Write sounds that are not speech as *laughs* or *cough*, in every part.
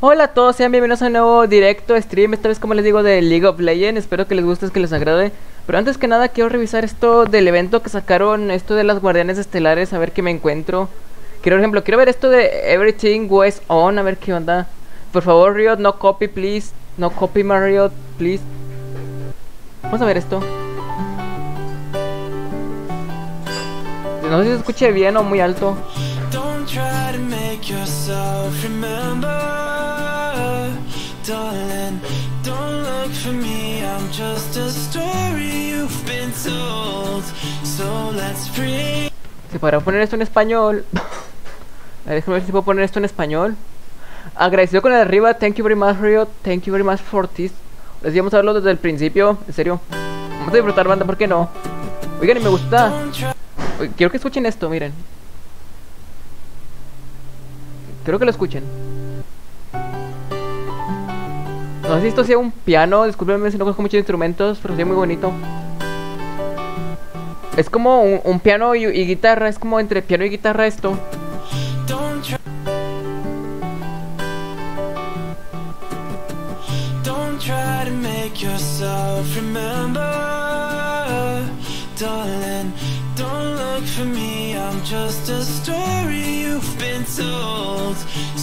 Hola a todos, sean bienvenidos a un nuevo directo stream, esta vez como les digo de League of Legends, espero que les guste, que les agrade. Pero antes que nada quiero revisar esto del evento que sacaron, esto de las guardianes estelares, a ver qué me encuentro. Quiero, por ejemplo, quiero ver esto de Everything Was On, a ver qué onda. Por favor, Riot, no copy, please. No copy, Mario, please. Vamos a ver esto. No sé si se escuche bien o muy alto. Don't try to make yourself remember, darling. Don't look for me, I'm just a story you've been told. So let's. Si podrá poner esto en español. *laughs* A ver, déjame ver si puedo poner esto en español. Agradecido con el de arriba. Thank you very much, Rio. Thank you very much for this. Les íbamos a verlo desde el principio. En serio. Vamos a disfrutar, banda, ¿por qué no? Oigan, y me gusta. Quiero que escuchen esto, miren. Quiero que lo escuchen. No sé si esto sea un piano, discúlpenme si no conozco muchos instrumentos, pero sí muy bonito. Es como un, piano y, y guitarra, es como entre piano y guitarra esto.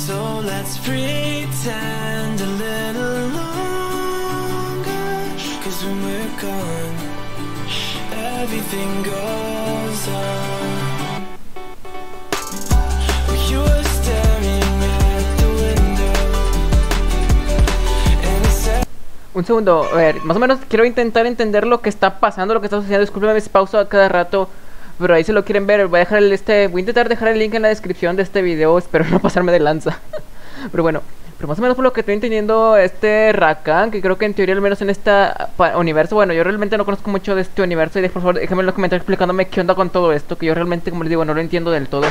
So let's pretend a little longer. Cause when we're gone, everything goes on. The window. Un segundo, a ver, más o menos quiero intentar entender lo que está pasando, lo que está sucediendo. Discúlpenme si pauso a cada rato, pero ahí si lo quieren ver, voy a dejar el este, voy a intentar dejar el link en la descripción de este video, *laughs* espero no pasarme de lanza. *laughs* pero bueno, pero más o menos por lo que estoy entendiendo, este Rakan, que creo que en teoría al menos en este universo, bueno, yo realmente no conozco mucho de este universo y de- por favor déjenme en los comentarios explicándome qué onda con todo esto, que yo realmente, como les digo, no lo entiendo del todo.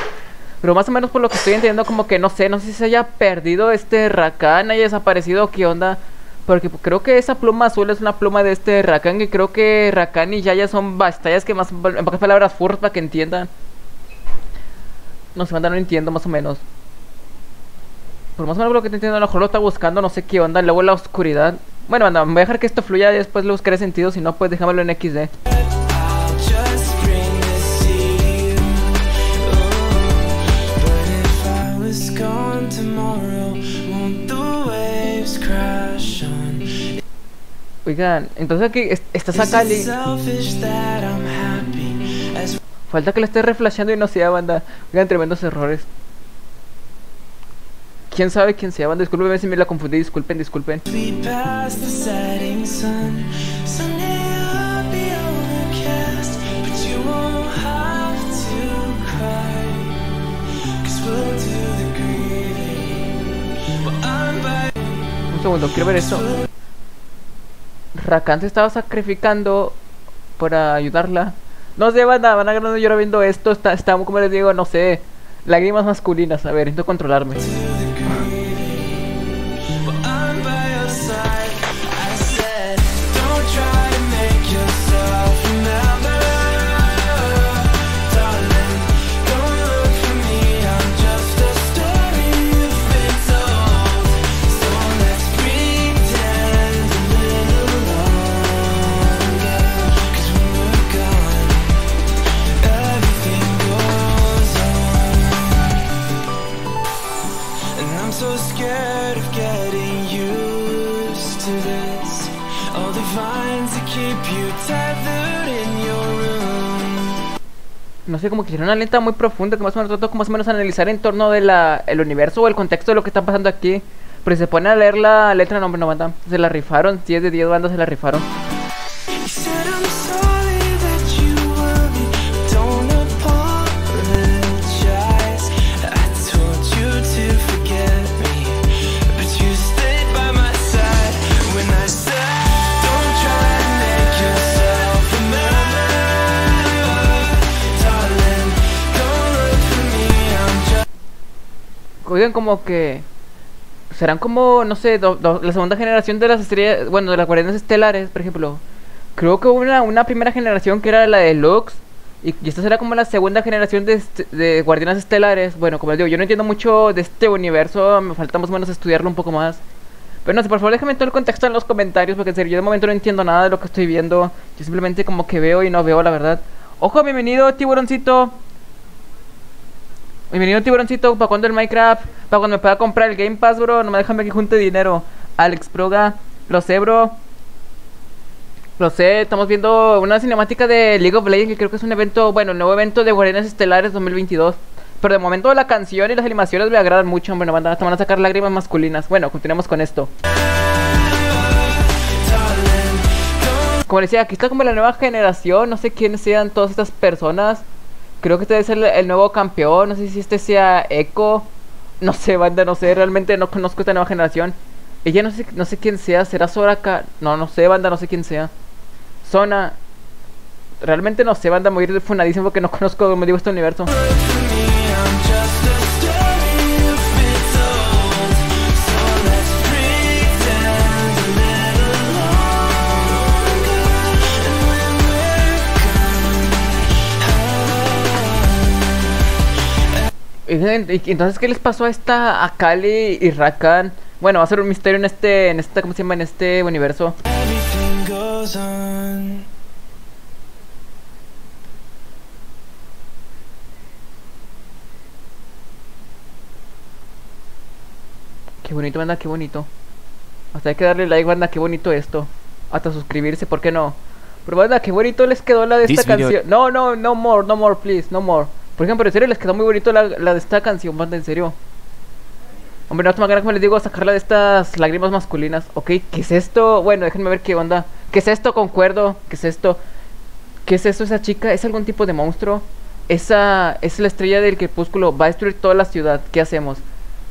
Pero más o menos por lo que estoy entendiendo, como que no sé, no sé si se haya perdido este Rakan, haya desaparecido, qué onda. Porque creo que esa pluma azul es una pluma de este Rakan, que creo que Rakan y Yaya son batallas que más, en pocas palabras, furros para que entiendan. No sé, banda, no entiendo más o menos. Por más o menos lo que te entiendo, a lo mejor lo está buscando, no sé qué onda, luego la oscuridad. Bueno, banda, voy a dejar que esto fluya y después le buscaré sentido, si no, pues déjamelo en XD. I'll Oigan, entonces aquí est- estás Is acá, it Lee. selfish that I'm happy as Falta que le esté reflashando y no sea banda. Oigan, tremendos errores. ¿Quién sabe quién sea banda? Disculpen si me la confundí, disculpen, disculpen. Un segundo, quiero ver esto. Rakan se estaba sacrificando para ayudarla. No sé, van a ganar yo viendo esto. Está, está, como les digo, no sé. Lágrimas masculinas. A ver, necesito controlarme. No sé, como que hicieron una lenta muy profunda. Que más o menos como más o menos analizar en torno del el universo o el contexto de lo que está pasando aquí. Pero si se pone a leer la letra, no, hombre, no, banda. Se la rifaron. 10 de 10 bandas se la rifaron. Oigan, como que. Serán como, no sé, la segunda generación de las estrellas. Bueno, de las guardianes estelares, por ejemplo. Creo que hubo una, una primera generación que era la de Lux. Y, esta será como la segunda generación de, est- de guardianes estelares. Bueno, como les digo, yo no entiendo mucho de este universo. Me falta más o menos estudiarlo un poco más. Pero no sé, por favor déjenme todo el contexto en los comentarios. Porque en serio, yo de momento no entiendo nada de lo que estoy viendo. Yo simplemente como que veo y no veo, la verdad. Ojo, bienvenido, tiburoncito. Bienvenido, tiburoncito. ¿Para cuándo el Minecraft? Para cuando me pueda comprar el Game Pass, bro. No me déjame que junte dinero. Alex Proga. Lo sé, bro. Lo sé, estamos viendo una cinemática de League of Legends que creo que es un evento, bueno, el nuevo evento de Guardianes Estelares 2022. Pero de momento la canción y las animaciones me agradan mucho, hombre, no van a, van a sacar lágrimas masculinas. Bueno, continuemos con esto. Como decía, aquí está como la nueva generación, no sé quiénes sean todas estas personas. Creo que este debe ser el, nuevo campeón, no sé si este sea Echo. No sé, banda, no sé, realmente no conozco esta nueva generación. Ella no sé, no sé quién sea, será Soraka. No, no sé, banda, no sé quién sea. Zona. Realmente no sé, banda, voy a ir funadísimo porque no conozco, como digo, este universo. Entonces, ¿qué les pasó a esta a Kali y Rakan? Bueno, va a ser un misterio en este, en este, ¿cómo se llama? En este universo. Qué bonito, banda, qué bonito. Hasta hay que darle like, banda, qué bonito esto. Hasta suscribirse, ¿por qué no? Pero banda, qué bonito les quedó la de esta canción. No, no, no more, no more, please, no more. Por ejemplo, en serio les quedó muy bonito la, la de esta canción, banda, en serio. Hombre, no ganas, como les digo, sacarla de estas lágrimas masculinas. Ok, ¿qué es esto? Bueno, déjenme ver qué onda. ¿Qué es esto? Concuerdo. ¿Qué es esto? ¿Qué es esto? ¿Esa chica? ¿Es algún tipo de monstruo? Esa es la estrella del crepúsculo. Va a destruir toda la ciudad. ¿Qué hacemos?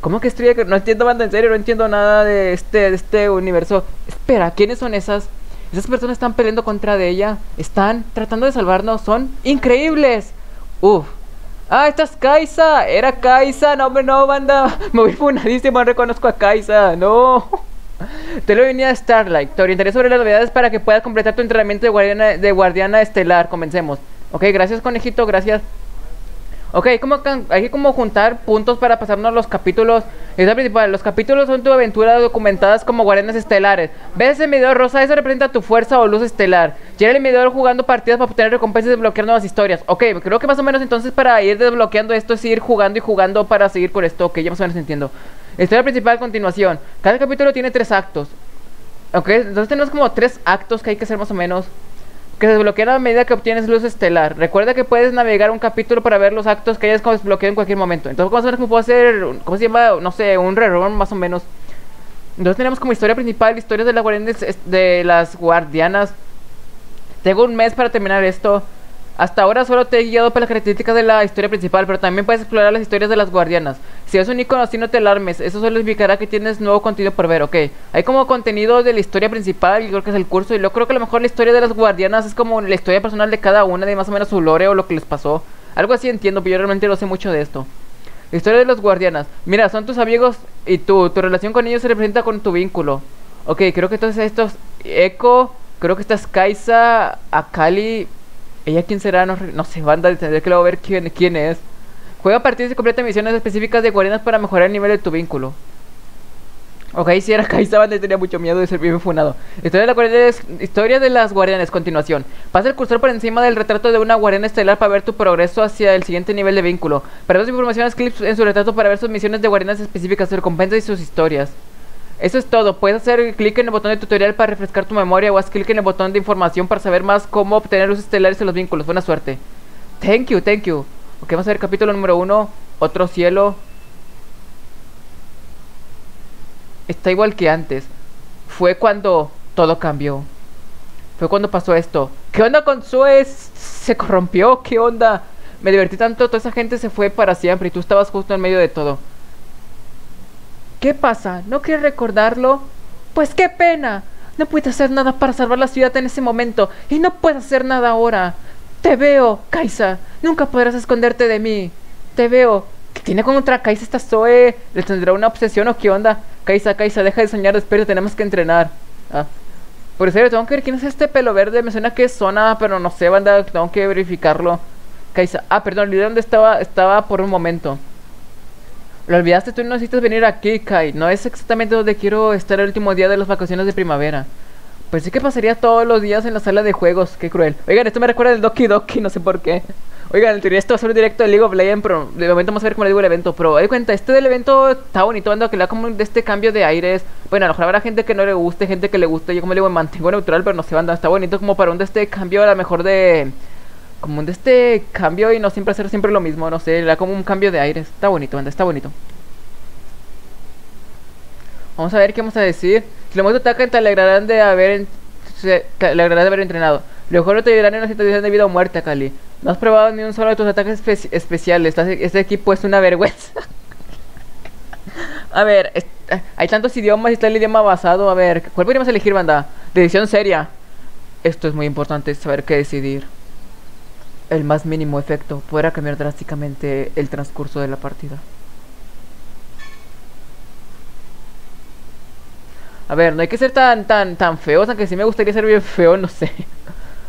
¿Cómo que estrella? No entiendo, banda, en serio, no entiendo nada de este, de este universo. Espera, ¿quiénes son esas? Esas personas están peleando contra de ella. Están tratando de salvarnos. Son increíbles. Uf. Ah, esta es Kaisa. Era Kaisa. No, hombre, no, banda. *laughs* Me voy funadísimo. No reconozco a Kaisa. No. *laughs* Te lo venía Starlight. Te orientaré sobre las novedades para que puedas completar tu entrenamiento de guardiana, de guardiana estelar. Comencemos. Ok, gracias, conejito. Gracias. Ok, como can- hay que como juntar puntos para pasarnos los capítulos. Es la principal. Los capítulos son tu aventura documentadas como guardianes estelares. ¿Ves ese medidor rosa? Eso representa tu fuerza o luz estelar. Llena el medidor jugando partidas para obtener recompensas y desbloquear nuevas historias. Ok, creo que más o menos entonces para ir desbloqueando esto es ir jugando y jugando para seguir por esto. Ok, ya más o menos entiendo. Historia principal continuación. Cada capítulo tiene tres actos. Ok, entonces tenemos como tres actos que hay que hacer más o menos. Que se desbloquean a medida que obtienes luz estelar. Recuerda que puedes navegar un capítulo para ver los actos que hayas desbloqueado en cualquier momento. Entonces, más o menos, puedo hacer, ¿cómo se llama? No sé, un rerun más o menos. Entonces tenemos como historia principal, historias de de las guardianas. Tengo un mes para terminar esto. Hasta ahora solo te he guiado por las características de la historia principal, pero también puedes explorar las historias de las guardianas. Si ves un icono así no te alarmes, eso solo indicará que tienes nuevo contenido por ver, ok. Hay como contenido de la historia principal, y creo que es el curso, y luego creo que a lo mejor la historia de las guardianas es como la historia personal de cada una, de más o menos su lore o lo que les pasó. Algo así entiendo, pero yo realmente no sé mucho de esto. La historia de las guardianas. Mira, son tus amigos y tú, tu relación con ellos se representa con tu vínculo. Ok, creo que entonces estos Echo, creo que esta es Kaisa, Akali. ¿Ella quién será? No, no sé, banda, tendré que luego ver quién, quién es. Juega partidas y completa misiones específicas de guardianas para mejorar el nivel de tu vínculo. Ok, si era Kaisa, banda, tenía mucho miedo de ser bien funado. Historia de, guardianes- las guardianes, continuación. Pasa el cursor por encima del retrato de una guardiana estelar para ver tu progreso hacia el siguiente nivel de vínculo. Para ver sus informaciones, clips en su retrato para ver sus misiones de guardianas específicas, recompensas y sus historias. Eso es todo. Puedes hacer clic en el botón de tutorial para refrescar tu memoria o haz clic en el botón de información para saber más cómo obtener luz estelares en los vínculos. Buena suerte. Thank you, thank you. Ok, vamos a ver capítulo número uno. Otro cielo. Está igual que antes. Fue cuando todo cambió. Fue cuando pasó esto. ¿Qué onda con Zoe? ¿Se corrompió? ¿Qué onda? Me divertí tanto, toda esa gente se fue para siempre y tú estabas justo en medio de todo. ¿Qué pasa? ¿No quieres recordarlo? Pues qué pena. No pude hacer nada para salvar la ciudad en ese momento y no puedo hacer nada ahora. Te veo, Kaisa. Nunca podrás esconderte de mí. Te veo. ¿Qué tiene contra Kaisa esta Zoe? ¿Le tendrá una obsesión o qué onda? Kaisa, Kaisa, deja de soñar, despierta, tenemos que entrenar. Ah. Por serio, tengo que ver quién es este pelo verde. Me suena que es Zona, pero no sé, banda, tengo que verificarlo. Kaisa. Ah, perdón, dónde estaba, estaba por un momento. Lo olvidaste, tú no necesitas venir aquí, Kai. No es exactamente donde quiero estar el último día de las vacaciones de primavera. Sí que pasaría todos los días en la sala de juegos, qué cruel. Oigan, esto me recuerda del Doki Doki, no sé por qué. Oigan, en teoría esto va a ser un directo de League of Legends, pero de momento vamos a ver cómo le digo el evento. Pero de cuenta, este del evento está bonito, ando que le da como de este cambio de aires. Bueno, a lo mejor habrá gente que no le guste, gente que le guste. Yo como le digo, me mantengo neutral, pero no sé, banda, está bonito como para un de este cambio a lo mejor de... Como de este cambio y no siempre hacer siempre lo mismo, no sé, le como un cambio de aires. Está bonito, banda, está bonito. Vamos a ver qué vamos a decir. Si los monstruos atacan, te alegrarán de haber, te alegrarán de haber entrenado. Lo mejor no te dirán en una situación de vida o muerte, Kali. No has probado ni un solo de tus ataques espe- especiales. Este equipo es una vergüenza. *laughs* a ver, eh, hay tantos idiomas y está el idioma basado. A ver, ¿cuál podríamos elegir, banda? Decisión seria. Esto es muy importante, saber qué decidir. El más mínimo efecto podrá cambiar drásticamente el transcurso de la partida. A ver, no hay que ser tan, tan, tan feos, aunque sí me gustaría ser bien feo, no sé. *laughs*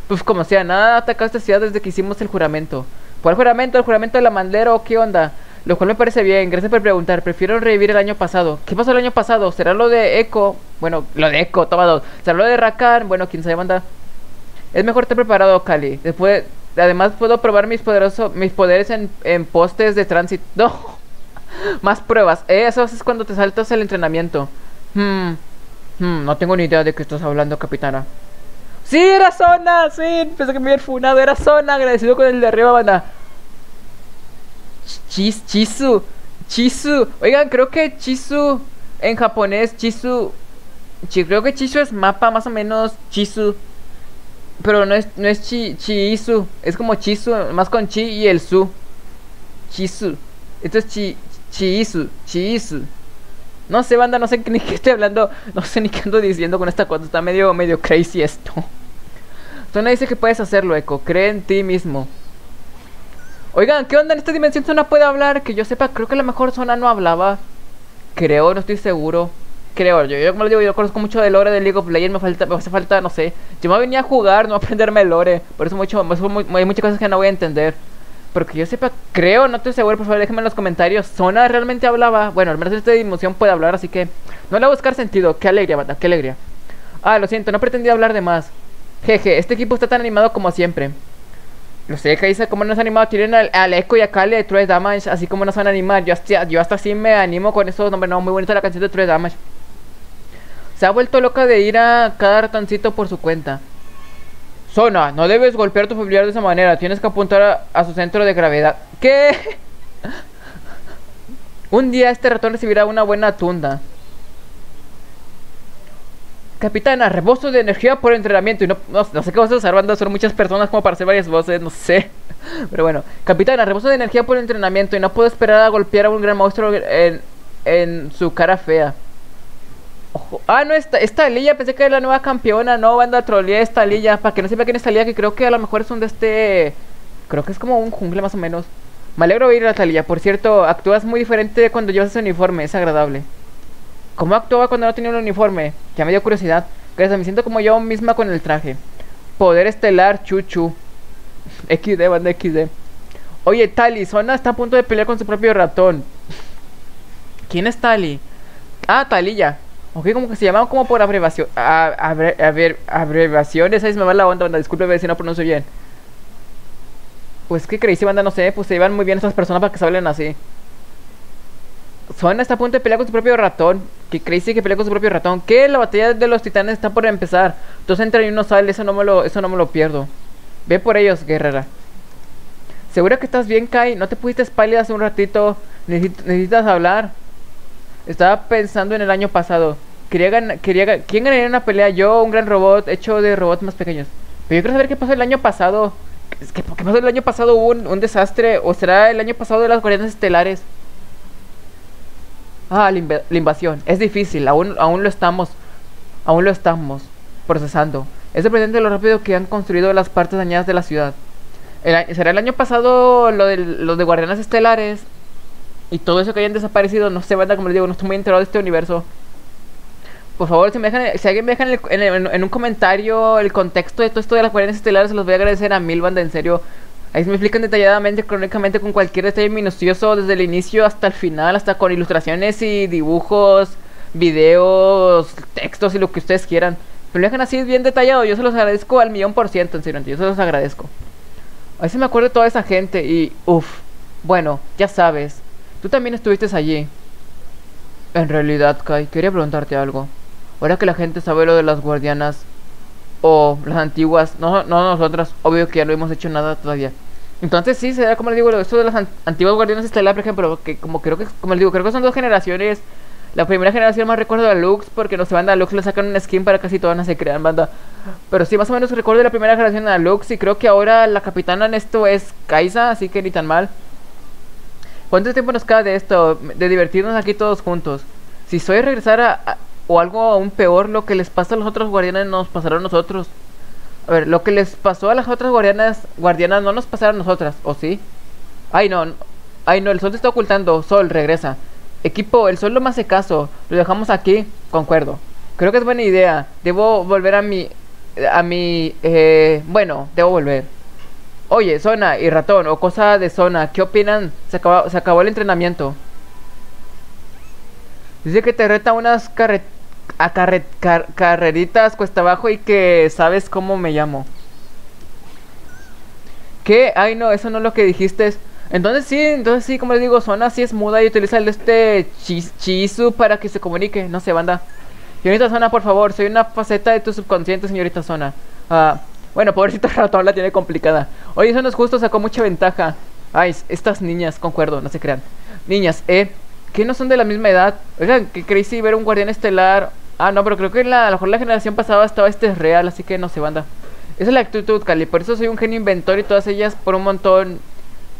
Pues como sea, nada atacado esta ciudad desde que hicimos el juramento. ¿Cuál juramento? ¿El juramento de la Mandera o qué onda? Lo cual me parece bien, gracias por preguntar. Prefiero revivir el año pasado. ¿Qué pasó el año pasado? ¿Será lo de Echo? Bueno, lo de Echo, toma dos. ¿Será lo de Rakan? Bueno, quién sabe, manda. Es mejor estar preparado, Cali. Después, además puedo probar mis poderosos, mis poderes en, en postes de tránsito. *laughs* No. Más pruebas. Eh, eso es cuando te saltas el entrenamiento. Hmm. Hmm, no tengo ni idea de qué estás hablando, capitana. Sí, era zona, sí, pensé que me habían funado, era zona, agradecido con el de arriba, banda. Chis, chisu, chisu. Oigan, creo que chisu en japonés, chisu. chi- creo que chisu es mapa, más o menos chisu. Pero no es, no es chi, es como chisu, más con chi y el su. Chisu. Esto es chi, chiisu, chiisu. No sé, banda, no sé ni *laughs* qué estoy hablando, no sé ni qué ando diciendo con esta cosa, está medio, medio crazy esto. Zona dice que puedes hacerlo, Echo, cree en ti mismo. Oigan, ¿qué onda en esta dimensión Zona puede hablar? Que yo sepa, creo que a lo mejor Zona no hablaba. Creo, no estoy seguro. Creo, yo, yo como digo, yo conozco mucho del lore de League of Legends, me falta, me hace falta, no sé. Yo me venía a jugar, no a *laughs* aprenderme el lore. Por eso mucho, por eso mu- hay muchas cosas que no voy a entender. Pero que yo sepa, creo, no estoy seguro, por favor déjenme en los comentarios. ¿Zona realmente hablaba? Bueno, al menos en esta dimensión puede hablar, así que no le voy a buscar sentido. Qué alegría, banda, qué alegría. Ah, lo siento, no pretendía hablar de más. Jeje, este equipo está tan animado como siempre. Lo sé, dice, ¿cómo nos animado? Tienen al, al Echo y a Kale de True Damage, así como nos van a animar. Yo hasta, yo hasta así me animo con eso. Hombre, no, muy bonita la canción de True Damage. Se ha vuelto loca de ir a cada ratoncito por su cuenta. Zona, no debes golpear a tu familiar de esa manera. Tienes que apuntar a, su centro de gravedad. ¿Qué? *laughs* Un día este ratón recibirá una buena tunda. Capitana, rebozo de energía por entrenamiento. Y no, no, no sé qué vas a usar, banda. Son muchas personas como para hacer varias voces, no sé. *laughs* Pero bueno, Capitana, rebozo de energía por entrenamiento. Y no puedo esperar a golpear a un gran monstruo en, en su cara fea. Ah, no, esta, esta Lilla, pensé que era la nueva campeona. No, banda, troleé esta Lilla. Para que no sepa quién es Talía, que creo que a lo mejor es un de este. Creo que es como un jungle más o menos. Me alegro de oír a Talía. Por cierto, actúas muy diferente cuando llevas ese uniforme. Es agradable. ¿Cómo actuaba cuando no tenía un uniforme? Ya me dio curiosidad. Gracias, me siento como yo misma con el traje. Poder estelar, chuchu. XD, banda XD. Oye, Tali, Zona está a punto de pelear con su propio ratón. ¿Quién es Tali? Ah, Talilla. Ok, como que se llamaban como por abreviación. A, abre- a ver, abreviaciones. Ahí se me va la onda, banda. Discúlpeme si no pronuncio bien. Pues qué crazy, banda, no sé. Pues se llevan muy bien estas personas para que se hablen así. Zona está a punto de pelear con su propio ratón. Que crazy que pelea con su propio ratón. Que la batalla de los titanes está por empezar. Entonces entra y uno sale. Eso no me lo, eso no me lo pierdo. Ve por ellos, guerrera. ¿Segura que estás bien, Kai? ¿No te pusiste pálida hace un ratito? Necesito- necesitas hablar. Estaba pensando en el año pasado. Quería ganar, quería ¿Quién ganaría una pelea? Yo un gran robot hecho de robots más pequeños. Pero yo quiero saber qué pasó el año pasado. Es que, ¿Qué pasó el año pasado? ¿Hubo un, un desastre? ¿O será el año pasado de las guardianes estelares? Ah, la, la invasión. Es difícil, aún, aún lo estamos. Aún lo estamos procesando. Es sorprendente lo rápido que han construido las partes dañadas de la ciudad. Será el año pasado lo, del- lo de Estelares y todo eso que hayan desaparecido. No sé, banda, como les digo, no estoy muy enterado de este universo. Por favor, si, me dejan, si alguien me deja en, el- en en un comentario el contexto de todo esto de las Guardianes Estelares, se los voy a agradecer a mil, banda, en serio. Ahí me explican detalladamente, crónicamente, con cualquier detalle minucioso, desde el inicio hasta el final, hasta con ilustraciones y dibujos, videos, textos y lo que ustedes quieran. Me lo dejan así bien detallado, yo se los agradezco al millón por ciento, en serio, yo se los agradezco. A veces me acuerdo de toda esa gente y, uff, bueno, ya sabes, tú también estuviste allí. En realidad, Kai, quería preguntarte algo. Ahora que la gente sabe lo de las guardianas o las antiguas, no, no nosotras, obvio que ya no hemos hecho nada todavía. Entonces sí, será como les digo, esto de las an- antiguas guardianas estelares, por ejemplo, que como creo que, como les digo, creo que son dos generaciones. La primera generación más recuerdo a Lux, porque no se banda a Lux le sacan una skin para casi todas no se crean banda. Pero sí, más o menos recuerdo la primera generación a Lux y creo que ahora la capitana en esto es Kaisa, así que ni tan mal. ¿Cuánto tiempo nos queda de esto? De divertirnos aquí todos juntos. Si soy regresar a, o algo aún peor, lo que les pasa a los otros guardianes nos pasará a nosotros. A ver, lo que les pasó a las otras guardianas, guardianas no nos pasará a nosotras, ¿o sí? Ay, no. Ay, no, el sol te está ocultando. Sol, regresa. Equipo, el sol no me hace caso. Lo dejamos aquí. Concuerdo. Creo que es buena idea. Debo volver a mi... A mi... Eh, bueno, debo volver. Oye, Zona y Ratón, o cosa de Zona, ¿qué opinan? Se acabó, se acabó el entrenamiento. Dice que te reta unas carre carreritas cuesta abajo y que sabes cómo me llamo. ¿Qué? Ay, no, eso no es lo que dijiste. Entonces sí, entonces sí, como les digo, Zona sí es muda y utiliza el este chi- Chizu para que se comunique. No sé, banda. Señorita Zona, por favor, soy una faceta de tu subconsciente, señorita Zona. Ah, bueno, pobrecita *laughs* ratón la tiene complicada. Oye, eso no es justo, sacó mucha ventaja. Ay, estas niñas, concuerdo, no se crean. Niñas, eh, que no son de la misma edad. Oigan, que crazy ver un guardián estelar. Ah, no, pero creo que la, a lo mejor la generación pasada estaba este es real, así que no se banda. Esa es la actitud, Cali. Por eso soy un genio inventor y todas ellas por un montón.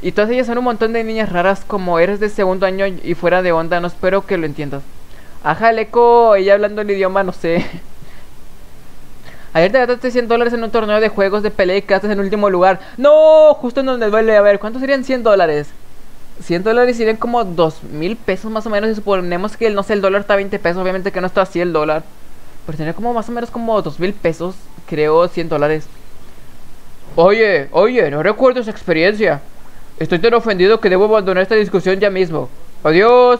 Y todas ellas son un montón de niñas raras como eres de segundo año y fuera de onda. No espero que lo entiendas. Ajá, el eco, ella hablando el idioma, no sé. *laughs* Ayer te gastaste 100 dólares en un torneo de juegos de pelea y quedaste en último lugar. No, justo en donde duele. A ver, ¿cuántos serían 100 dólares? 100 dólares serían como 2 mil pesos más o menos. Y suponemos que, el, no sé, el dólar está a 20 pesos. Obviamente que no está así el dólar. Pero sería como más o menos como 2 mil pesos. Creo 100 dólares. Oye, oye, no recuerdo esa experiencia. Estoy tan ofendido que debo abandonar esta discusión ya mismo. Adiós.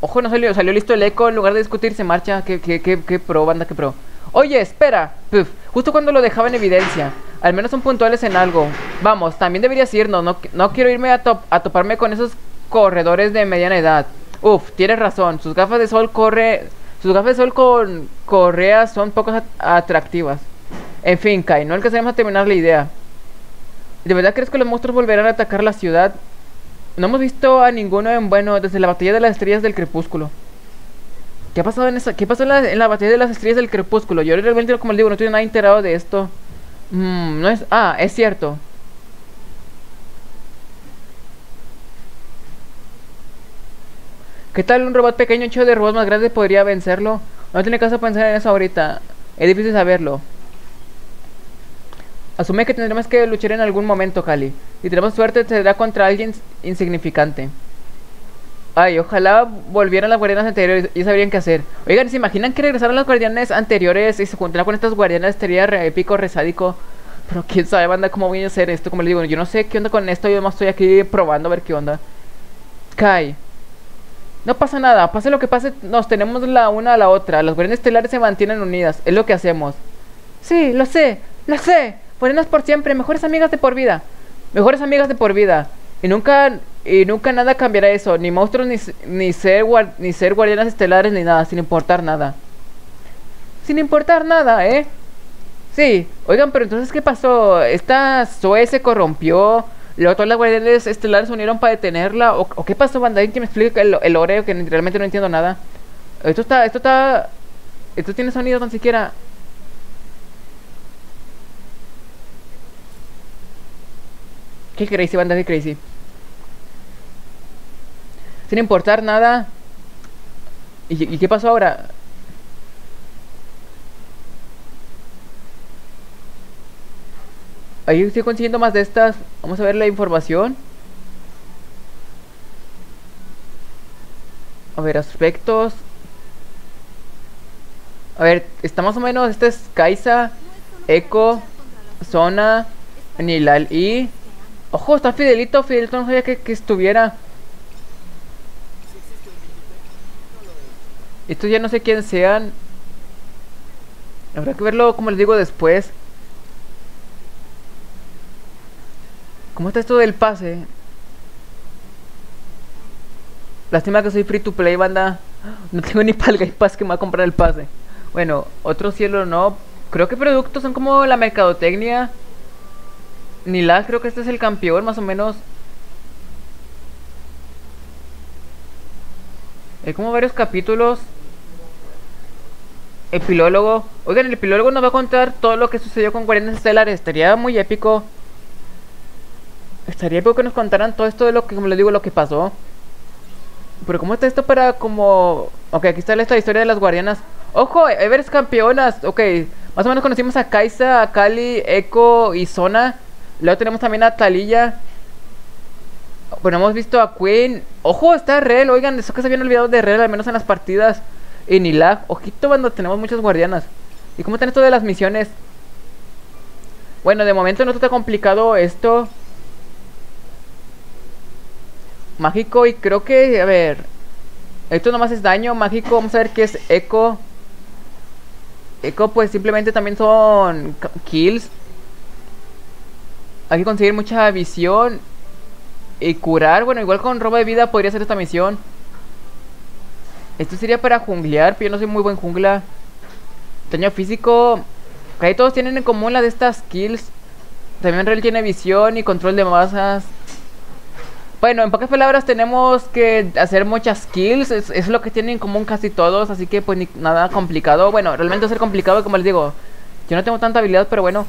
Ojo, no salió, salió listo el eco. En lugar de discutir, se marcha. Qué, qué, qué pro, banda, qué pro. Oye, espera. Puf, justo cuando lo dejaba en evidencia. Al menos son puntuales en algo. Vamos, también deberías irnos. No, quiero irme a, top- a toparme con esos corredores de mediana edad. Uf, tienes razón. Sus gafas de sol corre. Sus gafas de sol con correas son poco at- atractivas. En fin, Kai, no alcanzaremos a terminar la idea. ¿De verdad crees que los monstruos volverán a atacar la ciudad? No hemos visto a ninguno en bueno desde la batalla de las estrellas del crepúsculo. ¿Qué ha pasado en esa? ¿Qué pasó en la, batalla de las estrellas del crepúsculo? Yo realmente, como les digo, no estoy nada enterado de esto. Mm, no es. Ah, es cierto. ¿Qué tal un robot pequeño hecho de robots más grandes podría vencerlo? No tiene caso pensar en eso ahorita. Es difícil saberlo. Asume que tendremos que luchar en algún momento, Cali. Si tenemos suerte, será contra alguien insignificante. Ay, ojalá volvieran las guardianas anteriores y sabrían qué hacer. Oigan, ¿se imaginan que regresaran las guardianes anteriores y se juntaran con estas guardianas? Estaría re épico, re sádico. Pero quién sabe, banda, cómo voy a hacer esto. Como les digo, yo no sé qué onda con esto. Yo además estoy aquí probando a ver qué onda. Kai. No pasa nada, pase lo que pase, nos tenemos la una a la otra. Las guardianes estelares se mantienen unidas, es lo que hacemos. Sí, lo sé, lo sé. Guardianas por siempre, mejores amigas de por vida. Mejores amigas de por vida. Y nunca, y nunca nada cambiará eso. Ni monstruos, ni, ni, ser, ni ser guardianas estelares, ni nada, sin importar nada. Sin importar nada, ¿eh? Sí, oigan, pero entonces, ¿qué pasó? ¿Esta Zoe se corrompió? Luego todas las guardianes estelares se unieron para detenerla. ¿O, qué pasó, banda? ¿Alguien me explique el, el oreo? Que realmente no entiendo nada. Esto está, esto está... Esto tiene sonido tan siquiera... Qué crazy, banda, qué crazy. Sin importar nada. ¿Y, qué pasó ahora? Ahí estoy consiguiendo más de estas. Vamos a ver la información. A ver, aspectos. A ver, está más o menos. Este es Kaisa, Echo, Zona, Nilal y Ojo, está Fidelito. Fidelito no sabía que, que estuviera. Estos ya no sé quién sean. Habrá que verlo, como les digo, después. ¿Cómo está esto del pase? Lástima que soy free to play, banda. No tengo ni para el Pass que me va a comprar el pase. Bueno, otro cielo no. Creo que productos son como la mercadotecnia. Ni las, creo que este es el campeón, más o menos. Hay como varios capítulos. Epilólogo. Oigan, el epilólogo nos va a contar todo lo que sucedió con Guardianes Estelares. Estaría muy épico. Estaría épico que nos contaran todo esto de lo que, como les digo, lo que pasó. Pero ¿cómo está esto para como... Ok, aquí está esta historia de las guardianas. ¡Ojo! Everest campeonas. Ok, más o menos conocimos a Kaisa, a Kali, Echo y Zona. Luego tenemos también a Talilla. Bueno, hemos visto a Queen. ¡Ojo! Está Rel. Oigan, eso que se habían olvidado de Rel, al menos en las partidas. Y Nilag. Ojito, cuando tenemos muchas guardianas. ¿Y cómo están esto de las misiones? Bueno, de momento no está complicado esto mágico y creo que, a ver, esto nomás es daño mágico, vamos a ver qué es eco. Eco pues simplemente también son kills. Hay que conseguir mucha visión y curar, bueno, igual con robo de vida podría ser esta misión. Esto sería para junglear, pero yo no soy muy buen jungla. Daño físico, ahí todos tienen en común la de estas kills. También Rel tiene visión y control de masas. Bueno, en pocas palabras tenemos que hacer muchas kills, es, es, lo que tienen en común casi todos, así que pues ni, nada complicado. Bueno, realmente va a ser complicado, como les digo, yo no tengo tanta habilidad, pero bueno,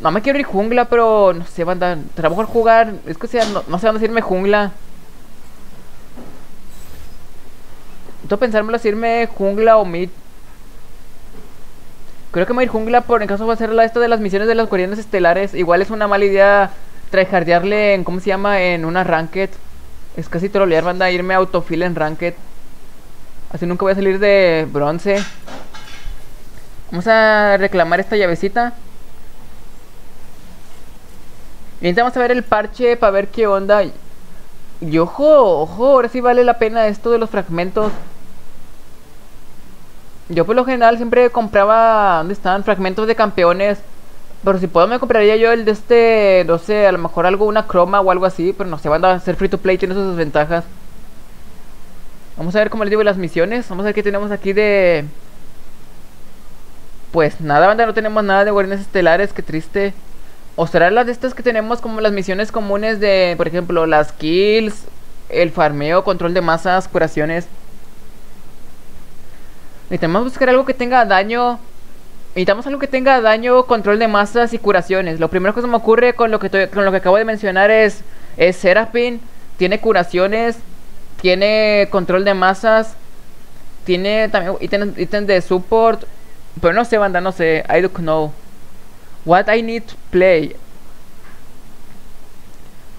no me quiero ir jungla, pero no sé, banda, será mejor jugar, es que sea, no, no sé dónde irme jungla. Tengo pensármelo si irme jungla o mid. Creo que me voy a ir jungla por en caso a ser la esto de las misiones de las guardianes estelares. Igual es una mala idea tryhardearle en, ¿cómo se llama? En una ranked. Es casi trolear, banda, irme a autofill en ranked. Así nunca voy a salir de bronce. Vamos a reclamar esta llavecita. A ver el parche para ver qué onda. Y ojo, ojo, ahora sí vale la pena esto de los fragmentos. Yo por lo general siempre compraba, ¿dónde están? Fragmentos de campeones. Pero si puedo me compraría yo el de este, no sé, a lo mejor algo, una croma o algo así. Pero no sé, van a ser free to play, tiene sus ventajas. Vamos a ver cómo les digo las misiones. Vamos a ver qué tenemos aquí de... Pues nada, banda, no tenemos nada de guardianes estelares, qué triste. O será las de estas que tenemos como las misiones comunes de, por ejemplo, las kills, el farmeo, control de masas, curaciones. Necesitamos buscar algo que tenga daño. Necesitamos algo que tenga daño, control de masas y curaciones. Lo primero que se me ocurre con lo que, con lo que acabo de mencionar es, es Seraphine. Tiene curaciones, tiene control de masas, tiene también ítems de support. Pero no sé, banda, no sé. I don't know. What I need to play.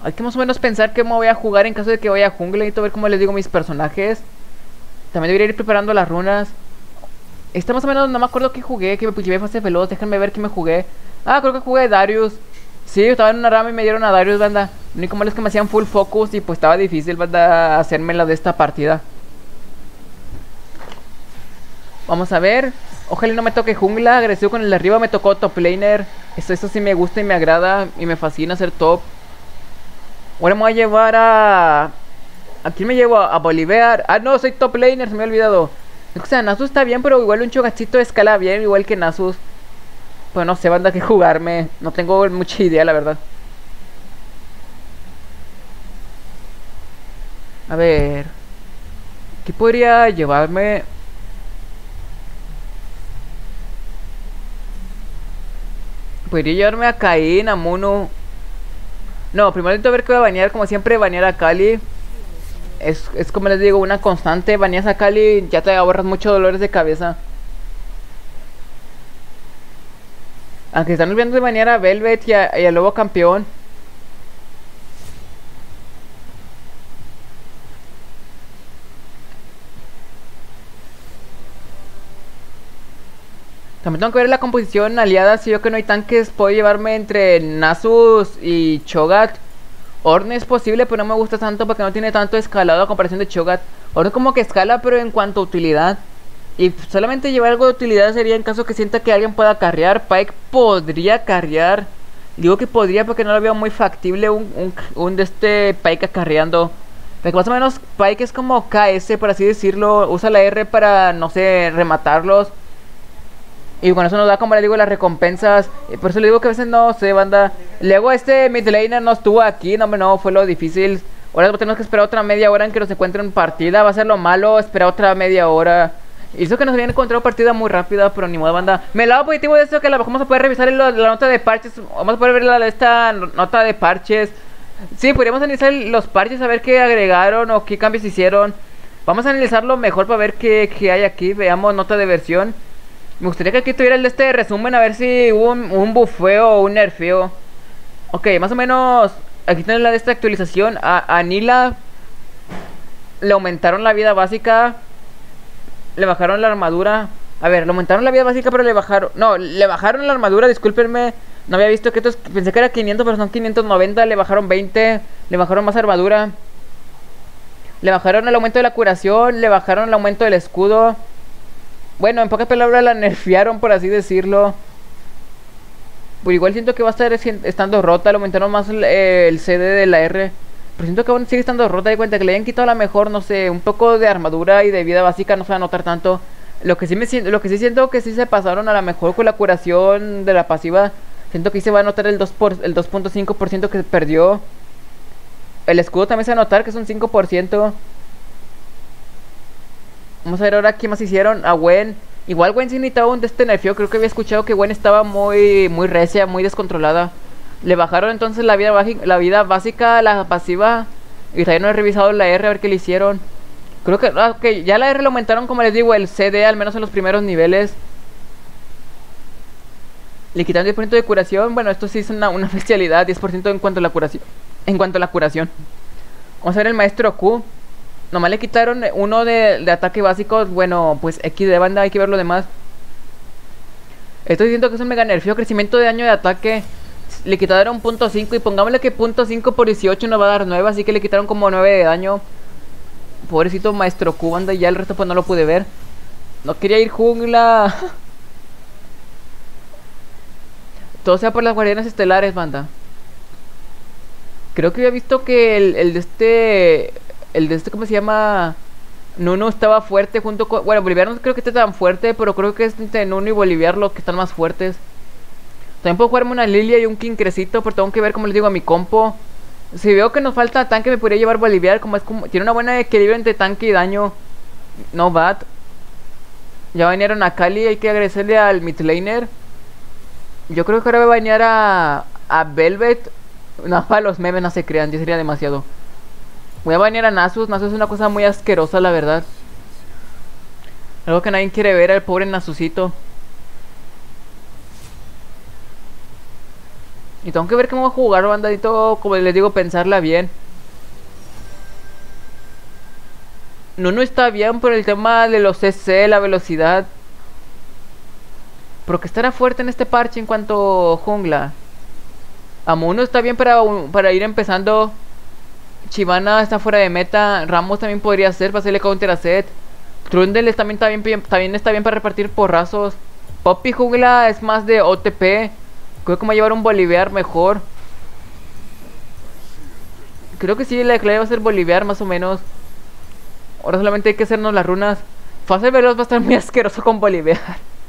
Hay que más o menos pensar que me voy a jugar en caso de que vaya a jungla. Necesito ver cómo les digo mis personajes. También debería ir preparando las runas. Esta más o menos no me acuerdo que jugué, que me llevé fase veloz. Déjenme ver que me jugué. Ah, creo que jugué Darius. Sí, estaba en una rama y me dieron a Darius, banda. Lo único malo es que me hacían full focus y pues estaba difícil, banda, hacerme la de esta partida. Vamos a ver. Ojalá no me toque jungla. Agresivo con el de arriba me tocó top laner. Eso, eso sí me gusta y me agrada y me fascina ser top. Ahora me voy a llevar a... ¿A quién me llevo? A Bolivar. Ah, no, soy top laner, se me ha olvidado. O sea, Nasus está bien, pero igual un chogachito escala bien, igual que Nasus. Pues no sé, banda, que jugarme. No tengo mucha idea, la verdad. A ver. ¿Qué podría llevarme? Podría llevarme a Caín, a Mono. No, primero necesito ver que voy a banear, como siempre, banear a Cali. Es, es como les digo, una constante. Baneas a Cali, ya te ahorras muchos dolores de cabeza. Aunque están olvidando de banear a Velvet y, a, y Lobo Campeón. También tengo que ver la composición aliada. Si yo que no hay tanques, puedo llevarme entre Nasus y Chogat. Orne es posible, pero no me gusta tanto porque no tiene tanto escalado a comparación de Cho'Gath. Orne como que escala, pero en cuanto a utilidad. Y solamente llevar algo de utilidad sería en caso que sienta que alguien pueda carrear. Pike podría carrear. Digo que podría porque no lo veo muy factible un, un, un de este Pike acarreando. Porque más o menos Pike es como KS, por así decirlo. Usa la R para, no sé, rematarlos. Y con eso nos da, como le digo, las recompensas. Y por eso le digo que a veces no sé, banda. Luego este midlaner no estuvo aquí, no, hombre, no, fue lo difícil. Ahora tenemos que esperar otra media hora en que nos encuentren partida. Va a ser lo malo, esperar otra media hora. Hizo que nos habían encontrado partida muy rápida, pero ni modo, banda. Me lado positivo de esto que la vamos a poder revisar la, la nota de parches. Vamos a poder ver la, esta nota de parches. Sí, podríamos analizar los parches, a ver qué agregaron o qué cambios hicieron. Vamos a analizarlo mejor para ver qué, qué hay aquí. Veamos nota de versión. Me gustaría que aquí tuviera el de este resumen a ver si hubo un, un bufeo o un nerfeo. Ok, más o menos. Aquí tienen la de esta actualización. A, a Nila le aumentaron la vida básica. Le bajaron la armadura. A ver, le aumentaron la vida básica, pero le bajaron. No, le bajaron la armadura, discúlpenme. No había visto que estos. Pensé que era 500, pero son 590. Le bajaron 20. Le bajaron más armadura. Le bajaron el aumento de la curación. Le bajaron el aumento del escudo. Bueno, en pocas palabras la nerfearon, por así decirlo. Pues igual siento que va a estar estando rota. Le aumentaron más el, el CD de la R. Pero siento que aún sigue estando rota. De cuenta que le hayan quitado a la mejor, no sé, un poco de armadura y de vida básica. No se va a notar tanto. Lo que sí me siento, lo que sí siento que sí se pasaron a la mejor con la curación de la pasiva. Siento que sí se va a notar el 2 por, el 2.5% que perdió. El escudo también se va a notar que es un 5%. Vamos a ver ahora qué más hicieron. A Gwen. Igual Gwen sí necesitaba un de este nerfeo. Creo que había escuchado que Gwen estaba muy, muy recia, muy descontrolada. Le bajaron entonces la vida, la vida básica, la pasiva. Y todavía no he revisado la R a ver qué le hicieron. Creo que, ah, ya la R le aumentaron, como les digo, el CD, al menos en los primeros niveles. Le quitaron 10% de curación. Bueno, esto sí es una, una *laughs* bestialidad. 10% en cuanto a la curación. En cuanto a la curación. Vamos a ver el maestro Q. Nomás le quitaron uno de, de ataque básico. Bueno, pues X de banda, hay que ver lo demás. Estoy diciendo que es un mega nerfeo. Crecimiento de daño de ataque. Le quitaron punto .5 y pongámosle que punto .5 por 18 nos va a dar 9. Así que le quitaron como 9 de daño. Pobrecito maestro Q. Y ya el resto pues no lo pude ver. No quería ir jungla. *laughs* Todo sea por las guardianas estelares, banda. Creo que había visto que el, el de este el de este, ¿cómo se llama? Nuno estaba fuerte junto con... Bueno, Boliviar no creo que esté tan fuerte, pero creo que es entre Nuno y Boliviar los que están más fuertes. También puedo jugarme una Lilia y un King Crecito, pero tengo que ver, como les digo, a mi compo. Si veo que nos falta tanque, me podría llevar Boliviar, como es como... Tiene una buena equilibrio entre tanque y daño. No bad. Ya vinieron a Cali, hay que agradecerle al midlaner. Yo creo que ahora voy a bañar a... A Velvet. No, *laughs* para los memes no se crean, ya sería demasiado. Voy a bañar a Nasus. Nasus es una cosa muy asquerosa, la verdad. Algo que nadie quiere ver al pobre Nasusito. Y tengo que ver cómo va a jugar, bandadito. Como les digo, pensarla bien. Nuno está bien por el tema de los CC, la velocidad. Pero que estará fuerte en este parche en cuanto jungla. Amuno está bien para, para ir empezando Chivana está fuera de meta. Ramos también podría ser para hacerle counter a Set. Trundle también está bien, también está bien para repartir porrazos. Poppy Jungla es más de OTP. Creo que va a llevar un Boliviar mejor. Creo que sí, la clave va a ser Boliviar más o menos. Ahora solamente hay que hacernos las runas. Fase veloz va a estar muy *laughs* asqueroso con Boliviar.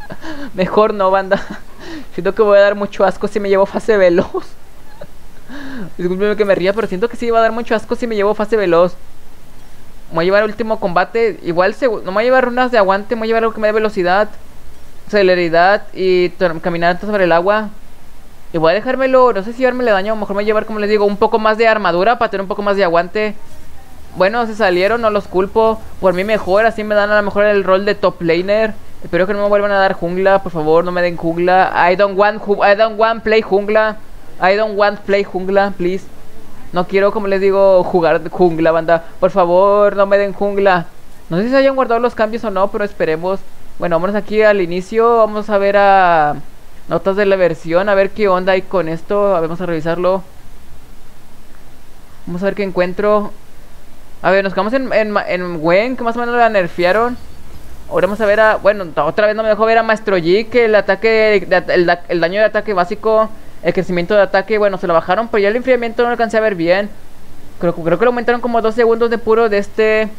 *laughs* mejor no, banda. *laughs* Siento que voy a dar mucho asco si me llevo fase veloz. Disculpenme que me ría, pero siento que sí va a dar mucho asco si me llevo fase veloz. Me voy a llevar último combate. Igual no me voy a llevar runas de aguante, me voy a llevar algo que me dé velocidad, celeridad y caminar sobre el agua. Y voy a dejármelo, no sé si llevarme daño, a lo mejor me voy a llevar, como les digo, un poco más de armadura para tener un poco más de aguante. Bueno, se salieron, no los culpo. Por mí mejor, así me dan a lo mejor el rol de top laner. Espero que no me vuelvan a dar jungla, por favor, no me den jungla. I don't want, I don't want play jungla. I don't want play jungla, please. No quiero, como les digo, jugar jungla, banda. Por favor, no me den jungla. No sé si se hayan guardado los cambios o no, pero esperemos. Bueno, vámonos aquí al inicio. Vamos a ver a notas de la versión. A ver qué onda hay con esto. Vamos a revisarlo. Vamos a ver qué encuentro. A ver, nos quedamos en, en, Gwen, que más o menos la nerfearon. Ahora vamos a ver a. Bueno, otra vez no me dejó ver a Maestro Yi, que el ataque. el daño de ataque básico, el crecimiento de ataque, bueno, se lo bajaron, pero ya el enfriamiento no lo alcancé a ver bien. Creo, creo que lo aumentaron como dos segundos de puro de este.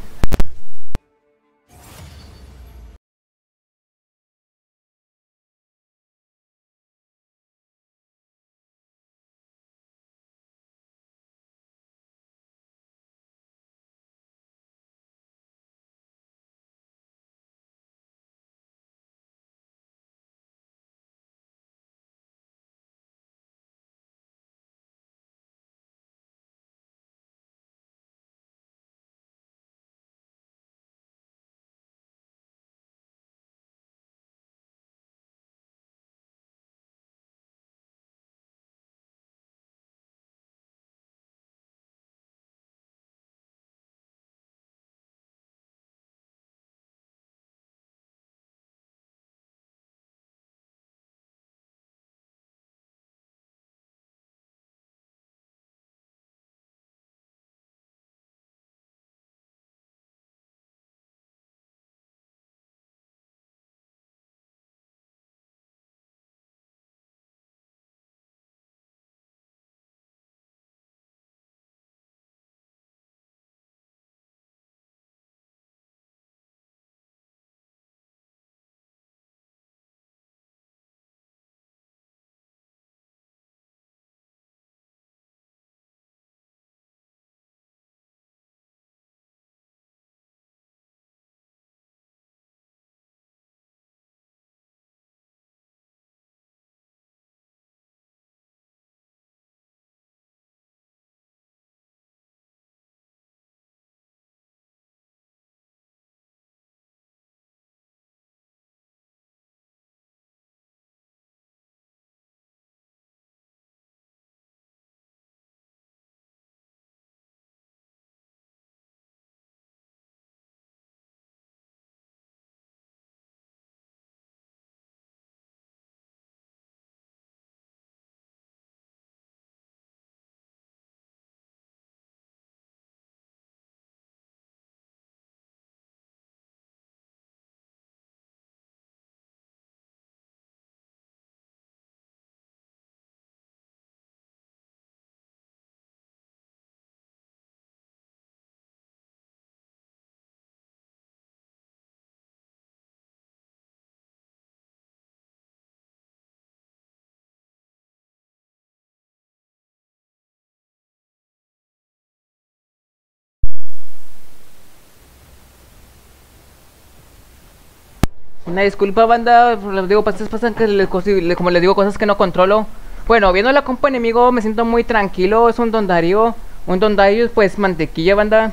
Una disculpa, banda. Les digo, pues, pasan que les, como les digo, cosas que no controlo. Bueno, viendo la compa enemigo me siento muy tranquilo. Es un Don Darío. Un Don Darío, pues mantequilla, banda.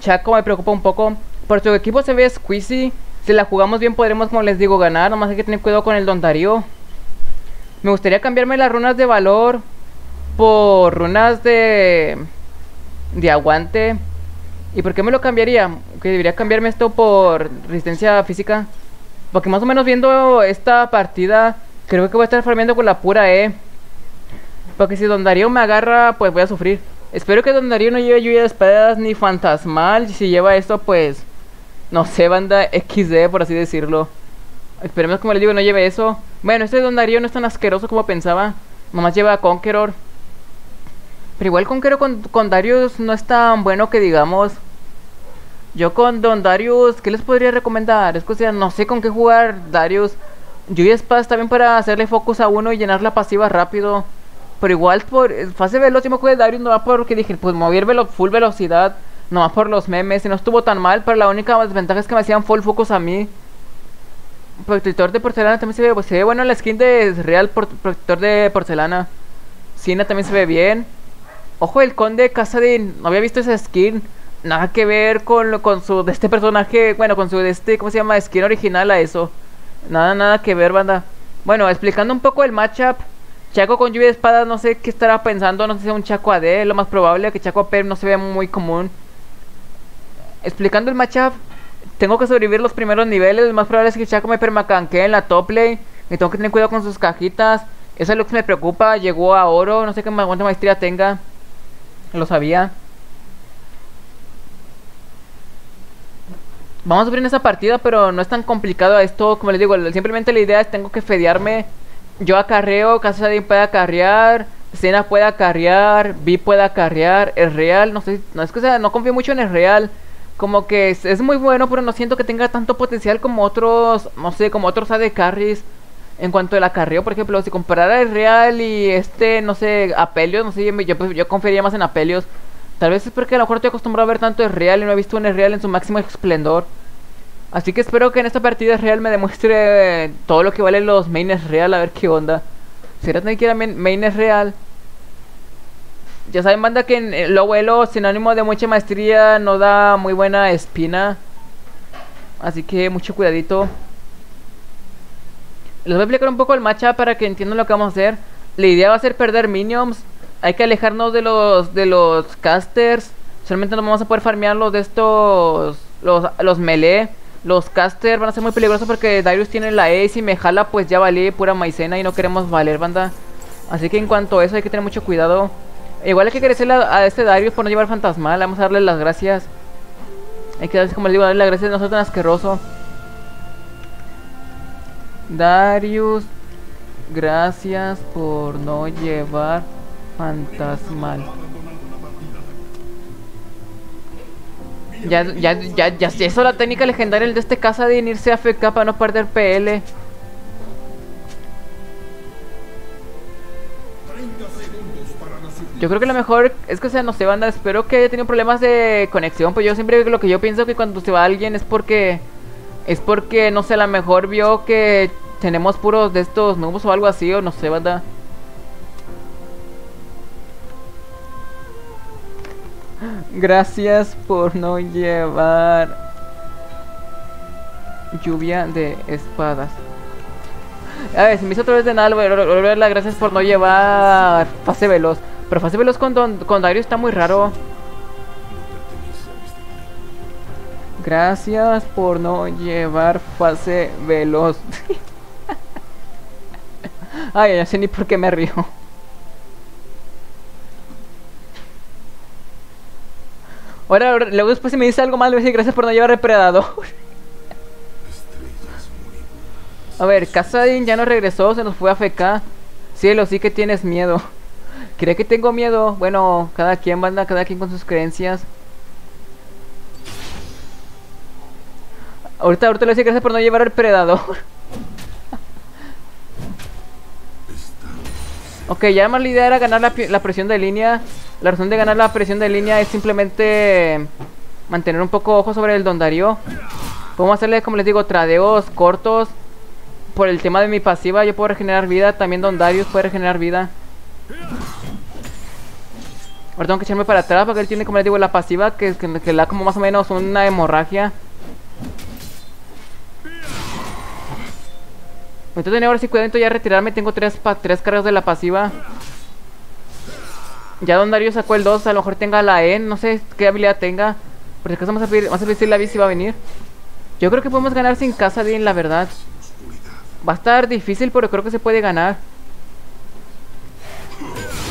Chaco me preocupa un poco. Por su equipo se ve squeezy. Si la jugamos bien podremos, como les digo, ganar. Nomás hay que tener cuidado con el Don Darío. Me gustaría cambiarme las runas de valor por runas de de aguante. ¿Y por qué me lo cambiaría? Que debería cambiarme esto por resistencia física. Porque más o menos viendo esta partida, creo que voy a estar farmeando con la pura E. Porque si Don Darío me agarra, pues voy a sufrir. Espero que Don Darío no lleve lluvia de espadas ni fantasmal. Si lleva esto, pues... No sé, banda XD, por así decirlo. Esperemos, como les digo, no lleve eso. Bueno, este Don Darío no es tan asqueroso como pensaba. Nomás lleva Conqueror. Pero igual Conqueror con, con Darius no es tan bueno que digamos. Yo con Don Darius, ¿qué les podría recomendar? Es que, sea, no sé con qué jugar Darius. Lluvia está bien para hacerle focus a uno y llenar la pasiva rápido. Pero igual por fase veloz, yo me jugué Darius no va porque dije, pues mover velo full velocidad. No más por los memes. Y no estuvo tan mal, pero la única desventaja es que me hacían full focus a mí. Protector de porcelana también se ve, pues, se ve bueno la skin de Real Protector de porcelana. Sina también se ve bien. Ojo, el conde Casadin, no había visto esa skin. Nada que ver con, lo- con su de este personaje, bueno, con su de este, ¿cómo se llama? Skin original a eso. Nada, nada que ver, banda. Bueno, explicando un poco el matchup. Chaco con lluvia de espadas, no sé qué estará pensando, no sé si es un Chaco AD, lo más probable que Chaco AP no se vea muy común. Explicando el matchup, tengo que sobrevivir los primeros niveles, lo más probable es que Chaco me permacanquee en la top lane. Y tengo que tener cuidado con sus cajitas. Es lo que me preocupa, llegó a oro, no sé qué más cuánta maestría tenga. Lo sabía. Vamos a en esa partida, pero no es tan complicado esto. Como les digo, simplemente la idea es tengo que fedearme. Yo acarreo, Casadin puede acarrear, Cena puede acarrear, Vi puede acarrear, es real, no sé, no es no confío mucho en el real. Como que es, es muy bueno, pero no siento que tenga tanto potencial como otros, no sé, como otros AD carries. En cuanto al acarreo, por ejemplo, si comparara el Real y este, no sé, Apelios, no sé, yo, yo, confiaría más en Apelios. Tal vez es porque a lo mejor estoy acostumbrado a ver tanto el Real y no he visto un Real en su máximo esplendor. Así que espero que en esta partida Real me demuestre eh, todo lo que valen los maines Real, a ver qué onda. ¿Será que era main, maines Real? Ya saben, banda, que en el abuelo sinónimo de mucha maestría no da muy buena espina. Así que mucho cuidadito. Les voy a explicar un poco el matchup para que entiendan lo que vamos a hacer. La idea va a ser perder minions. Hay que alejarnos de los de los casters. Solamente nos vamos a poder farmear los de estos. Los, los melee. Los casters van a ser muy peligrosos porque Darius tiene la E y si me jala pues ya valí pura maicena y no queremos valer banda. Así que en cuanto a eso hay que tener mucho cuidado. Igual hay que agradecerle a, este Darius por no llevar fantasmal. Vamos a darle las gracias. Hay que darle, como les digo, darle las gracias. No soy tan asqueroso. Darius, gracias por no llevar fantasmal. Ya, ya, ya, ya, ya eso la técnica legendaria el de este casa de irse a FK para no perder PL. Yo creo que lo mejor es que, o sea, no sé, banda, espero que haya tenido problemas de conexión, pues yo siempre lo que yo pienso que cuando se va alguien es porque es porque, no sé, a lo mejor vio que tenemos puros de estos nuevos o algo así, o no sé, banda. Gracias por no llevar lluvia de espadas. A ver, me hizo otra vez de nada, las gracias por no llevar fase veloz. Pero fase veloz con, con Dario está muy raro. Gracias por no llevar fase veloz. *laughs* Ay, ya sé ni por qué me río. Ahora, luego después si me dice algo mal, le voy a decir gracias por no llevar depredador. *laughs* A ver, Casadin ya no regresó, se nos fue a FK. Cielo, sí que tienes miedo. *laughs* ¿Cree que tengo miedo? Bueno, cada quien banda, cada quien con sus creencias. Ahorita, ahorita le voy a decir gracias por no llevar al predador. ok, ya más la idea era ganar la, la, presión de línea. La razón de ganar la presión de línea es simplemente mantener un poco ojo sobre el Don Darío. Podemos hacerle, como les digo, tradeos cortos. Por el tema de mi pasiva, yo puedo regenerar vida. También Don Darius puede regenerar vida. Ahora tengo que echarme para atrás porque él tiene, como les digo, la pasiva que, que, que le da como más o menos una hemorragia. Entonces ahora sí cuidado ya retirarme. Tengo tres, tres cargas de la pasiva. Ya Don Dario sacó el 2. A lo mejor tenga la E. No sé qué habilidad tenga. Por si acaso vamos a ver, vamos a ver si la bici va a venir. Yo creo que podemos ganar sin casa bien, la verdad. Va a estar difícil, pero creo que se puede ganar.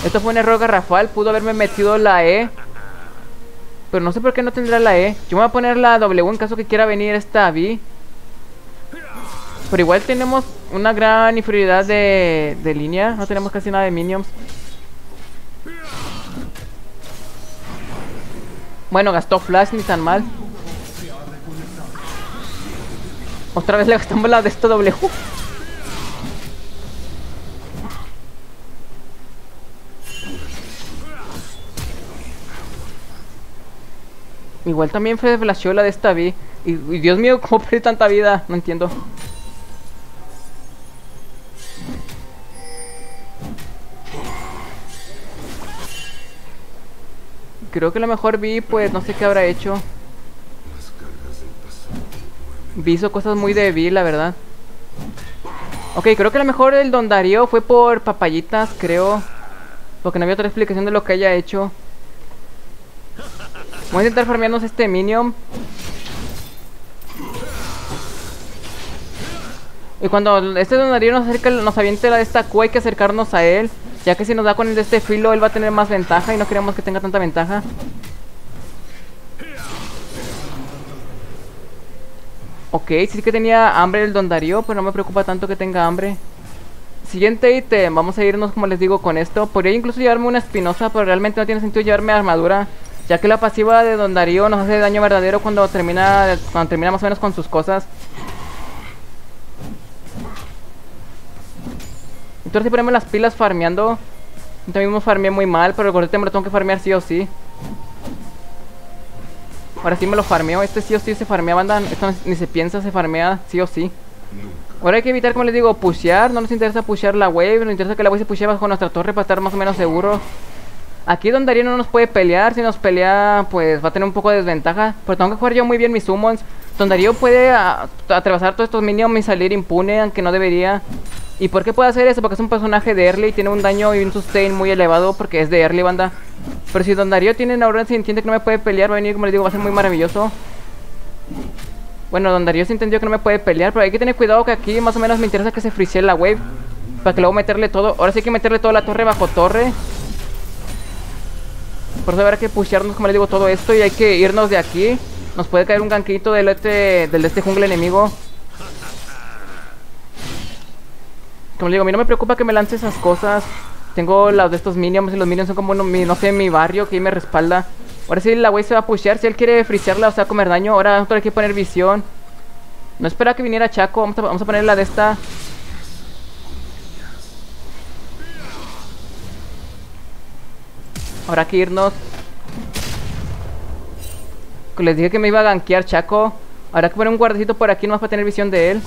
Esto fue un error garrafal. Pudo haberme metido la E. Pero no sé por qué no tendrá la E. Yo me voy a poner la W en caso que quiera venir esta B. Pero igual tenemos una gran inferioridad de, de línea. No tenemos casi nada de minions. Bueno, gastó flash, ni tan mal. Otra vez le gastamos la de esto W. Igual también fue flasheó la de esta B. Y, y Dios mío, ¿cómo perdí tanta vida? No entiendo. Creo que lo mejor vi, pues no sé qué habrá hecho. Vi hizo cosas muy Vi, la verdad. Ok, creo que lo mejor el Don Darío fue por papayitas, creo. Porque no había otra explicación de lo que haya hecho. Vamos a intentar farmearnos este minion. Y cuando este Don Darío nos acerca, nos aviente la de esta Q, hay que acercarnos a él. Ya que si nos da con el de este filo, él va a tener más ventaja y no queremos que tenga tanta ventaja. Ok, sí que tenía hambre el Don Darío, pero no me preocupa tanto que tenga hambre. Siguiente ítem, vamos a irnos como les digo con esto. Podría incluso llevarme una espinosa, pero realmente no tiene sentido llevarme armadura. Ya que la pasiva de Don Darío nos hace daño verdadero cuando termina, cuando termina más o menos con sus cosas. Si ponemos las pilas farmeando. Yo mismo farmeé muy mal, pero el gordete me lo tengo que farmear sí o sí. Ahora sí me lo farmeo. Este sí o sí se farmea, banda. Esto ni se piensa, se farmea sí o sí. Ahora hay que evitar, como les digo, pushear. No nos interesa pushear la wave. Nos interesa que la wave se pushee bajo nuestra torre para estar más o menos seguros. Aquí Don Darío no nos puede pelear. Si nos pelea, pues va a tener un poco de desventaja. Pero tengo que jugar yo muy bien mis summons. Don Darío puede a- atravesar todos estos minions y salir impune, aunque no debería. ¿Y por qué puede hacer eso? Porque es un personaje de early y tiene un daño y un sustain muy elevado porque es de early, banda. Pero si Don Darío tiene orden, se entiende que no me puede pelear, va a venir, como les digo, va a ser muy maravilloso. Bueno, Don Darío se entendió que no me puede pelear, pero hay que tener cuidado que aquí más o menos me interesa que se frisee la wave. Para que luego meterle todo. Ahora sí hay que meterle toda la torre bajo torre. Por eso habrá que pushearnos, como les digo, todo esto y hay que irnos de aquí. Nos puede caer un ganquito del este, del de este jungle enemigo. Como les digo, a mí no me preocupa que me lance esas cosas. Tengo las de estos minions y los minions son como, mi- no sé, mi barrio que ahí me respalda. Ahora sí la wey se va a pushear. Si él quiere frisearla, o sea, comer daño. Ahora nosotros hay que poner visión. No espera que viniera Chaco. Vamos a, vamos poner la de esta. Habrá que irnos. Les dije que me iba a gankear Chaco. Habrá que poner un guardecito por aquí nomás para tener visión de él.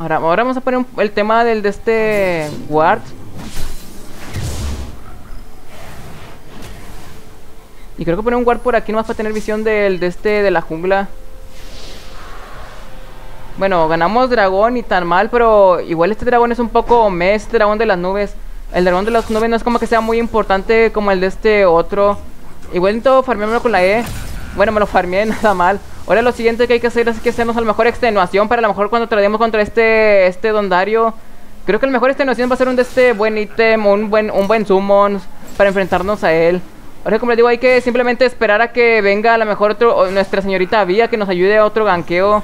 Ahora, ahora vamos a poner un- el tema del de este guard. Y creo que poner un guard por aquí nomás para tener visión del de este de la jungla. Bueno, ganamos dragón y tan mal, pero igual este dragón es un poco mes, este dragón de las nubes. El dragón de las nubes no es como que sea muy importante como el de este otro. Igual intento farmeármelo con la E. Bueno, me lo farmeé *laughs* nada mal. Ahora lo siguiente que hay que hacer es que hacernos a lo mejor extenuación para a lo mejor cuando traemos contra este este Dondario. Creo que el mejor extenuación va a ser un de este buen ítem, un buen un buen summon para enfrentarnos a él. Ahora como les digo, hay que simplemente esperar a que venga a lo mejor otro, nuestra señorita Vía que nos ayude a otro ganqueo.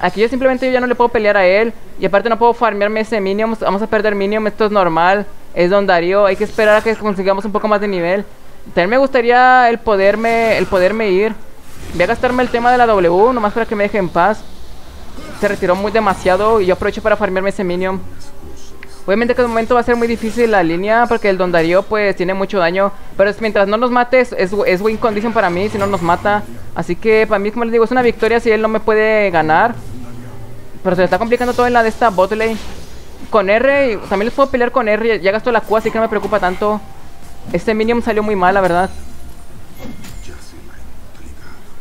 Aquí yo simplemente yo ya no le puedo pelear a él. Y aparte no puedo farmearme ese minion. Vamos a perder minion. Esto es normal. Es Don Darío. Hay que esperar a que consigamos un poco más de nivel. También me gustaría el poderme, el poderme ir. Voy a gastarme el tema de la W. Nomás para que me deje en paz. Se retiró muy demasiado. Y yo aprovecho para farmearme ese minion. Obviamente que de momento va a ser muy difícil la línea porque el Don Darío pues tiene mucho daño. Pero mientras no nos mate es, es, win condition para mí si no nos mata. Así que para mí como les digo es una victoria si él no me puede ganar. Pero se le está complicando todo en la de esta bot lane. Con R, también les puedo pelear con R. Ya gastó la Q así que no me preocupa tanto. Este minion salió muy mal la verdad.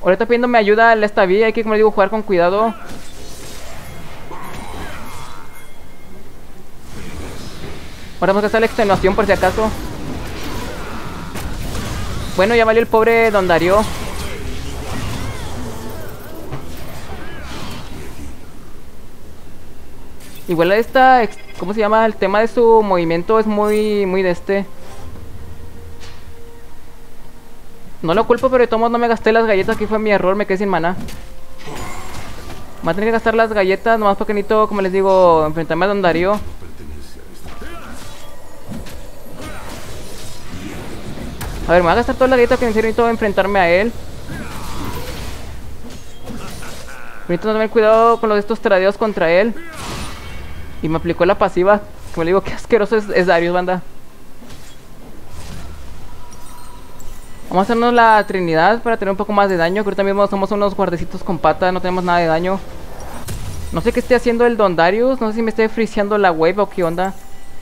Ahorita pidiéndome ayuda en esta vía. Hay que como digo jugar con cuidado. Ahora vamos a gastar la extenuación por si acaso. Bueno, ya valió el pobre Don Darío. Igual esta, ¿cómo se llama? El tema de su movimiento es muy, muy de este. No lo culpo, pero de todos modos no me gasté las galletas, aquí fue mi error, me quedé sin maná. Voy a tener que gastar las galletas, nomás porque necesito, como les digo, enfrentarme a Don Darío. A ver, me voy a gastar todas las galletas que necesito enfrentarme a él. Necesito tener cuidado con los de estos tradeos contra él. Y me aplicó la pasiva. Como le digo, qué asqueroso es, es Darius, banda. Vamos a hacernos la Trinidad para tener un poco más de daño. Que ahorita mismo somos unos guardecitos con pata, no tenemos nada de daño. No sé qué esté haciendo el Don Darius. No sé si me esté friseando la wave o qué onda.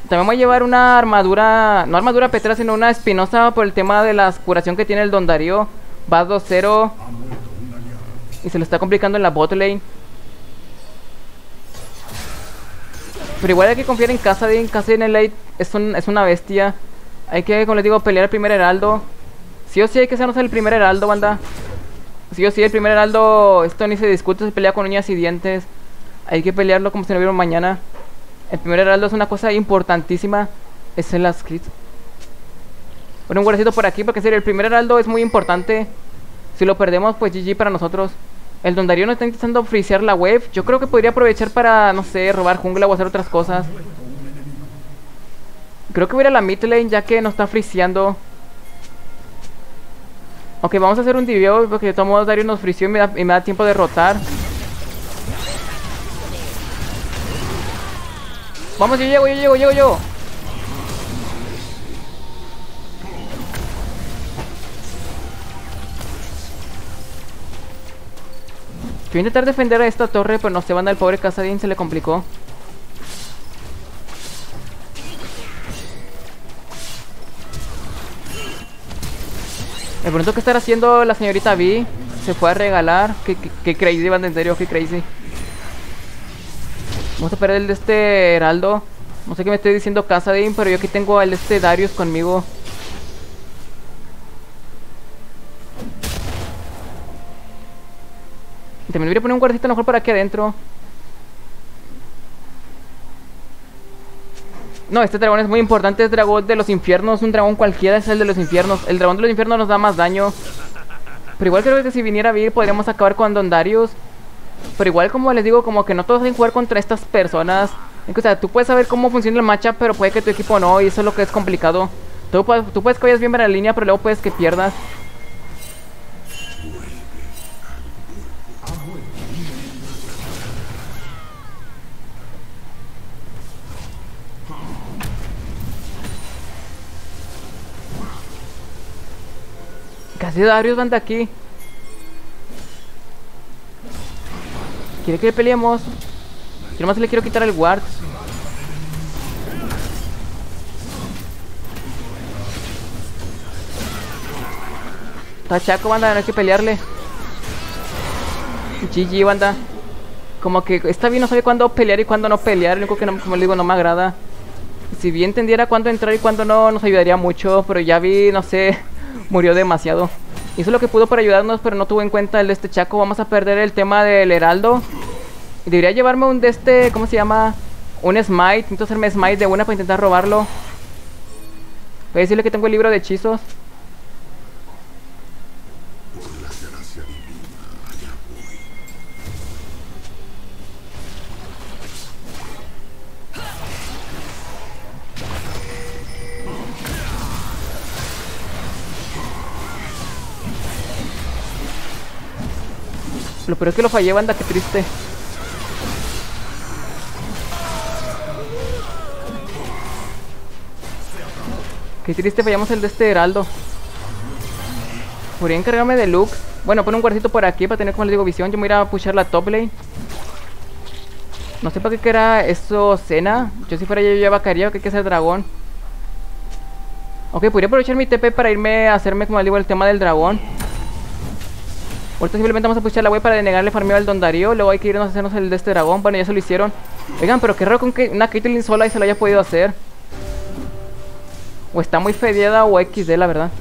También voy a llevar una armadura, no armadura petra, sino una espinosa por el tema de la curación que tiene el Don Darío. Va 2-0. Y se le está complicando en la bot lane. Pero igual hay que confiar en Casadin. Casadin en late es, un- es una bestia. Hay que, como les digo, pelear el primer heraldo. Sí o sí hay que hacernos el primer heraldo, banda. Sí o sí, el primer heraldo, esto ni se discute, se pelea con uñas y dientes. Hay que pelearlo como si no hubiera mañana. El primer heraldo es una cosa importantísima. Es el script. Bueno, un guardacito por aquí, porque el primer heraldo es muy importante. Si lo perdemos, pues GG para nosotros. El Don Darío no está intentando frisear la wave. Yo creo que podría aprovechar para, no sé, robar jungla o hacer otras cosas. Creo que voy a ir a la mid lane ya que no está friseando. Ok, vamos a hacer un divio porque de todos modos Darío nos friseó y me da, tiempo de rotar. Vamos, yo llego, yo llego, llego, yo. Voy a intentar defender a esta torre, pero no se van al pobre Casadín, se le complicó. Me pregunto qué estará haciendo la señorita V. Se fue a regalar. Qué, qué, qué crazy, banda, en serio, qué crazy. Vamos a perder el de este Heraldo. No sé qué me estoy diciendo Casadín, pero yo aquí tengo de este Darius conmigo. También voy a poner un guardito mejor por aquí adentro. No, este dragón es muy importante, es dragón de los infiernos, un dragón cualquiera es el de los infiernos. El dragón de los infiernos nos da más daño. Pero igual creo que si viniera a vir podríamos acabar con Don Darius. Pero igual como les digo, como que no todos saben jugar contra estas personas. O sea, tú puedes saber cómo funciona el matchup, pero puede que tu equipo no, y eso es lo que es complicado. Tú, puedes- tú puedes que vayas bien en la línea, pero luego puedes que pierdas. Casi Darius van de aquí. Quiere que le peleemos. Yo nomás le quiero quitar el ward. Está chaco, banda, no hay que pelearle. GG, banda. Como que está bien, no sabe cuándo pelear y cuándo no pelear. Lo único que, no, como le digo, no me agrada. Si bien entendiera cuándo entrar y cuándo no, nos ayudaría mucho. Pero ya vi, no sé, murió demasiado. Hizo lo que pudo para ayudarnos, pero no tuvo en cuenta el de este Chaco. Vamos a perder el tema del Heraldo. Debería llevarme un de este, ¿cómo se llama? Un Smite. Intento hacerme Smite de una para intentar robarlo. Voy a decirle que tengo el libro de hechizos. Lo peor es que lo fallé, banda, qué triste. Qué triste, fallamos el de este Heraldo. Podría encargarme de Luke. Bueno, pon un guardito por aquí para tener, como les digo, visión. Yo me voy a ir pushar la top lane. No sé para qué era eso, Cena. Yo si fuera yo, ya vacaría, que hay que ser dragón. Ok, podría aprovechar mi TP para irme a hacerme, como les digo, el tema del dragón. Ahorita simplemente vamos a pushar la web para denegarle farmeo al Don Darío. Luego hay que irnos a hacernos el de este dragón. Bueno, ya se lo hicieron. Oigan, pero qué raro con que una Caitlyn sola y se lo haya podido hacer. O está muy fedeada o XD, la verdad.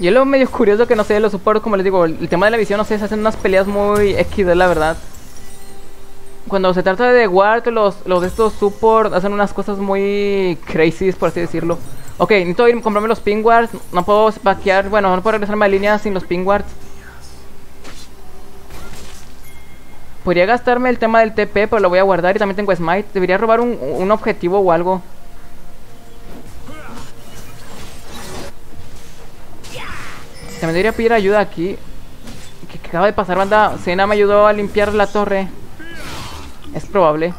Y es lo medio curioso que no sé, los supports, como les digo, el tema de la visión, no sé, se hacen unas peleas muy XD, la verdad. Cuando se trata de Ward, los, los de estos support hacen unas cosas muy crazy, por así decirlo. Ok, necesito ir comprarme los ping wards. No puedo vaquear, bueno, no puedo regresarme a línea sin los ping wards. Podría gastarme el tema del TP, pero lo voy a guardar y también tengo Smite. Debería robar un, un objetivo o algo. También debería pedir ayuda aquí. ¿Qué, qué acaba de pasar, banda? Sena me ayudó a limpiar la torre. Es probable.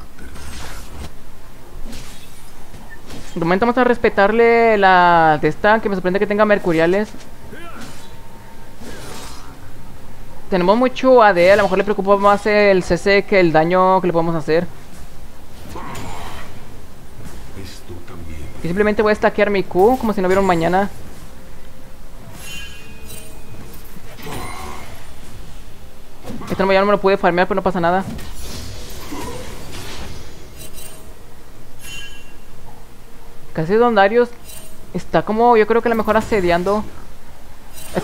De momento vamos a respetarle la de esta, que me sorprende que tenga mercuriales. Tenemos mucho AD, a lo mejor le preocupa más el CC que el daño que le podemos hacer. Y simplemente voy a stackear mi Q, como si no hubiera un mañana. Este no, me lo pude farmear, pero no pasa nada. Casi Darius está como, yo creo que la mejor asediando.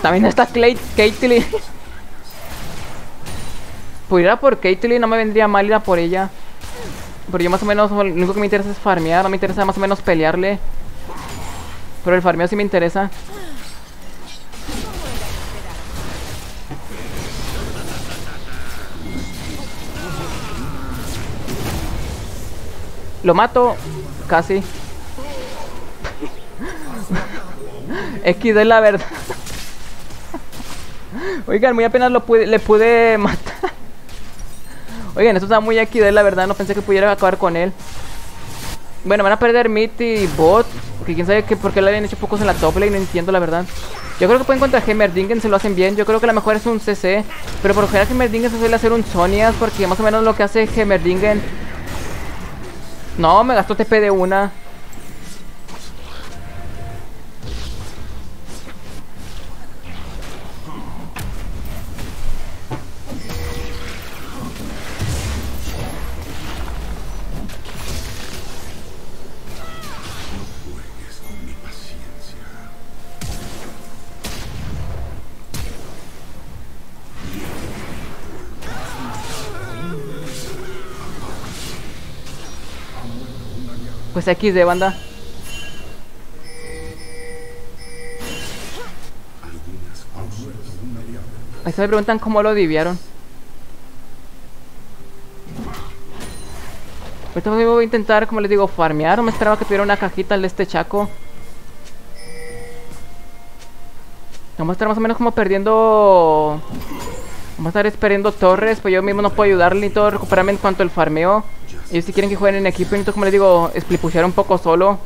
También está Caitlyn. Por ir a por Caitlyn no me vendría mal ir a por ella. Pero yo más o menos, lo único que me interesa es farmear, no me interesa más o menos pelearle. Pero el farmeo sí me interesa. Lo mato, casi. XD la verdad. Oigan, muy apenas lo pude, le pude matar. Oigan, esto está muy XD la verdad, no pensé que pudiera acabar con él. Bueno, van a perder Mid y Bot. Que quién sabe que por qué le habían hecho pocos en la top lane, no entiendo la verdad. Yo creo que pueden contra Heimerdinger, se lo hacen bien. Yo creo que la mejor es un CC. Pero por lo general Heimerdinger se suele hacer un Sonias. Porque más o menos lo que hace Heimerdinger. No, me gastó TP de una. Pues X de banda. Ahí se me preguntan cómo lo diviaron. Ahorita voy a intentar, como les digo, farmear. No me esperaba que tuviera una cajita de este chaco. Vamos a estar más o menos como perdiendo... Vamos a estar esperando torres, pues yo mismo no puedo ayudarle ni todo recuperarme en cuanto al farmeo. Ellos si quieren que jueguen en equipo, necesito como les digo, splipusear un poco solo.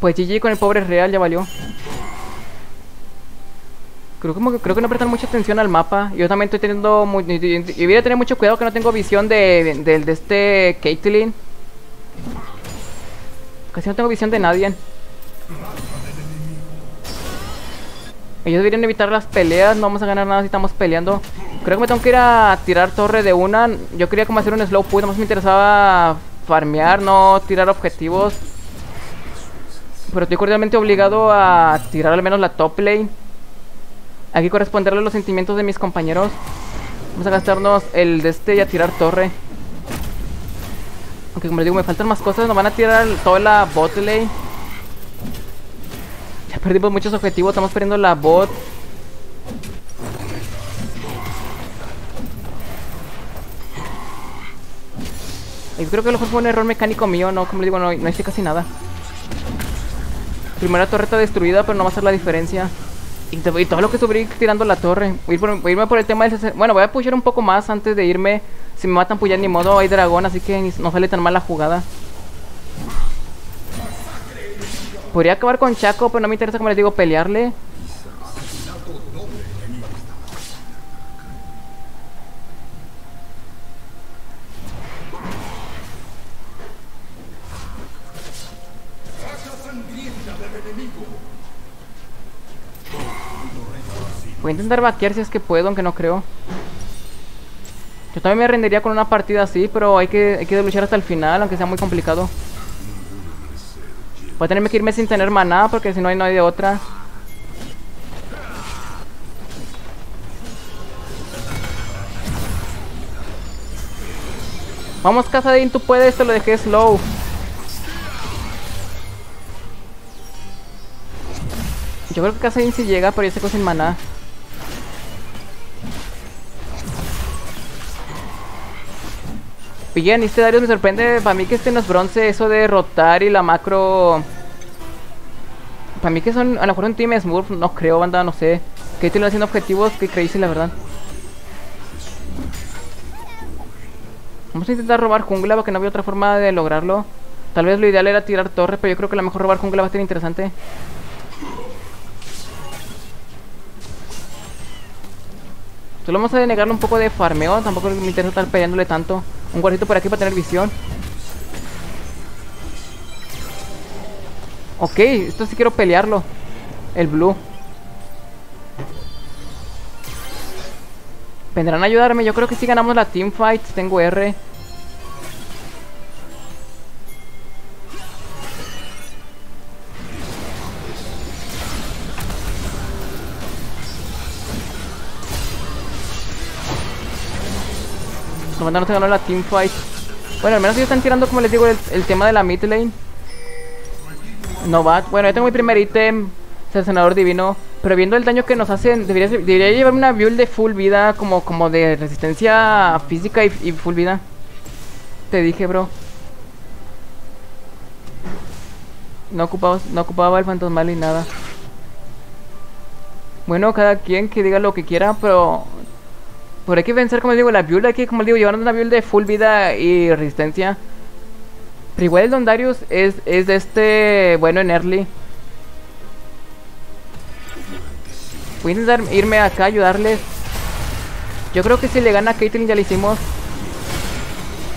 Pues GG con el pobre real ya valió. Creo, como que, creo que no prestan mucha atención al mapa. Yo también estoy teniendo... Muy, y voy a tener mucho cuidado que no tengo visión de, de, de este Caitlyn. Casi no tengo visión de nadie. Ellos deberían evitar las peleas, no vamos a ganar nada si estamos peleando. Creo que me tengo que ir a tirar torre de una. Yo quería como hacer un slow push, más me interesaba farmear, no tirar objetivos. Pero estoy cordialmente obligado a tirar al menos la top lane. Hay que corresponderle a los sentimientos de mis compañeros. Vamos a gastarnos el de este y a tirar torre. Aunque como les digo, me faltan más cosas. Nos van a tirar toda la bot lane. Perdimos muchos objetivos, estamos perdiendo la bot. Yo creo que lo fue un error mecánico mío, no, como les digo, no, no hice casi nada. Primera torreta destruida, pero no va a ser la diferencia. Y, y todo lo que subí tirando la torre. Voy, a irme por el tema del... Bueno, voy a pushar un poco más antes de irme. Si me matan, pues ni modo, hay dragón, así que no sale tan mal la jugada. Podría acabar con Chaco, pero no me interesa, como les digo, pelearle. Voy a intentar vaquear si es que puedo, aunque no creo. Yo también me rendería con una partida así, pero hay que, hay que luchar hasta el final, aunque sea muy complicado. Voy a tenerme que irme sin tener maná, porque si no hay no hay de otra. Vamos, Casadín, tú puedes, te lo dejé slow. Yo creo que Casadín sí llega, pero yo se quedó sin maná. Bien, este Darius me sorprende. Para mí que este no es bronce, eso de rotar y la macro. Para mí que son, a lo mejor un team Smurf, no creo, banda, no sé. Que tienen haciendo objetivos que crazy, la verdad. Vamos a intentar robar jungla porque no había otra forma de lograrlo. Tal vez lo ideal era tirar torre, pero yo creo que a lo mejor robar jungla va a ser interesante. Solo vamos a denegarle un poco de farmeo, tampoco me interesa estar peleándole tanto. Un guardito por aquí para tener visión. Ok, esto sí quiero pelearlo. El blue. Vendrán a ayudarme. Yo creo que si ganamos la teamfight. Tengo R. Nos mandaron a ganar la teamfight. Bueno, al menos ellos están tirando, como les digo, el, tema de la mid lane. Novat. Bueno, yo tengo mi primer ítem. Senador divino. Pero viendo el daño que nos hacen, debería, debería llevar una build de full vida, como, como de resistencia física y, full vida. Te dije, bro. No ocupaba, no ocupaba el fantasmal y nada. Bueno, cada quien que diga lo que quiera, pero... Pero hay que vencer, como digo, la build. Hay que, como digo, llevar una build de full vida y resistencia. Pero igual el Don Darius es, es de este... Bueno, en early. Voy a intentar irme acá a ayudarles. Yo creo que si le gana a Caitlyn ya le hicimos.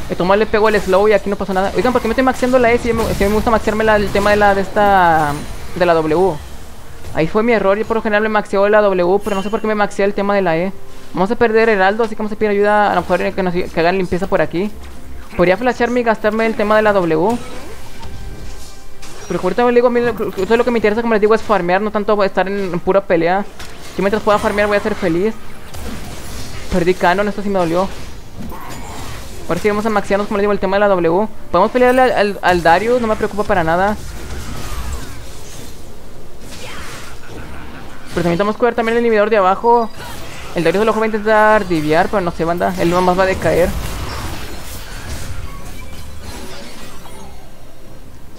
Me tomó, le pego el slow y aquí no pasó nada. Oigan, ¿por qué me estoy maxeando la E? Si me, gusta maxearme el tema de la de esta. de la W. Ahí fue mi error. Yo por lo general me maxeo la W, pero no sé por qué me maxeé el tema de la E. Vamos a perder Heraldo, así que vamos a pedir ayuda a lo mejor que, nos, que hagan limpieza por aquí. Podría flashearme y gastarme el tema de la W. Pero ahorita les digo, a mí lo- que me interesa, como les digo, es farmear, no tanto estar en, pura pelea. Yo mientras pueda farmear voy a ser feliz. Perdí canon, esto sí me dolió. Ahora sí vamos a maxiarnos, como les digo, el tema de la W. Podemos pelearle al, al, Darius, no me preocupa para nada. Pero también tenemos que también el inhibidor de abajo. El Darius lo va a intentar diviar, pero no sé, banda. Él nomás va a decaer.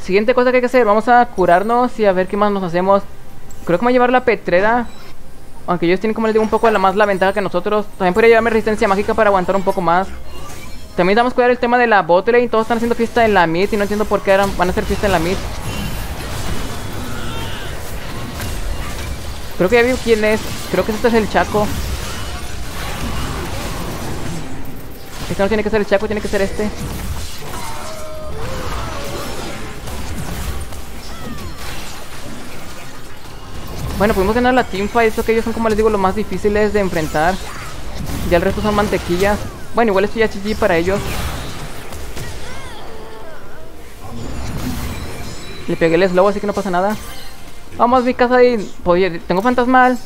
Siguiente cosa que hay que hacer, vamos a curarnos y a ver qué más nos hacemos. Creo que me a llevar la petrera. Aunque ellos tienen, como les digo, un poco la más la ventaja que nosotros. También podría llevarme resistencia mágica para aguantar un poco más. También vamos a cuidar el tema de la bot lane. Todos están haciendo fiesta en la mid y no entiendo por qué van a hacer fiesta en la mid. Creo que ya vi quién es. Creo que este es el Chaco. Este no tiene que ser el Chaco, tiene que ser este. Bueno, pudimos ganar la teamfight. Esto que ellos son, como les digo, los más difíciles de enfrentar. Ya el resto son mantequillas. Bueno, igual esto ya GG para ellos. Le pegué el slow, así que no pasa nada. Vamos, mi casa ahí. Oye, tengo fantasmal.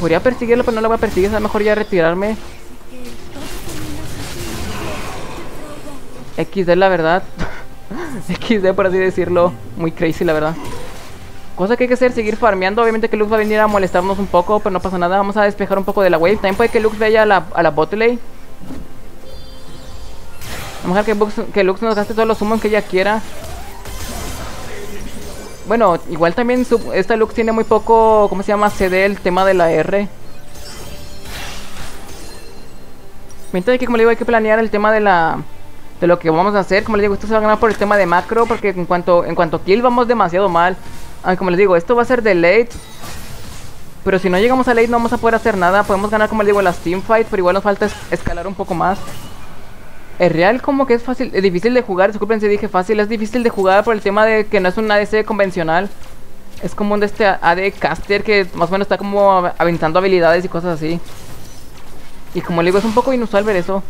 Podría perseguirlo, pero no lo voy a perseguir. Es mejor ya retirarme. XD, la verdad. *laughs* XD, por así decirlo. Muy crazy, la verdad. Cosa que hay que hacer, seguir farmeando. Obviamente que Lux va a venir a molestarnos un poco, pero no pasa nada. Vamos a despejar un poco de la wave. También puede que Lux vaya a la, a la a dejar que, Lux- que Lux nos gaste todos los summons que ella quiera. Bueno, igual también su- esta Lux tiene muy poco, ¿cómo se llama? CD, el tema de la R. Mientras que, como le digo, hay que planear el tema de la... De lo que vamos a hacer, como les digo, esto se va a ganar por el tema de macro, porque en cuanto, en cuanto kill vamos demasiado mal. Aunque como les digo, esto va a ser de late. Pero si no llegamos a late no vamos a poder hacer nada. Podemos ganar, como les digo, las teamfights, pero igual nos falta es- escalar un poco más. Es real como que es fácil, es difícil de jugar, disculpen si dije fácil, es difícil de jugar por el tema de que no es un ADC convencional. Es como un de este AD caster que más o menos está como av- aventando habilidades y cosas así. Y como le digo, es un poco inusual ver eso.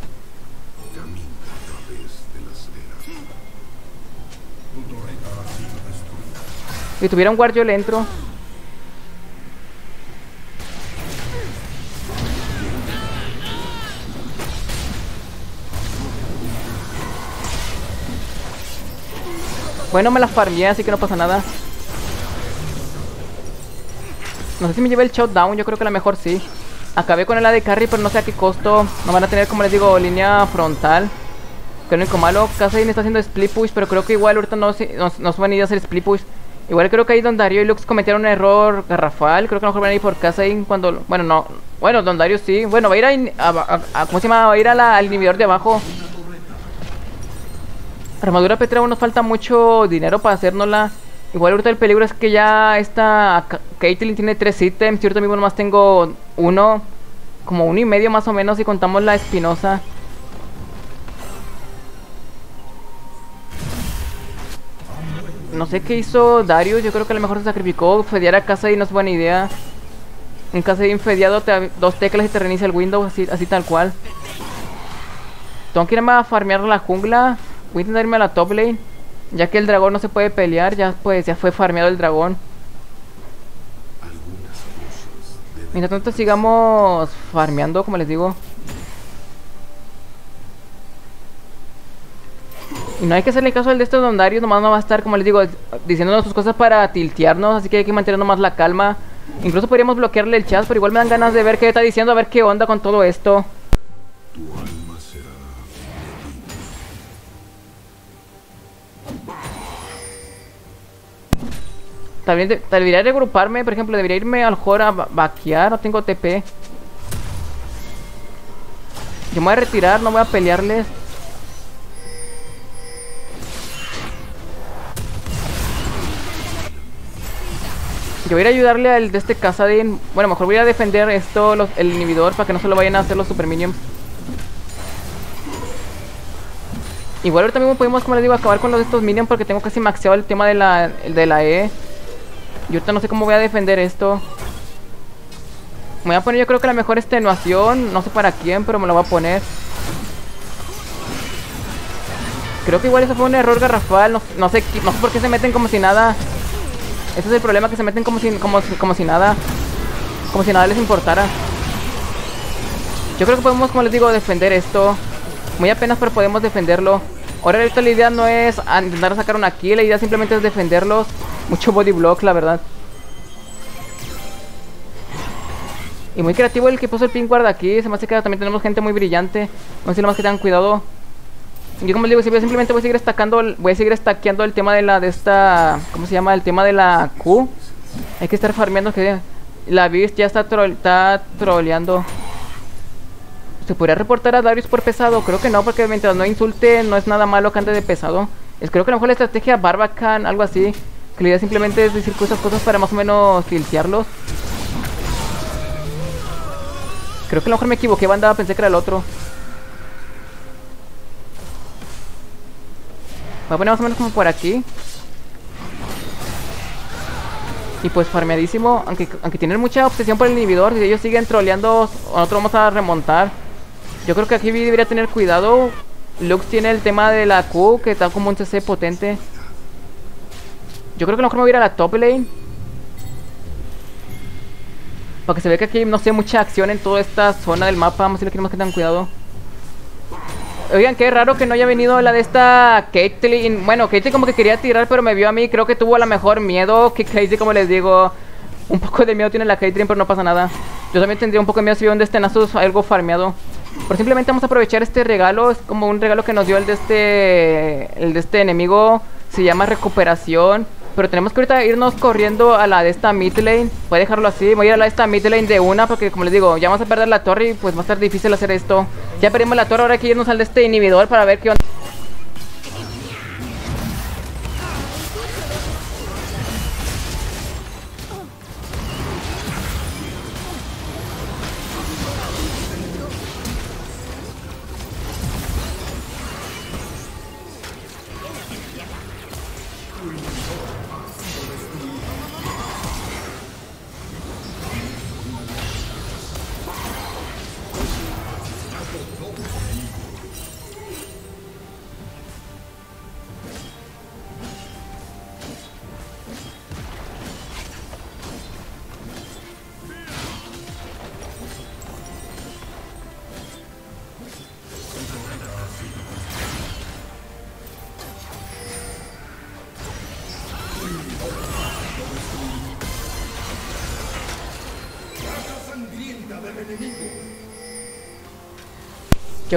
Si tuviera un guard yo le entro. Bueno, me la farmeé, así que no pasa nada. No sé si me lleva el shutdown, yo creo que a lo mejor sí. Acabé con el AD carry, pero no sé a qué costo. No van a tener, como les digo, línea frontal. Que lo único malo, Kazain está haciendo split push, pero creo que igual ahorita no, se- no, no se van a ir a hacer split push. Igual creo que ahí Don Dario y Lux cometieron un error garrafal. Creo que a lo mejor van a ir por Kazain cuando... Bueno, no. Bueno, Don Dario sí. Bueno, va a ir a... ¿Cómo se llama? Va a ir al inhibidor de abajo. Armadura Petra aún nos falta mucho dinero para hacérnosla. Igual ahorita el peligro es que ya esta Caitlyn tiene tres ítems. Yo ahorita mismo nomás tengo uno. Como uno y medio más o menos si contamos la espinosa. No sé qué hizo Darius. Yo creo que a lo mejor se sacrificó. Fedear a casa y no es buena idea. En caso de infediado, te, dos teclas y te reinicia el Windows, así, así tal cual. Tengo que irme a farmear la jungla. Voy a intentar irme a la top lane. Ya que el dragón no se puede pelear, ya pues ya fue farmeado el dragón. Mientras tanto sigamos farmeando, como les digo. Y no hay que hacerle caso al de estos dondarios, nomás no va a estar, como les digo, diciéndonos sus cosas para tiltearnos, así que hay que mantener nomás la calma. Incluso podríamos bloquearle el chat, pero igual me dan ganas de ver qué está diciendo, a ver qué onda con todo esto. También de- debería regruparme, por ejemplo, debería irme al mejor a va- vaquear, no tengo TP. Yo me voy a retirar, no voy a pelearles. Yo voy a ir a ayudarle al de este Casadin. Bueno, mejor voy a defender esto, el inhibidor, para que no se lo vayan a hacer los super minions. Igual ahorita mismo podemos, como les digo, acabar con los de estos minions porque tengo casi maxeado el tema de la, de la E. Y ahorita no sé cómo voy a defender esto. Me voy a poner yo creo que la mejor extenuación. No sé para quién, pero me lo voy a poner. Creo que igual eso fue un error garrafal. No, no sé, no sé por qué se meten como si nada. Ese es el problema, que se meten como si, como, como si nada. Como si nada les importara. Yo creo que podemos, como les digo, defender esto. Muy apenas, pero podemos defenderlo. Ahora ahorita la idea no es intentar sacar una kill, la idea simplemente es defenderlos. Mucho body block, la verdad. Y muy creativo el que puso el pin guard aquí. Se me hace que también tenemos gente muy brillante. Vamos a decir más que tengan cuidado. Yo como les digo, si- simplemente voy a seguir estacando, voy a seguir stackeando el tema de la de esta, ¿cómo se llama? El tema de la Q. Hay que estar farmeando que la Beast ya está, troll, está troleando. ¿Se podría reportar a Darius por pesado? Creo que no, porque mientras no insulte, no es nada malo que ande de pesado. Es creo que a lo mejor la estrategia Barbacan, algo así. Que la idea simplemente es decir cosas, cosas para más o menos filtearlos. Creo que a lo mejor me equivoqué, banda, pensé que era el otro. Voy a poner más o menos como por aquí. Y pues farmeadísimo, aunque, aunque tienen mucha obsesión por el inhibidor, si ellos siguen troleando, nosotros vamos a remontar. Yo creo que aquí debería tener cuidado. Lux tiene el tema de la Q, que está como un CC potente. Yo creo que lo mejor me voy a la top lane. Porque se ve que aquí no sé mucha acción en toda esta zona del mapa. Vamos a decirle que tenemos que tener cuidado. Oigan, qué raro que no haya venido la de esta Caitlyn. Bueno, Caitlyn como que quería tirar, pero me vio a mí. Creo que tuvo a la mejor miedo. Que crazy, como les digo. Un poco de miedo tiene la Caitlyn, pero no pasa nada. Yo también tendría un poco de miedo si veo un de este Nasus algo farmeado. Pero simplemente vamos a aprovechar este regalo. Es como un regalo que nos dio el de este. El de este enemigo. Se llama recuperación. Pero tenemos que ahorita irnos corriendo a la de esta mid lane. Voy a dejarlo así. Voy a ir a la de esta mid lane de una. Porque como les digo, ya vamos a perder la torre y pues va a estar difícil hacer esto. Ya perdimos la torre. Ahora hay que irnos al de este inhibidor para ver qué onda.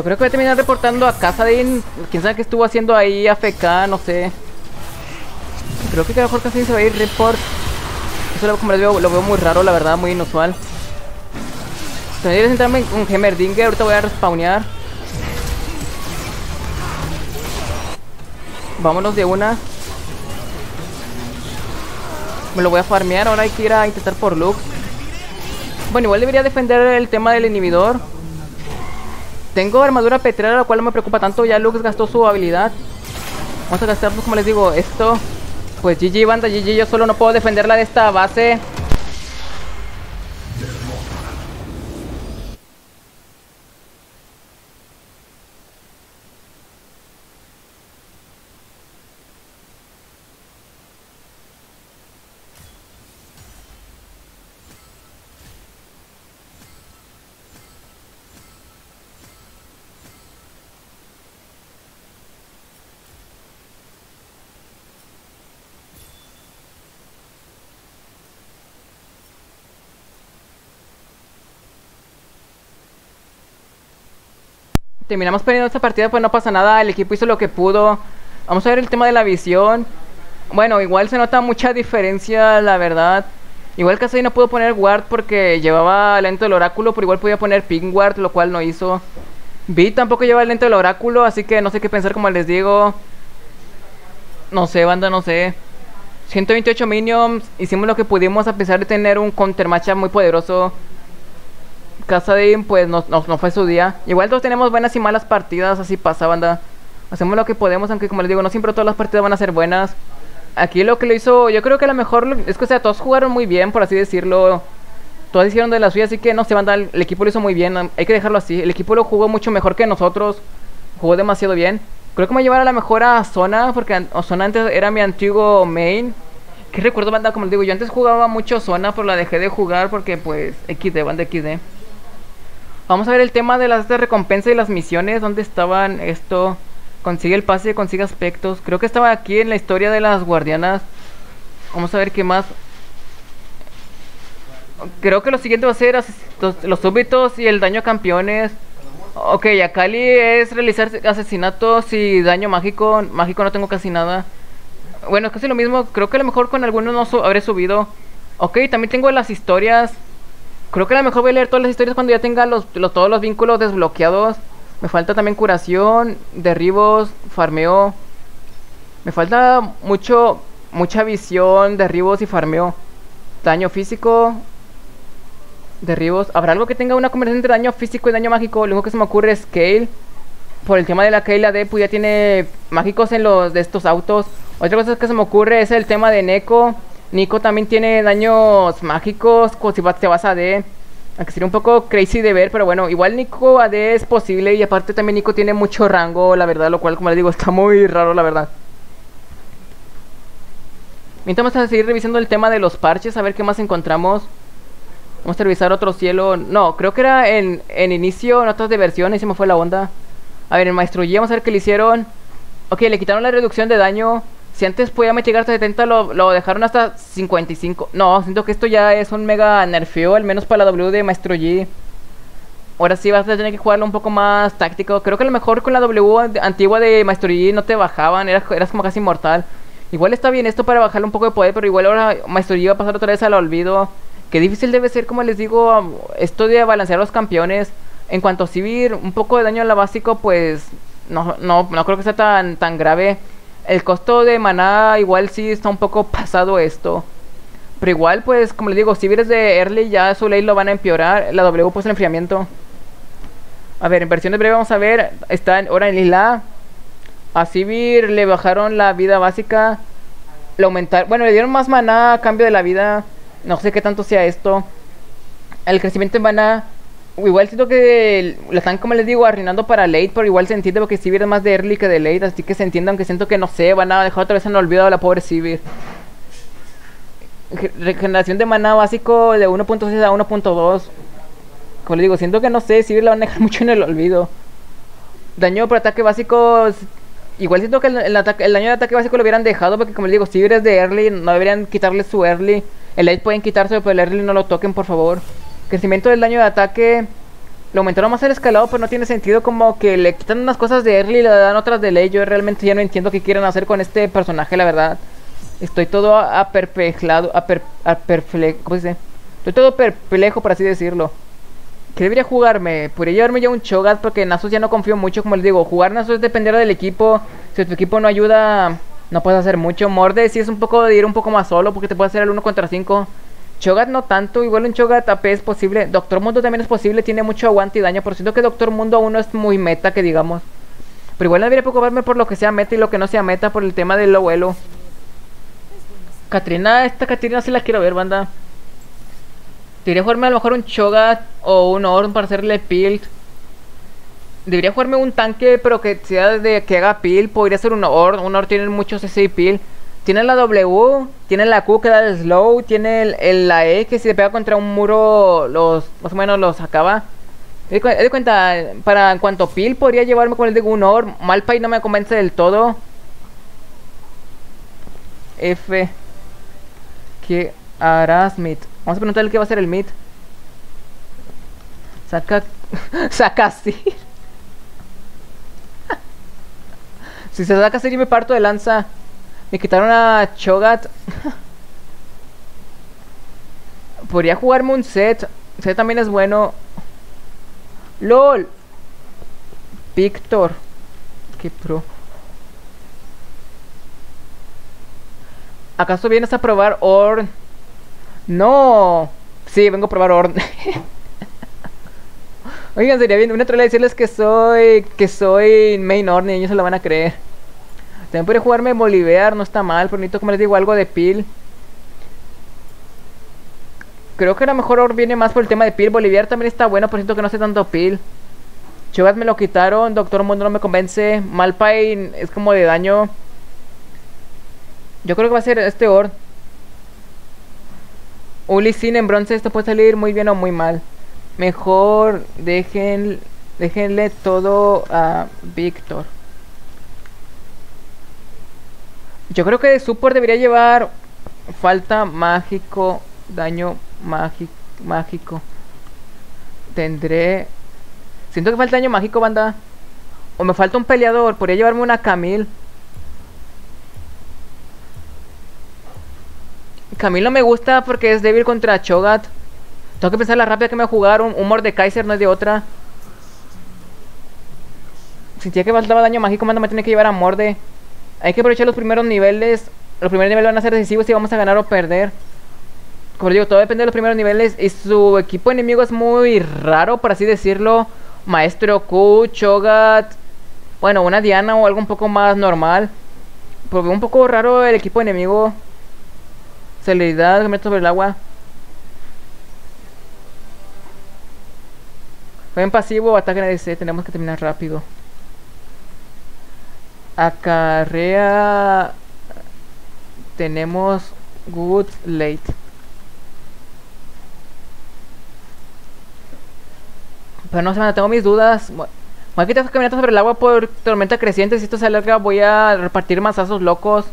Creo que voy a terminar reportando a Casadin. Quién sabe qué estuvo haciendo ahí AFK, no sé. Creo que a lo mejor Casadin se va a ir report. Eso lo, como les veo, lo veo muy raro, la verdad, muy inusual. Tendría que centrarme con Heimerdinger. Ahorita voy a respawnear. Vámonos de una. Me lo voy a farmear. Ahora hay que ir a intentar por Lux. Bueno, igual debería defender el tema del inhibidor. Tengo armadura petrera, la cual no me preocupa tanto. Ya Lux gastó su habilidad. Vamos a gastar, como les digo, esto. Pues GG, banda, GG. Yo solo no puedo defenderla de esta base. Terminamos perdiendo esta partida, pues no pasa nada. El equipo hizo lo que pudo. Vamos a ver el tema de la visión. Bueno, igual se nota mucha diferencia, la verdad. Igual casi no pudo poner guard porque llevaba lento el oráculo, pero igual podía poner ping guard, lo cual no hizo. Vi tampoco lleva lento el oráculo, así que no sé qué pensar como les digo. No sé, banda, no sé. 128 minions, hicimos lo que pudimos a pesar de tener un counter muy poderoso. Casadin, pues no, no, no fue su día. Igual todos tenemos buenas y malas partidas, así pasa, banda. Hacemos lo que podemos, aunque como les digo, no siempre todas las partidas van a ser buenas. Aquí lo que lo hizo, yo creo que a lo mejor es que, o sea, todos jugaron muy bien, por así decirlo. Todos hicieron de la suya, así que no se van a dar. El equipo lo hizo muy bien, hay que dejarlo así. El equipo lo jugó mucho mejor que nosotros. Jugó demasiado bien. Creo que me voy a la mejor a Zona, porque Zona antes era mi antiguo main. Que recuerdo, banda, como les digo, yo antes jugaba mucho Zona, pero la dejé de jugar porque, pues, XD, banda XD. Vamos a ver el tema de las de recompensa y las misiones. ¿Dónde estaban esto? Consigue el pase, consigue aspectos. Creo que estaba aquí en la historia de las guardianas. Vamos a ver qué más. Creo que lo siguiente va a ser los, súbitos y el daño a campeones. Ok, Akali es realizar asesinatos y daño mágico. Mágico no tengo casi nada. Bueno, casi lo mismo. Creo que a lo mejor con algunos no habré subido. Ok, también tengo las historias. Creo que a lo mejor voy a leer todas las historias cuando ya tenga los, todos los vínculos desbloqueados. Me falta también curación, derribos, farmeo. Me falta mucho, mucha visión, derribos y farmeo. Daño físico, derribos. ¿Habrá algo que tenga una conversión entre daño físico y daño mágico? Lo único que se me ocurre es Scale. Por el tema de la Kale la pues ya tiene mágicos en los de estos autos. Otra cosa que se me ocurre es el tema de Neko. Nico también tiene daños mágicos, como si va- te vas a D. Aunque sería un poco crazy de ver, pero bueno, igual Nico AD es posible y aparte también Nico tiene mucho rango, la verdad, lo cual, como les digo, *laughs* está muy raro, la verdad. Mientras vamos a seguir revisando el tema de los parches, a ver qué más encontramos. Vamos a revisar otro cielo. No, creo que era en, en inicio, notas de versión, y se me fue la onda. A ver, el maestro Yi, vamos a ver qué le hicieron. Ok, le quitaron la reducción de daño. Si antes podía llegar hasta 70, lo, lo dejaron hasta 55. No, siento que esto ya es un mega nerfeo, al menos para la W de Maestro Yi. Ahora sí vas a tener que jugarlo un poco más táctico. Creo que a lo mejor con la W antigua de Maestro Yi no te bajaban, eras, eras como casi inmortal. Igual está bien esto para bajarle un poco de poder, pero igual ahora Maestro Yi va a pasar otra vez al olvido. Qué difícil debe ser, como les digo, esto de balancear los campeones. En cuanto a Sivir, un poco de daño a la básico, pues no, no, no creo que sea tan, tan grave. El costo de maná igual sí está un poco pasado esto. Pero igual, pues, como les digo, Sivir es de early, ya su ley lo van a empeorar. La W pues el enfriamiento. A ver, en versiones breves vamos a ver. Está ahora en Lila. A Sivir le bajaron la vida básica. Le aumentaron. Bueno, le dieron más maná a cambio de la vida. No sé qué tanto sea esto. El crecimiento en maná. Igual siento que lo están, como les digo, arruinando para late. Pero igual se entiende porque Sivir es más de early que de late. Así que se entiende, aunque siento que no sé. Van a dejar otra vez en el olvido a la pobre Sivir. Ge- Regeneración de maná básico de 1.6 a 1.2. Como les digo, siento que no sé, Sivir la van a dejar *laughs* mucho en el olvido. Daño por ataque básico. Igual siento que el, el ataque- el daño de ataque básico lo hubieran dejado. Porque como les digo, Sivir es de early. No deberían quitarle su early. El late pueden quitárselo, pero el early no lo toquen, por favor. Crecimiento del daño de ataque. Lo aumentaron más el escalado, pero no tiene sentido. Como que le quitan unas cosas de early y le dan otras de late. Yo realmente ya no entiendo qué quieren hacer con este personaje, la verdad. Estoy todo aperplejado, aper, aperfle- ¿cómo se dice? Estoy todo perplejo, por así decirlo. ¿Qué debería jugarme? Podría llevarme ya un Cho'Gath porque en ya no confío mucho, como les digo. Jugar Nasus es depender del equipo. Si tu equipo no ayuda, no puedes hacer mucho. Morde sí es un poco de ir un poco más solo porque te puede hacer el 1 contra 5. Cho'Gath no tanto, igual un Cho'Gath AP es posible. Doctor Mundo también es posible, tiene mucho aguante y daño. Por cierto que Doctor Mundo aún no es muy meta, que digamos. Pero igual no debería preocuparme por lo que sea meta y lo que no sea meta por el tema del low elo. Katrina, esta Katrina sí la quiero ver, banda. Debería jugarme a lo mejor un Cho'Gath o un Orn para hacerle build. Debería jugarme un tanque, pero que sea de que haga peel. Podría ser un Orn. Un Orn tiene muchos CC y peel. Tiene la W, tiene la Q que da el slow, tiene el, la E que si le pega contra un muro, los más o menos los acaba. Me di cuenta, para en cuanto peel, podría llevarme con el de un Orn. Malphite no me convence del todo. F. ¿Qué harás, Mid? Vamos a preguntarle qué va a hacer el Mid. Saca. *laughs* Saca. *laughs* Si se da casi yo me parto de lanza. Me quitaron a Chogat. Podría jugarme un set. Set también es bueno. LOL. Víctor. Qué pro. ¿Acaso vienes a probar Orn? No. Sí, vengo a probar Orn. *laughs* Oigan, sería bien una trola decirles que soy que soy main Orn y ellos se lo van a creer. También podría jugarme Bolivar, no está mal, pero necesito como les digo algo de pil. Creo que a lo mejor viene más por el tema de pil. Boliviar también está bueno, por cierto que no sé tanto pil. Chogat me lo quitaron, Doctor Mundo no me convence. Malpine es como de daño. Yo creo que va a ser este Orn. Uli Sin en bronce, esto puede salir muy bien o muy mal. Mejor déjenle todo a Víctor. Yo creo que de support debería llevar falta mágico, daño mágico, mágico. Tendré... Siento que falta daño mágico, banda. O me falta un peleador. Podría llevarme una Camille. Camille no me gusta porque es débil contra Chogat. Tengo que pensar la rápida que me va a jugar. Un, un Mordekaiser no es de otra. Sentía que faltaba daño mágico, manda me tiene que llevar a Morde. Hay que aprovechar los primeros niveles. Los primeros niveles van a ser decisivos si vamos a ganar o perder. Como digo, todo depende de los primeros niveles. Y su equipo enemigo es muy raro, por así decirlo. Maestro Q, Chogat. Bueno, una Diana o algo un poco más normal. Porque un poco raro el equipo enemigo. Celeridad, que sobre el agua. Jueguen pasivo, ataque en ADC. Tenemos que terminar rápido. Acarrea. Tenemos good late. Pero no sé, tengo mis dudas. Voy a quitar caminatas sobre el agua por tormenta creciente. Si esto se alarga, voy a repartir mazazos locos.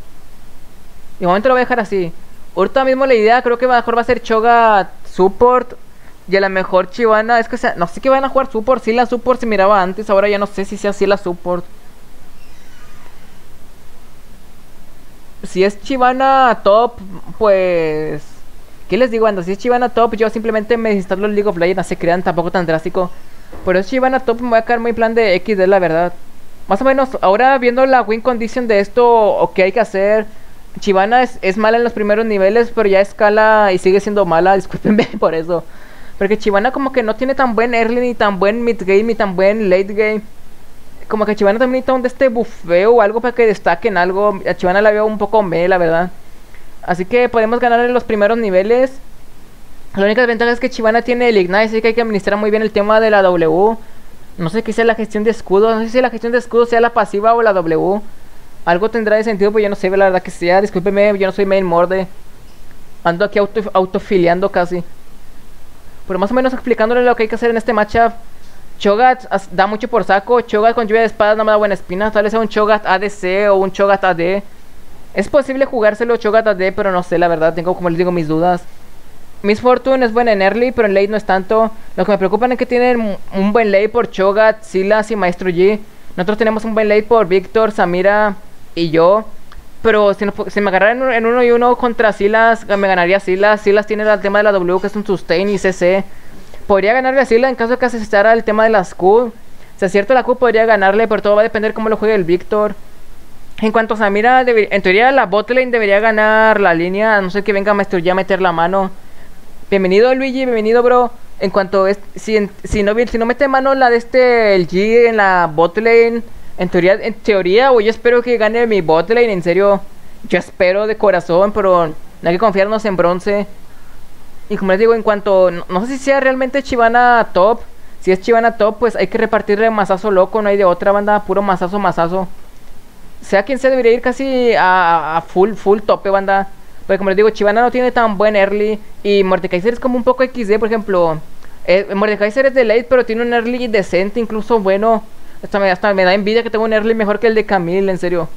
De momento lo voy a dejar así. Ahorita mismo la idea creo que mejor va a ser Choga Support. Y a lo mejor Chivana. Es que sea, no sé que van a jugar Support. Si la Support se miraba antes. Ahora ya no sé si sea así la Support. Si es Chivana top, pues. ¿Qué les digo, anda? Si es Chivana top, yo simplemente me instalo el League of Legends. Se crean tampoco tan drástico. Pero es Chivana top, me voy a quedar muy plan de XD, la verdad. Más o menos, ahora viendo la win condition de esto, o qué hay que hacer. Chivana es, es, mala en los primeros niveles, pero ya escala y sigue siendo mala. *laughs* Discúlpenme por eso. Porque Chivana como que no tiene tan buen early, ni tan buen mid game, ni tan buen late game. Como que Chivana también necesita un este bufeo o algo para que destaquen algo. A Chivana la veo un poco me, la verdad. Así que podemos ganar en los primeros niveles. La única desventaja es que Chivana tiene el Ignite, así que hay que administrar muy bien el tema de la W. No sé qué sea la gestión de escudo, no sé si la gestión de escudo sea la pasiva o la W. Algo tendrá de sentido, pues yo no sé la verdad que sea. Discúlpeme, yo no soy main morde. Ando aquí auto, autofiliando casi. Pero más o menos explicándole lo que hay que hacer en este matchup. Chogat da mucho por saco. Chogat con lluvia de espadas no me da buena espina. Tal vez sea un Chogat ADC o un Chogat AD. Es posible jugárselo Chogat AD, pero no sé, la verdad. Tengo, como les digo, mis dudas. Miss Fortune es buena en early, pero en late no es tanto. Lo que me preocupan es que tienen un buen late por Chogat, Silas y Maestro G. Nosotros tenemos un buen late por Víctor, Samira y yo. Pero si, me agarraran en, uno y uno contra Silas, me ganaría Silas. Silas tiene el tema de la W, que es un sustain y CC. Podría ganarle a Silas en caso de que aceptara el tema de las Q. Si acierto la Q, podría ganarle, pero todo va a depender cómo lo juegue el Víctor. En cuanto a Samira, en teoría la botlane debería ganar la línea. A no ser que venga Maestro ya a meter la mano. Bienvenido Luigi, bienvenido bro. En cuanto es, si, si, no, si no mete mano la de este, el G en la botlane, en teoría, en teoría, o yo espero que gane mi botlane, en serio. Yo espero de corazón, pero no hay que confiarnos en bronce. Y como les digo, en cuanto, no, sé si sea realmente Chivana top. Si es Chivana top, pues hay que repartirle mazazo loco, no hay de otra banda, puro mazazo, mazazo. Sea quien sea, debería ir casi a, a full, full tope, banda. Porque como les digo, Chivana no tiene tan buen early. Y Mordekaiser es como un poco XD, por ejemplo. Eh, Mordekaiser es de late, pero tiene un early decente, incluso bueno. Hasta me, hasta me da envidia que tenga un early mejor que el de Camille, en serio.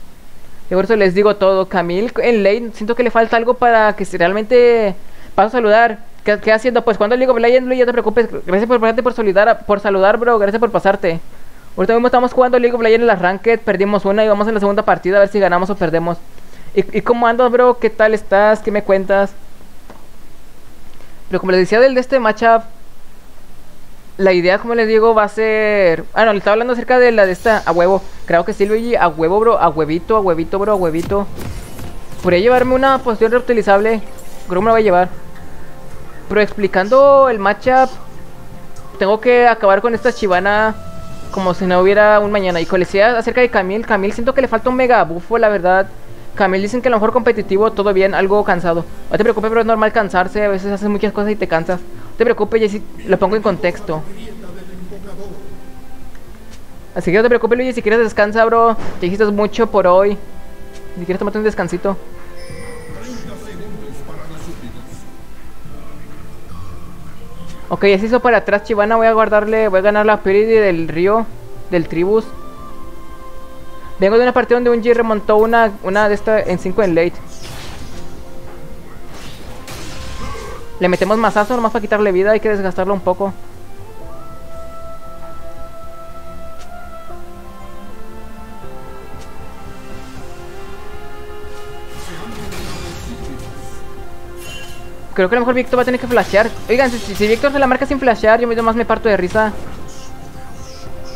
Y por eso les digo todo. Camille en late, siento que le falta algo para que realmente paso a saludar. ¿Qué, qué haciendo? Pues cuando le digo Legends, ya te preocupes. Gracias por por saludar, por saludar, bro. Gracias por pasarte. Ahorita mismo estamos jugando League of Legends en las Ranked, perdimos una y vamos en la segunda partida a ver si ganamos o perdemos. ¿Y, cómo andas, bro? ¿Qué tal estás? ¿Qué me cuentas? Pero como les decía del de este matchup, la idea, como les digo, va a ser... Ah, no, le estaba hablando acerca de la de esta a huevo. Creo que sí, Luigi, a huevo, bro, a huevito, a huevito, bro, a huevito. Podría llevarme una posición reutilizable. Creo que me la voy a llevar. Pero explicando el matchup, tengo que acabar con esta chivana como si no hubiera un mañana. Y como decía acerca de Camille, Camille siento que le falta un mega bufo, la verdad. Camille dicen que a lo mejor competitivo, todo bien, algo cansado. No te preocupes, pero es normal cansarse. A veces haces muchas cosas y te cansas. No te preocupes, Jessy, lo pongo en contexto. Así que no te preocupes, Luigi, si quieres descansa, bro. Te dijiste mucho por hoy. Si quieres tomarte un descansito. Ok, así hizo para atrás, Chivana. Voy a guardarle. Voy a ganar la Purity del río. Del Tribus. Vengo de una partida donde un G remontó una, una de estas en 5 en late. Le metemos mazazo nomás para quitarle vida. Hay que desgastarlo un poco. Creo que a lo mejor Víctor va a tener que flashear. Oigan, si, Víctor se la marca sin flashear, yo mismo más me parto de risa.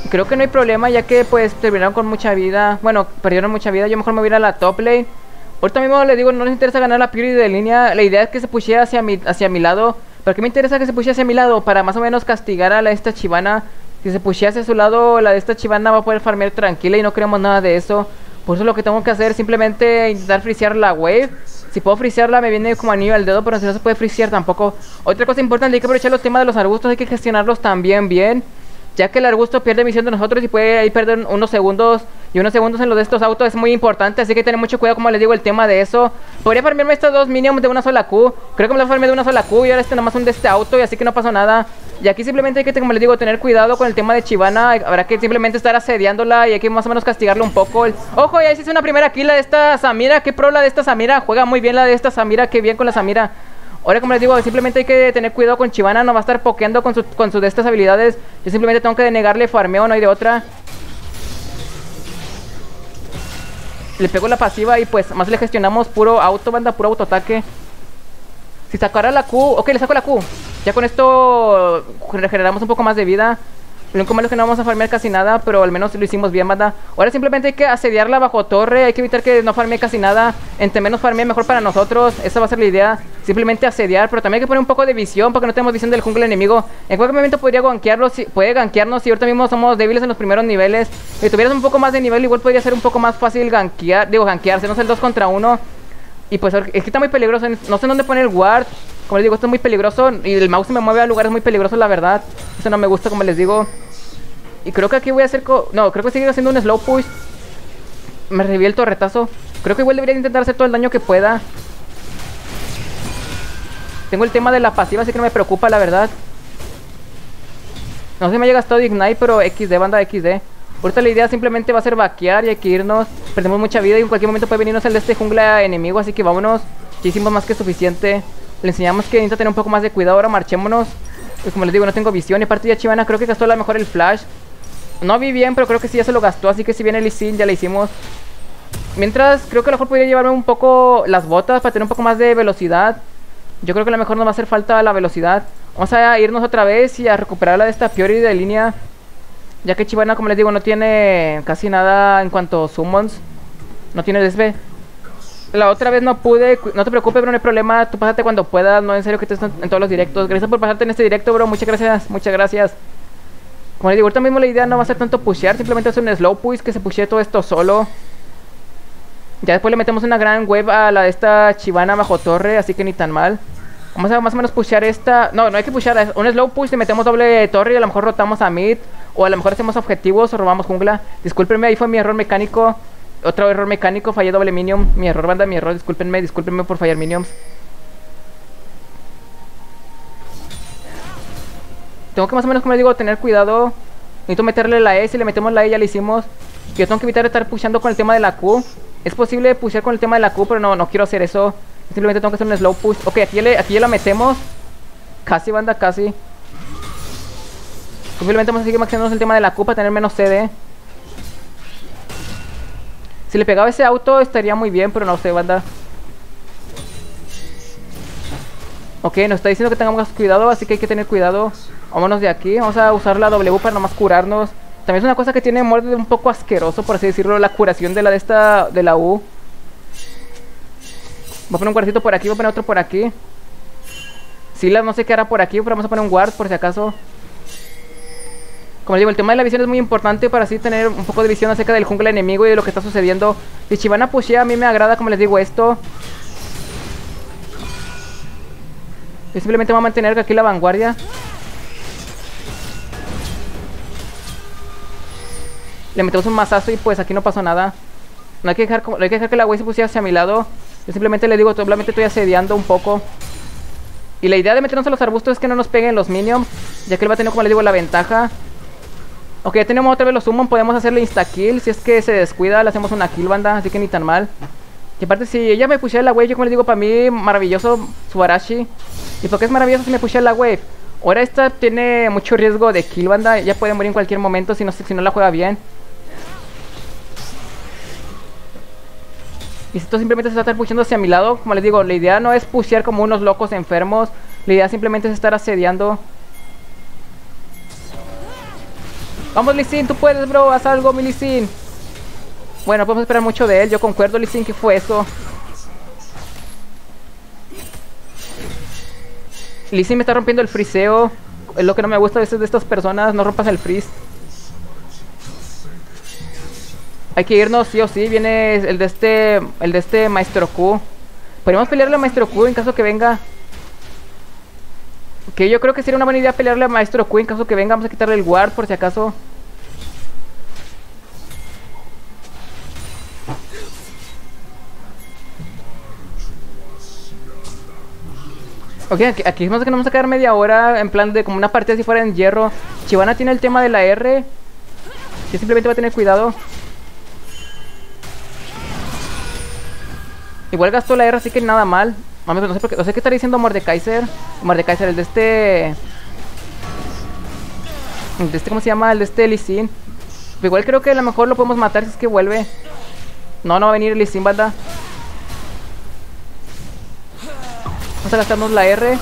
Creo que no hay problema, ya que pues terminaron con mucha vida. Bueno, perdieron mucha vida. Yo mejor me voy a ir a la top lane. Ahorita mismo les digo, no les interesa ganar la Purity de línea. La idea es que se pushee hacia mi, hacia mi lado. ¿Pero qué me interesa que se pushee hacia mi lado? Para más o menos castigar a la esta chivana. Si se pushea hacia su lado, la de esta chivana va a poder farmear tranquila y no queremos nada de eso. Por eso lo que tengo que hacer es simplemente intentar frisear la wave. Si puedo frisearla me viene como anillo al dedo, pero si no se puede frisear tampoco. Otra cosa importante, hay que aprovechar los temas de los arbustos, hay que gestionarlos también bien. Ya que el arbusto pierde visión de nosotros y puede ahí perder unos segundos. Y unos segundos en los de estos autos es muy importante, así que tener mucho cuidado como les digo el tema de eso. Podría farmearme estos dos minions de una sola Q. Creo que me lo farmé de una sola Q y ahora este nomás un de este auto y así que no pasó nada. Y aquí simplemente hay que, como les digo, tener cuidado con el tema de Chivana. Habrá que simplemente estar asediándola y hay que más o menos castigarla un poco. El- Ojo, ya hice una primera kill la de esta Samira. Qué pro la de esta Samira. Juega muy bien la de esta Samira. Qué bien con la Samira. Ahora, como les digo, simplemente hay que tener cuidado con Chivana. No va a estar pokeando con, su, con sus de estas habilidades. Yo simplemente tengo que denegarle farmeo, no hay de otra. Le pego la pasiva y pues más le gestionamos puro auto, banda, puro autoataque. Si sacara la Q, ok, le saco la Q. Ya con esto regeneramos un poco más de vida. Lo único malo es que no vamos a farmear casi nada, pero al menos lo hicimos bien, banda. Ahora simplemente hay que asediarla bajo torre, hay que evitar que no farmee casi nada. Entre menos farmee, mejor para nosotros. Esa va a ser la idea. Simplemente asediar, pero también hay que poner un poco de visión para que no tengamos visión del jungle enemigo. En cualquier momento podría gankearlo, si, puede gankearnos. Si ahorita mismo somos débiles en los primeros niveles. Si tuvieras un poco más de nivel, igual podría ser un poco más fácil gankear, digo, gankearse, no sé, el 2 contra 1. Y pues es que está muy peligroso. No sé dónde poner el ward. Como les digo, esto es muy peligroso. Y el mouse se me mueve a lugares muy peligrosos, la verdad. Eso no me gusta, como les digo. Y creo que aquí voy a hacer... No, creo que seguir haciendo un slow push. Me reviví el torretazo. Creo que igual debería intentar hacer todo el daño que pueda. Tengo el tema de la pasiva, así que no me preocupa, la verdad. No sé si me haya gastado Ignite, pero XD, banda XD. Ahorita la idea simplemente va a ser vaquear y hay que irnos. Perdemos mucha vida y en cualquier momento puede venirnos el de este jungla enemigo, así que vámonos. Ya hicimos más que suficiente. Le enseñamos que necesita tener un poco más de cuidado. Ahora marchémonos. Pues como les digo, no tengo visión. Y aparte ya Chivana creo que gastó a lo mejor el flash. No vi bien, pero creo que sí ya se lo gastó. Así que si viene el Sin, ya le hicimos. Mientras, creo que a lo mejor podría llevarme un poco las botas para tener un poco más de velocidad. Yo creo que a lo mejor nos va a hacer falta la velocidad. Vamos a irnos otra vez y a recuperar la de esta Fiori de línea. Ya que Chivana, como les digo, no tiene casi nada en cuanto a summons. No tiene desve. La otra vez no pude. No te preocupes, bro, no hay problema. Tú pásate cuando puedas. No, en serio que te en todos los directos. Gracias por pasarte en este directo, bro. Muchas gracias, muchas gracias. Como les digo, ahorita mismo la idea no va a ser tanto pushear. Simplemente hacer un slow push que se pushee todo esto solo. Ya después le metemos una gran web a la de esta chivana bajo torre, así que ni tan mal. Vamos a más o menos pushear esta. No, no hay que pushear. Un slow push, le metemos doble torre y a lo mejor rotamos a mid. O a lo mejor hacemos objetivos o robamos jungla. Discúlpenme, ahí fue mi error mecánico. Otro error mecánico, fallé doble minion. Mi error, banda, mi error. Discúlpenme, discúlpenme por fallar minions. Tengo que más o menos, como les digo, tener cuidado. Necesito meterle la E. Si le metemos la E, ya le hicimos. Yo tengo que evitar estar pushando con el tema de la Q. Es posible pushear con el tema de la Q, pero no, no quiero hacer eso. Simplemente tengo que hacer un slow push. Ok, aquí, le- aquí ya la metemos. Casi, banda, casi. Tengo que más o menos, como les digo, tener cuidado. Necesito meterle la E. Si le metemos la E, ya le hicimos. Yo tengo que evitar estar pushando con el tema de la Q. Es posible pushear con el tema de la Q, pero no, no quiero hacer eso. Simplemente tengo que hacer un slow push. Ok, aquí, ya le- aquí ya la metemos. Simplemente vamos a seguir maximizando el tema de la para tener menos CD. Si le pegaba ese auto estaría muy bien, pero no sé, banda. Ok, nos está diciendo que tengamos cuidado, así que hay que tener cuidado. Vámonos de aquí, vamos a usar la W para nomás curarnos. También es una cosa que tiene morde un poco asqueroso, por así decirlo, la curación de la de esta, de la U. Voy a poner un guardcito por aquí, voy a poner otro por aquí. Silas no sé qué hará por aquí, pero vamos a poner un guard por si acaso. Como les digo, el tema de la visión es muy importante para así tener un poco de visión acerca del jungle enemigo y de lo que está sucediendo. Si Chivana pushea, a mí me agrada, como les digo, esto. Yo simplemente voy a mantener aquí la vanguardia. Le metemos un mazazo y pues aquí no pasó nada. No hay que dejar, no hay que, dejar que la wey se pusiera hacia mi lado. Yo simplemente le digo, solamente estoy asediando un poco. Y la idea de meternos a los arbustos es que no nos peguen los minions. Ya que él va a tener, como les digo, la ventaja. Ok, ya tenemos otra vez los summon. Podemos hacerle insta-kill. Si es que se descuida, le hacemos una kill banda. Así que ni tan mal. Y aparte, si ella me pusiera la wave, yo como les digo, para mí, maravilloso Subarashi. ¿Y por qué es maravilloso si me pusiera la wave? Ahora esta tiene mucho riesgo de kill banda. Ella puede morir en cualquier momento si no, si no la juega bien. Y esto simplemente se está estar pushando hacia mi lado. Como les digo, la idea no es pushear como unos locos enfermos. La idea simplemente es estar asediando. Vamos, Lisin, tú puedes, bro. Haz algo, mi Lisin. Bueno, podemos esperar mucho de él. Yo concuerdo, Lisin, que fue eso. Lisin me está rompiendo el friseo. Es lo que no me gusta a veces de estas personas. No rompas el freeze. Hay que irnos sí o sí. Viene el de este. El de este Maestro Q. Podríamos pelearle a Maestro Q en caso que venga. Que yo creo que sería una buena idea pelearle a Maestro Q en caso que venga. Vamos a quitarle el guard por si acaso. Ok, aquí, aquí vamos a que nos vamos a quedar media hora en plan de como una partida si fuera en hierro. Chivana tiene el tema de la R. Que simplemente va a tener cuidado. Igual gastó la R, así que nada mal. No sé, qué, no está diciendo Mordekaiser. Mordekaiser, el de este... El de este, ¿cómo se llama? El de este Lee Igual creo que a lo mejor lo podemos matar si es que vuelve. No, no va a venir Lee Sin, banda. Vamos a gastarnos la R. De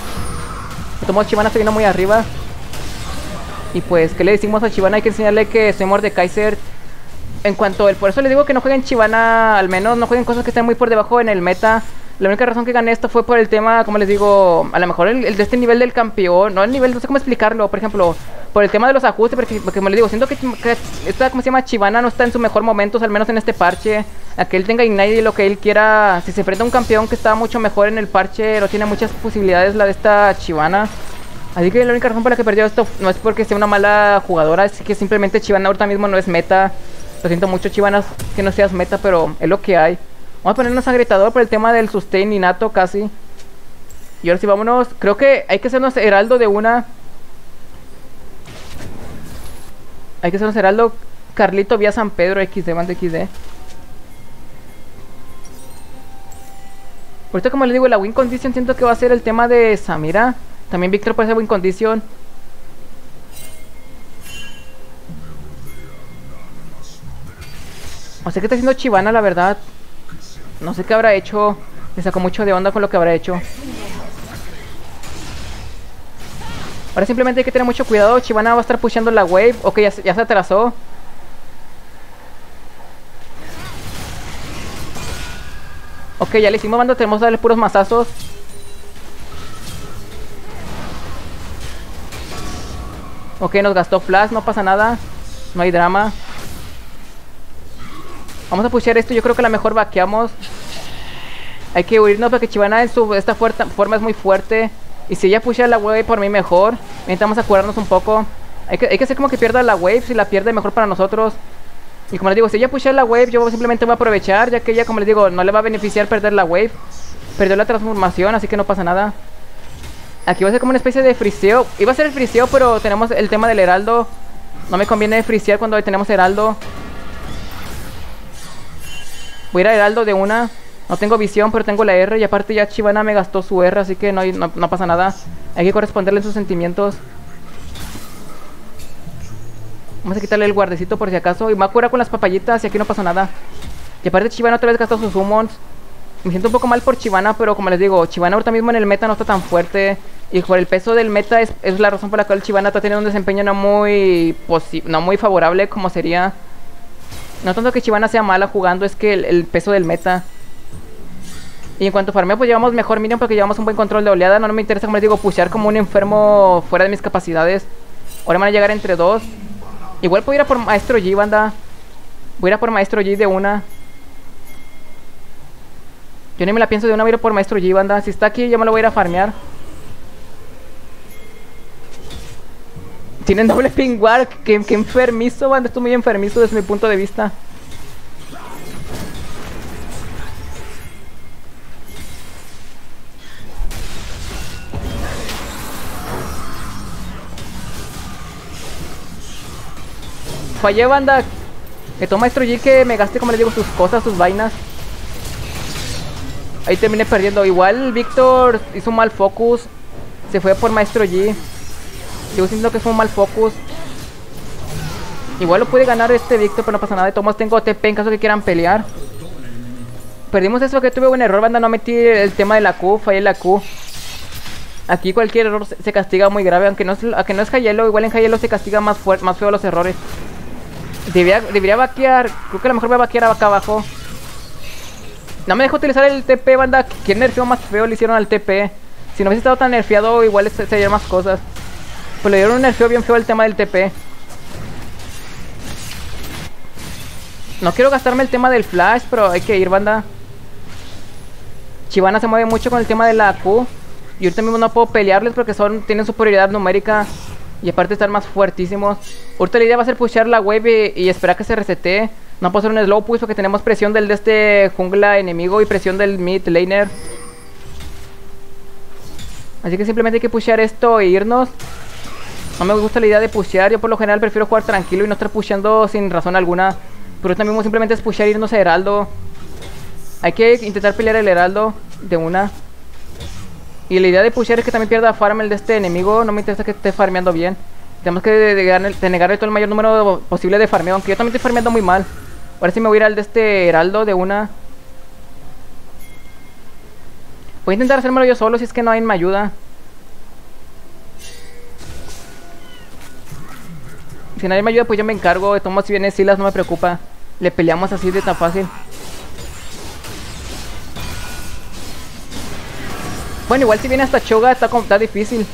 todos Chivana se muy arriba. Y pues, ¿qué le decimos a Chivana? Hay que enseñarle que soy Mordekaiser en cuanto a por eso les digo que no jueguen Chivana, al menos no jueguen cosas que estén muy por debajo en el meta. La única razón que gané esto fue por el tema, como les digo, a lo mejor el, de este nivel del campeón, no el nivel, no sé cómo explicarlo, por ejemplo, por el tema de los ajustes, porque, porque como les digo, siento que, que, esta, ¿cómo se llama? Chivana no está en su mejor momento, al menos en este parche. A que él tenga Ignite y lo que él quiera, si se enfrenta a un campeón que está mucho mejor en el parche, no tiene muchas posibilidades la de esta Chivana. Así que la única razón por la que perdió esto no es porque sea una mala jugadora, es que simplemente Chivana ahorita mismo no es meta. Lo siento mucho, Chivanas, que no seas meta, pero es lo que hay. Vamos a ponernos a gritador por el tema del sustain innato casi. Y ahora sí, vámonos. Creo que hay que hacernos heraldo de una. Hay que hacernos heraldo Carlito vía San Pedro XD, banda XD. Ahorita como les digo, la win condition siento que va a ser el tema de Samira. También Víctor puede ser win condition. No sé qué está haciendo Chivana, la verdad. No sé qué habrá hecho. Me sacó mucho de onda con lo que habrá hecho. Ahora simplemente hay que tener mucho cuidado. Chivana va a estar pushando la wave. Ok, ya, ya se atrasó. Ok, ya le hicimos banda. Tenemos que darle puros mazazos. Ok, nos gastó flash. No pasa nada. No hay drama. Vamos a pushear esto, yo creo que la mejor vaqueamos. Hay que huirnos porque Chivana en su esta forma es muy fuerte. Y si ella pushea la wave por mí mejor. Necesitamos a curarnos un poco. Hay que, hay que hacer como que pierda la wave. Si la pierde mejor para nosotros. Y como les digo, si ella pushea la wave, yo simplemente voy a aprovechar. Ya que ella, como les digo, no le va a beneficiar perder la wave. Perdió la transformación, así que no pasa nada. Aquí va a ser como una especie de friseo. Iba a ser el friseo, pero tenemos el tema del heraldo. No me conviene frisear cuando tenemos heraldo. Voy a ir a Heraldo de una. No tengo visión, pero tengo la R. Y aparte ya Chivana me gastó su R, así que no, no, no pasa nada. Hay que corresponderle en sus sentimientos. Vamos a quitarle el guardecito por si acaso. Y me voy a curar con las papayitas y aquí no pasó nada. Y aparte Chivana otra vez gastó sus summons. Me siento un poco mal por Chivana, pero como les digo, Chivana ahorita mismo en el meta no está tan fuerte. Y por el peso del meta es, es la razón por la cual Chivana está teniendo un desempeño no muy, no muy favorable como sería. No tanto que Chivana sea mala jugando, es que el, peso del meta. Y en cuanto a farmeo, pues llevamos mejor minion porque llevamos un buen control de oleada. No, no me interesa, como les digo, pushear como un enfermo fuera de mis capacidades. Ahora van a llegar entre dos. Igual puedo ir a por Maestro G, banda. Voy a ir a por Maestro G de una. Yo ni me la pienso de una, voy a ir a por Maestro G, banda. Si está aquí, ya me lo voy a ir a farmear. Tienen doble ping war. Que, enfermizo, banda. Esto es muy enfermizo desde mi punto de vista. Fallé, banda. Que toma Maestro G que me gaste, como les digo, sus cosas, sus vainas. Ahí terminé perdiendo. Igual Víctor hizo un mal focus. Se fue por Maestro G. Sigo sintiendo que fue un mal focus. Igual lo puede ganar este Víctor, pero no pasa nada. De todos tengo TP en caso que quieran pelear. Perdimos eso que tuve un error, banda. No metí el tema de la Q, fallé la Q. Aquí cualquier error se se castiga muy grave, aunque no es, aunque no es Hielo, igual en Hielo se castiga más más feo los errores. Debería, debería vaquear, creo que a lo mejor voy a vaquear acá abajo. No me dejó utilizar el TP, banda. ¿Qué nerfeo más feo le hicieron al TP? Si no hubiese estado tan nerfeado, igual se serían más cosas. Pues le dieron un nerfeo bien feo al tema del TP. No quiero gastarme el tema del flash, pero hay que ir, banda. Chivana se mueve mucho con el tema de la Q. Y ahorita mismo no puedo pelearles porque son tienen superioridad numérica. Y aparte están más fuertísimos. Ahorita la idea va a ser pushear la wave y, y esperar que se resete. No puedo hacer un slow push porque tenemos presión del de este jungla enemigo y presión del mid laner. Así que simplemente hay que pushear esto e irnos. No me gusta la idea de pushear. Yo por lo general prefiero jugar tranquilo y no estar pusheando sin razón alguna. Pero ahorita mismo simplemente es pushear irnos a Heraldo. Hay que intentar pelear el Heraldo de una. Y la idea de pushear es que también pierda farm el de este enemigo. No me interesa que esté farmeando bien. Tenemos que de- de- de- denegarle todo el mayor número posible de farmeo. Aunque yo también estoy farmeando muy mal. Ahora sí me voy a ir al de este Heraldo de una. Voy a intentar hacérmelo yo solo si es que no hay me ayuda. Si nadie me ayuda, pues yo me encargo. De tomo si viene Silas, no me preocupa. Le peleamos así de tan fácil. Bueno, igual si viene hasta Choga está, está difícil.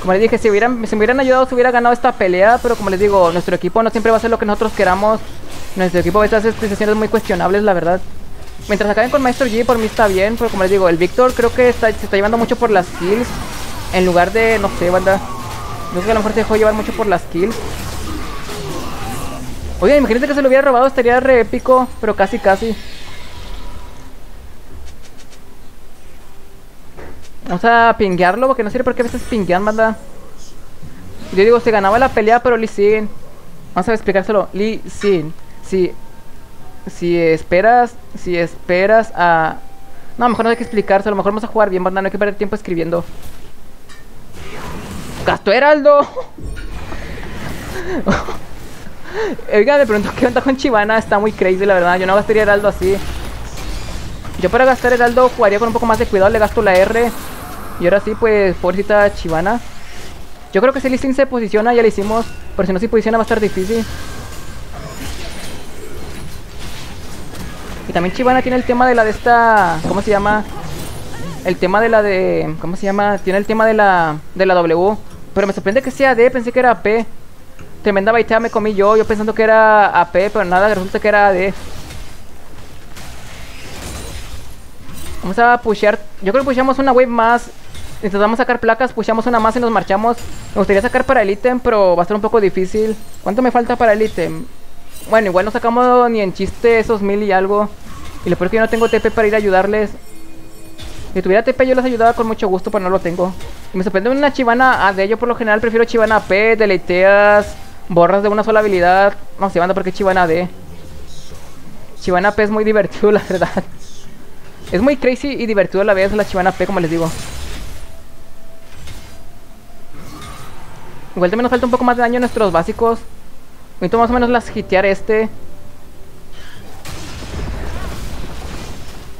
Como les dije, si, hubieran, si me hubieran ayudado se hubiera ganado esta pelea, pero como les digo, nuestro equipo no siempre va a ser lo que nosotros queramos. Nuestro equipo a veces hace decisiones muy cuestionables, la verdad. Mientras acaben con Maestro G, por mí está bien, pero como les digo, el Víctor creo que está, se está llevando mucho por las kills. En lugar de, no sé, banda. Yo creo que a lo mejor se dejó llevar mucho por las kills. Oye, imagínate que se lo hubiera robado, estaría re épico, pero casi, casi. Vamos a pinguearlo porque no sirve por qué a veces pinguean, banda. Yo digo, se ganaba la pelea, pero Lee Sin. Vamos a explicárselo. Lee Sin. Si, si esperas, si esperas a... No, mejor no hay que explicárselo. Mejor vamos a jugar bien, banda. No hay que perder tiempo escribiendo. ¡Gastó Heraldo! Oiga, me pregunto qué onda con Chivana. Está muy crazy, la verdad. Yo no gastaría Heraldo así. Yo para gastar Heraldo jugaría con un poco más de cuidado. Le gasto la R. Y ahora sí, pues, pobrecita Chivana. Yo creo que si Listin se posiciona, ya lo hicimos. Pero si no se posiciona va a estar difícil. Y también Chivana tiene el tema de la de esta... ¿Cómo se llama? El tema de la de... ¿Cómo se llama? Tiene el tema de la... De la W. Pero me sorprende que sea D. Pensé que era AP. Tremenda baitea me comí yo. Yo pensando que era AP. Pero nada, resulta que era AD. Vamos a pushear. Yo creo que pushamos una wave más. Intentamos sacar placas, pushamos una más y nos marchamos. Me gustaría sacar para el ítem, pero va a ser un poco difícil. ¿Cuánto me falta para el ítem? Bueno, igual no sacamos ni en chiste esos mil y algo. Y lo peor es que yo no tengo TP para ir a ayudarles. Si tuviera TP yo les ayudaba con mucho gusto, pero no lo tengo. Y me sorprende una chivana AD. Yo por lo general prefiero chivana AP, deleiteas, borras de una sola habilidad. No sé, porque chivana AD. Chivana AP es muy divertido, *laughs* la verdad. Es muy crazy y divertido a la vez la Chivana P, como les digo. Igual también nos falta un poco más de daño en nuestros básicos. Necesito más o menos las hitear este.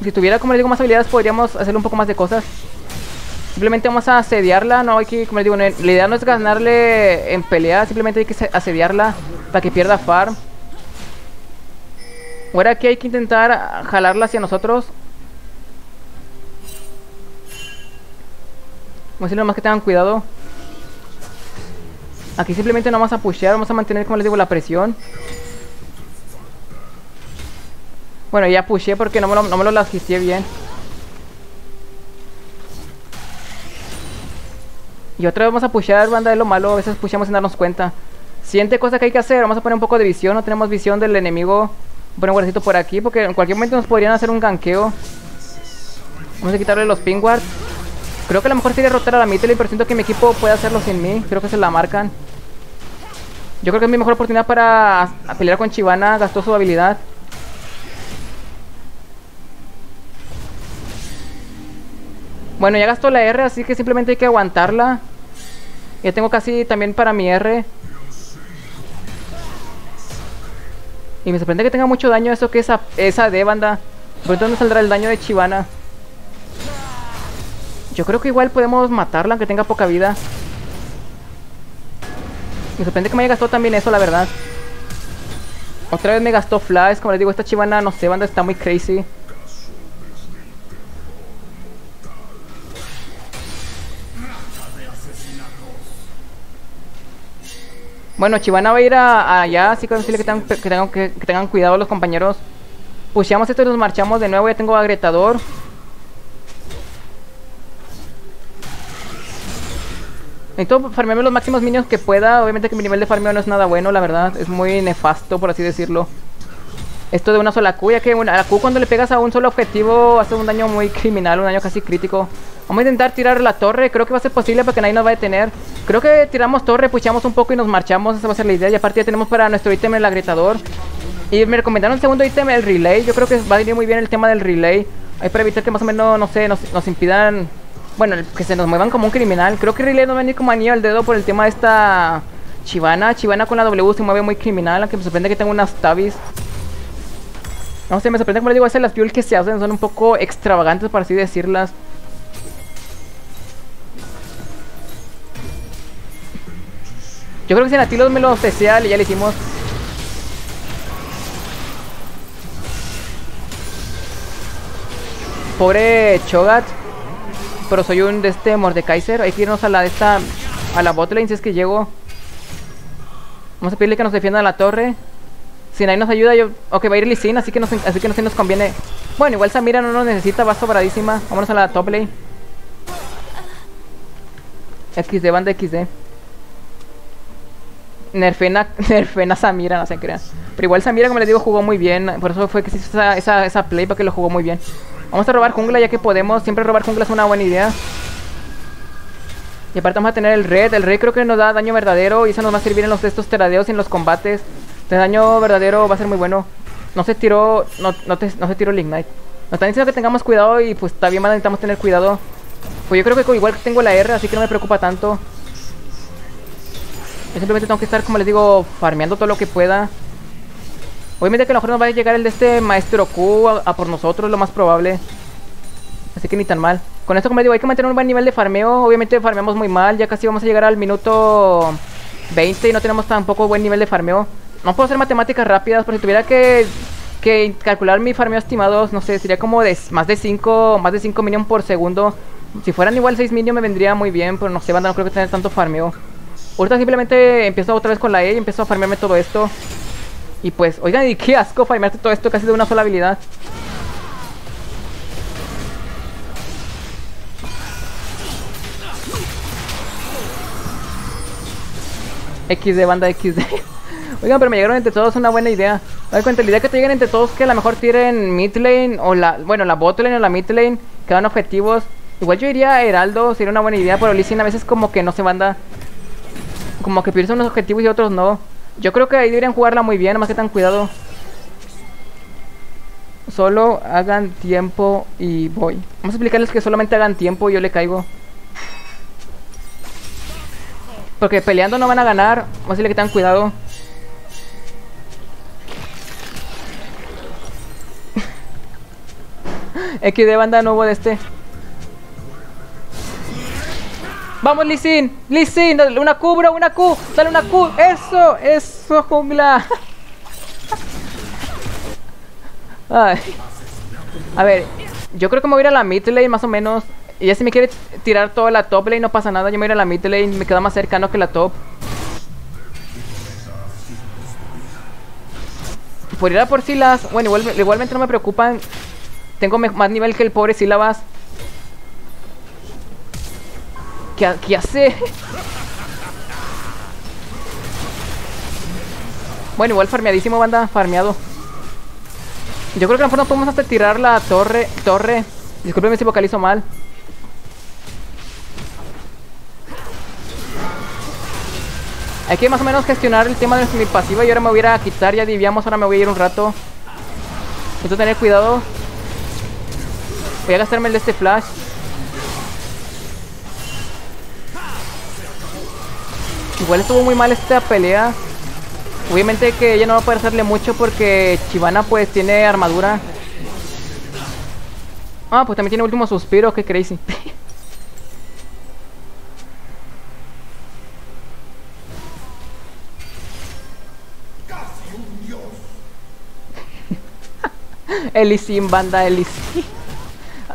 Si tuviera, como les digo, más habilidades podríamos hacerle un poco más de cosas. Simplemente vamos a asediarla, no hay que, como les digo, la idea no es ganarle en pelea, simplemente hay que asediarla para que pierda farm. Ahora aquí hay que intentar jalarla hacia nosotros. Vamos a decirle más que tengan cuidado. Aquí simplemente no vamos a pushear, vamos a mantener, como les digo, la presión. Bueno, ya pusheé porque no me lo, no me lo bien. Y otra vez vamos a pushear, banda de lo malo, a veces pushamos sin darnos cuenta. Siguiente cosa que hay que hacer, vamos a poner un poco de visión, no tenemos visión del enemigo. Poner un guardacito por aquí porque en cualquier momento nos podrían hacer un ganqueo. Vamos a quitarle los pingwards. Creo que a lo mejor sería rotar a la Mittel, pero siento que mi equipo puede hacerlo sin mí. Creo que se la marcan. Yo creo que es mi mejor oportunidad para pelear con Chivana. Gastó su habilidad. Bueno, ya gastó la R, así que simplemente hay que aguantarla. Ya tengo casi también para mi R. Y me sorprende que tenga mucho daño eso que esa, esa D, banda. ¿Por dónde saldrá el daño de Chivana? Yo creo que igual podemos matarla aunque tenga poca vida. Me sorprende que me haya gastado también eso, la verdad. Otra vez me gastó Flash. Como les digo, esta chivana, no sé, banda, está muy crazy. Bueno, Chivana va a ir allá, así que decirle que tengan, que, tengan, que, tengan cuidado los compañeros. Pushamos esto y nos marchamos de nuevo. Ya tengo agretador. Necesito farmearme los máximos minions que pueda. Obviamente que mi nivel de farmeo no es nada bueno, la verdad. Es muy nefasto, por así decirlo. Esto de una sola Q, ya que a la Q cuando le pegas a un solo objetivo hace un daño muy criminal, un daño casi crítico. Vamos a intentar tirar la torre, creo que va a ser posible para que nadie nos va a detener. Creo que tiramos torre, puchamos un poco y nos marchamos, esa va a ser la idea. Y aparte ya tenemos para nuestro ítem el agrietador. Y me recomendaron el segundo ítem, el relay. Yo creo que va a ir muy bien el tema del relay. Ahí para evitar que más o menos, no sé, nos, nos impidan bueno, que se nos muevan como un criminal. Creo que Riley no va a venir como anillo al dedo por el tema de esta Chivana. Chivana con la W se mueve muy criminal, aunque me sorprende que tenga unas tabis. No sé, me sorprende como les digo, a veces las builds que se hacen son un poco extravagantes, por así decirlas. Yo creo que si Natilos me lo desea, ya le hicimos. Pobre Chogat. Pero soy un de este Mordekaiser. Hay que irnos a la de esta. A la botlane si es que llego. Vamos a pedirle que nos defienda la torre. Si nadie nos ayuda, yo. Ok, va a ir Lee así que nos, así que nos conviene. Bueno, igual Samira no nos necesita, va sobradísima. Vámonos a la top lane. XD, banda XD. Nerfena, *laughs* Nerfena Samira, no se crean. Pero igual Samira, como les digo, jugó muy bien. Por eso fue que se hizo esa, esa, esa play, porque lo jugó muy bien. Vamos a robar jungla ya que podemos. Siempre robar jungla es una buena idea. Y aparte vamos a tener el red. El red creo que nos da daño verdadero. Y eso nos va a servir en los estos teradeos y en los combates. De daño verdadero va a ser muy bueno. No se tiró. No, no, se tiró el ignite. Nos están diciendo que tengamos cuidado. Y pues está bien, necesitamos tener cuidado. Pues yo creo que igual tengo la R. Así que no me preocupa tanto. Yo simplemente tengo que estar, como les digo, farmeando todo lo que pueda. Obviamente que a lo mejor nos va a llegar el de este Maestro Q a, por nosotros, lo más probable. Así que ni tan mal. Con esto, como digo, hay que mantener un buen nivel de farmeo. Obviamente farmeamos muy mal, ya casi vamos a llegar al minuto 20 y no tenemos tampoco buen nivel de farmeo. No puedo hacer matemáticas rápidas, pero si tuviera que, que calcular mi farmeo estimado, no sé, sería como de más de 5, más de 5 minions por segundo. Si fueran igual 6 minions me vendría muy bien, pero no sé, banda, no creo que tener tanto farmeo. Ahorita simplemente empiezo otra vez con la E y empiezo a farmearme todo esto. Y pues, oigan, y qué asco farmearte todo esto casi de una sola habilidad. XD, banda XD. *laughs* Oigan, pero me llegaron entre todos una buena idea. Doy cuenta, la idea que te lleguen entre todos que a lo mejor tiren mid lane o la, bueno, la bot lane o la mid lane, que dan objetivos. Igual yo iría a Heraldo, sería una buena idea, pero Lee a veces como que no se manda. Como que pierde unos objetivos y otros no. Yo creo que ahí deberían jugarla muy bien, más que tan cuidado. Solo hagan tiempo y voy. Vamos a explicarles que solamente hagan tiempo y yo le caigo. Porque peleando no van a ganar. Vamos a decirle que tengan cuidado. XD banda nuevo de este. Vamos, Lisin. Lisin, una Q, bro, una Q. Dale una Q. Eso, eso, jungla. *laughs* A ver, yo creo que me voy a ir a la mid lane más o menos. Y ya si me quiere tirar toda la top lane no pasa nada. Yo me voy a ir a la mid lane, me queda más cercano que la top. Por ir a por Silas, bueno, igual- igualmente no me preocupan. Tengo más nivel que el pobre Sílabas. ¿Qué, ha- qué hace? Bueno, igual farmeadísimo, banda, farmeado. Yo creo que a lo mejor no podemos hasta tirar la torre. Torre. Discúlpeme si vocalizo mal. Hay que más o menos gestionar el tema de mi pasiva. Y ahora me voy a ir a quitar, ya diviamos. Ahora me voy a ir un rato. Necesito tener cuidado. Voy a gastarme el de este flash. Igual estuvo muy mal esta pelea. Obviamente que ella no va a poder hacerle mucho porque Chivana pues tiene armadura. Ah, pues también tiene último suspiro, qué crazy. *laughs* Elisin, banda Elisin.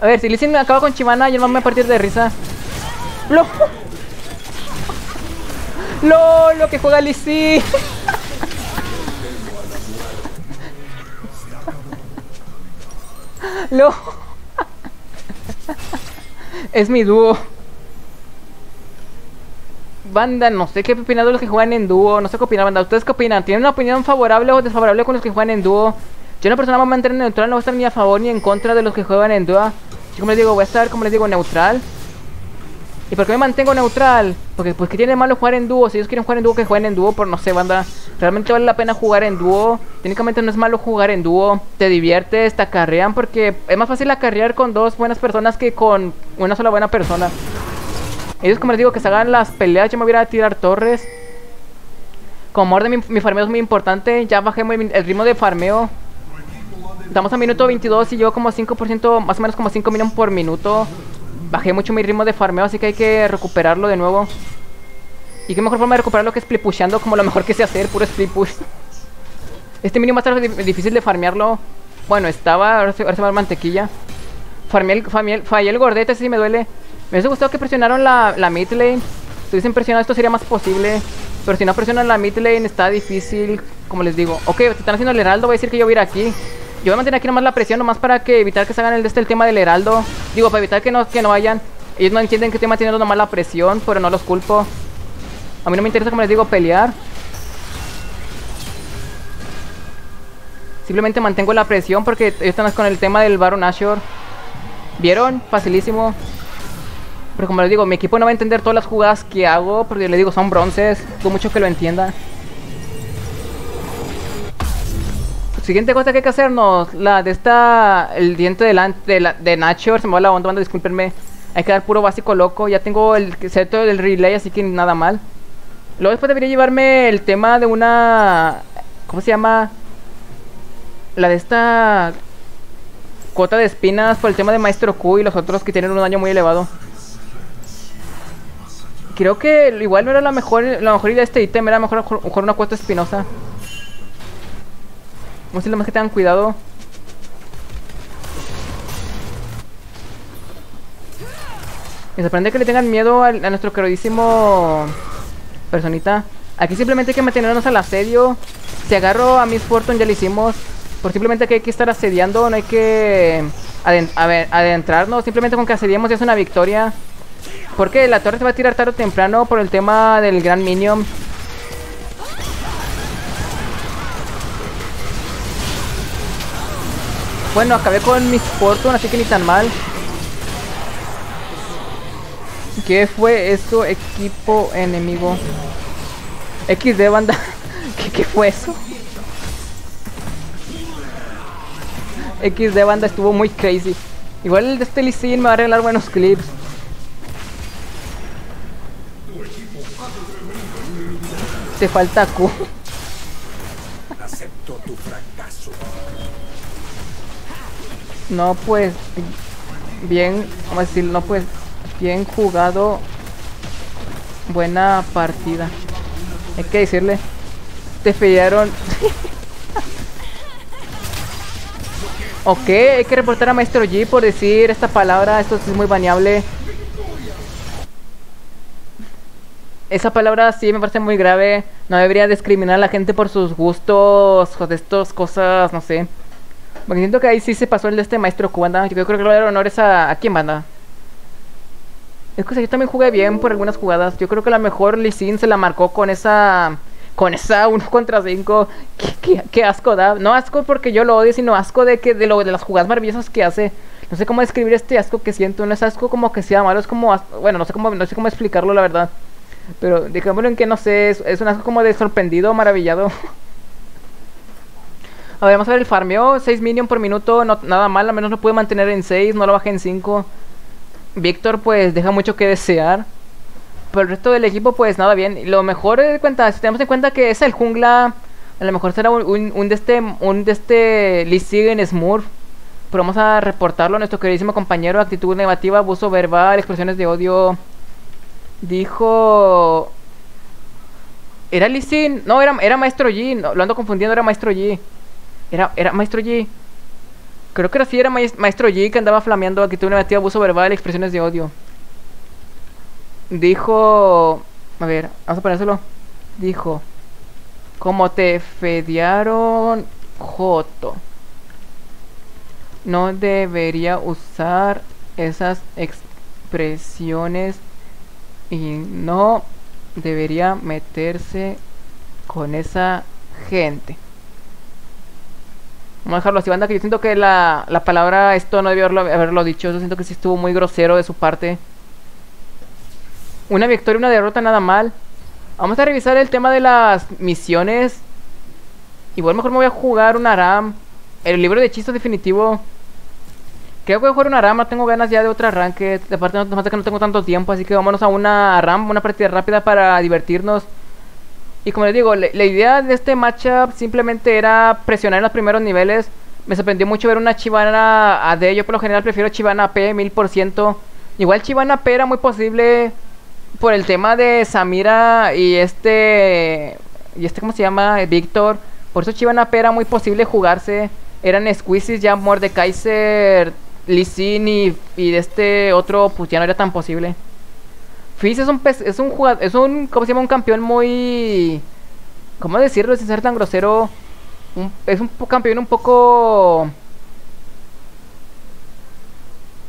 A ver, si Elisin acaba con Chivana, yo no me voy a partir de risa. ¡Lo! *laughs* ¡Lo! Lo que juega Elisin. *laughs* ¡Lo! Es mi dúo. Banda, no sé qué opinan los que juegan en dúo. No sé qué opinan, banda. ¿Ustedes qué opinan? ¿Tienen una opinión favorable o desfavorable con los que juegan en dúo? Yo, una persona, a mantener neutral. No voy a estar ni a favor ni en contra de los que juegan en dúo. Yo, como les digo, voy a estar, como les digo, neutral. ¿Y por qué me mantengo neutral? Porque, pues, que tiene malo jugar en dúo? Si ellos quieren jugar en dúo, que jueguen en dúo. Por no sé, banda. Realmente vale la pena jugar en dúo. Técnicamente no es malo jugar en dúo. Te diviertes, te acarrean. Porque es más fácil acarrear con dos buenas personas que con una sola buena persona. Ellos, como les digo, que se hagan las peleas. Yo me voy a tirar torres. Como orden, mi, mi farmeo es muy importante. Ya bajé muy- el ritmo de farmeo. Estamos a minuto 22 y yo como 5%, más o menos como 5 minions por minuto. Bajé mucho mi ritmo de farmeo, así que hay que recuperarlo de nuevo. Y qué mejor forma de recuperarlo que split pushando, como lo mejor que sé hacer, puro split push. Este minion va a estar di- difícil de farmearlo. Bueno, estaba, ahora se, ahora se va a mantequilla. Farmeé el, farmeé el- fallé el gordete, ese sí me duele. Me hubiese gustado que presionaron la, la mid lane. Si hubiesen presionado esto sería más posible. Pero si no presionan la mid lane está difícil, como les digo. Ok, te están haciendo el heraldo, voy a decir que yo voy a ir aquí. Yo voy a mantener aquí nomás la presión, nomás para que evitar que se hagan el, este, el tema del heraldo. Digo, para evitar que no, que no vayan. Ellos no entienden que estoy manteniendo nomás la presión, pero no los culpo. A mí no me interesa, como les digo, pelear. Simplemente mantengo la presión porque ellos están con el tema del Baron Ashore. ¿Vieron? Facilísimo. Pero como les digo, mi equipo no va a entender todas las jugadas que hago porque les digo, son bronces. Dudo mucho que lo entienda. Siguiente cosa que hay que hacernos, la de esta, el diente delante de, la, de Nacho, se me va la onda, banda, discúlpenme. Hay que dar puro básico loco, ya tengo el seto del relay, así que nada mal. Luego después debería llevarme el tema de una, ¿cómo se llama? La de esta cuota de espinas por el tema de Maestro Q y los otros que tienen un daño muy elevado. Creo que igual no era la mejor, la mejor idea de este ítem, era mejor, mejor una cuota espinosa. Vamos a decirle más que tengan cuidado. Me sorprende que le tengan miedo a, nuestro queridísimo personita. Aquí simplemente hay que mantenernos al asedio. Si agarro a Miss Fortune ya lo hicimos. Por simplemente que hay que estar asediando, no hay que a ver, adentrarnos. Simplemente con que asediemos ya es una victoria. Porque la torre se va a tirar tarde o temprano por el tema del gran minion. Bueno, acabé con Miss Fortune, así que ni tan mal. ¿Qué fue eso, equipo enemigo? XD banda. *laughs* ¿Qué, fue eso? XD banda estuvo muy crazy. Igual el de este Lee Sin me va a arreglar buenos clips. Te falta Q. Acepto tu No, pues. Bien, vamos a decir, no, pues. Bien jugado. Buena partida. Hay que decirle. Te fallaron. *laughs* ok, hay que reportar a Maestro G por decir esta palabra. Esto es muy baneable. Esa palabra sí me parece muy grave. No debería discriminar a la gente por sus gustos de estas cosas, no sé. Porque siento que ahí sí se pasó el de este maestro Kubanda. Yo creo que a dar honores a... ¿A quién banda? Es que o sea, yo también jugué bien por algunas jugadas. Yo creo que la mejor Lee Sin se la marcó con esa... Con esa 1 contra 5. ¿Qué, qué, qué asco da. No asco porque yo lo odio, sino asco de que de, lo, de las jugadas maravillosas que hace. No sé cómo describir este asco que siento. No es asco como que sea malo. Es como... as- Bueno, no sé cómo, no sé cómo explicarlo, la verdad. Pero dejémoslo en que no sé. Es, es un asco como de sorprendido, maravillado. *laughs* A ver, vamos a ver el farmeo. 6 minion por minuto. No, nada mal. Al menos lo pude mantener en 6. No lo bajé en 5. Víctor, pues, deja mucho que desear. Pero el resto del equipo, pues, nada bien. Lo mejor de cuenta, si tenemos en cuenta que es el jungla. A lo mejor será un, un, un de este. Un de este. Lee Sin Smurf. Pero vamos a reportarlo a nuestro queridísimo compañero. Actitud negativa, abuso verbal, expresiones de odio. Dijo. ¿Era Lee Sin? No, era, era Maestro G. No, lo ando confundiendo, era Maestro G. Era, era Maestro G. Creo que era sí, era maes- Maestro G que andaba flameando actitud negativa, abuso verbal, expresiones de odio. Dijo. A ver, vamos a ponérselo. Dijo. Como te fedearon, Joto. No debería usar esas expresiones y no debería meterse con esa gente. Vamos a dejarlo así, banda, que yo siento que la, la palabra esto no debió haberlo, haberlo dicho. Yo siento que sí estuvo muy grosero de su parte. Una victoria y una derrota nada mal. Vamos a revisar el tema de las misiones. Igual mejor me voy a jugar un Aram. El libro de hechizos definitivo. Creo que voy a jugar un Aram, no tengo ganas ya de otra arranque. De parte, no, no tengo tanto tiempo, así que vámonos a una Aram, una partida rápida para divertirnos. Y como les digo, la, idea de este matchup simplemente era presionar en los primeros niveles. Me sorprendió mucho ver una Chivana AD. Yo por lo general prefiero Chivana P, 1000%. Igual Chivana P era muy posible por el tema de Samira y este. ¿Y este cómo se llama? Víctor. Por eso Chivana P era muy posible jugarse. Eran Squeezes, ya Mordekaiser, Lee Sin y, y de este otro, pues ya no era tan posible. Fizz es un es un jugador, es un, ¿cómo se llama? Un campeón muy, ¿cómo decirlo sin ser tan grosero? Es un campeón un poco,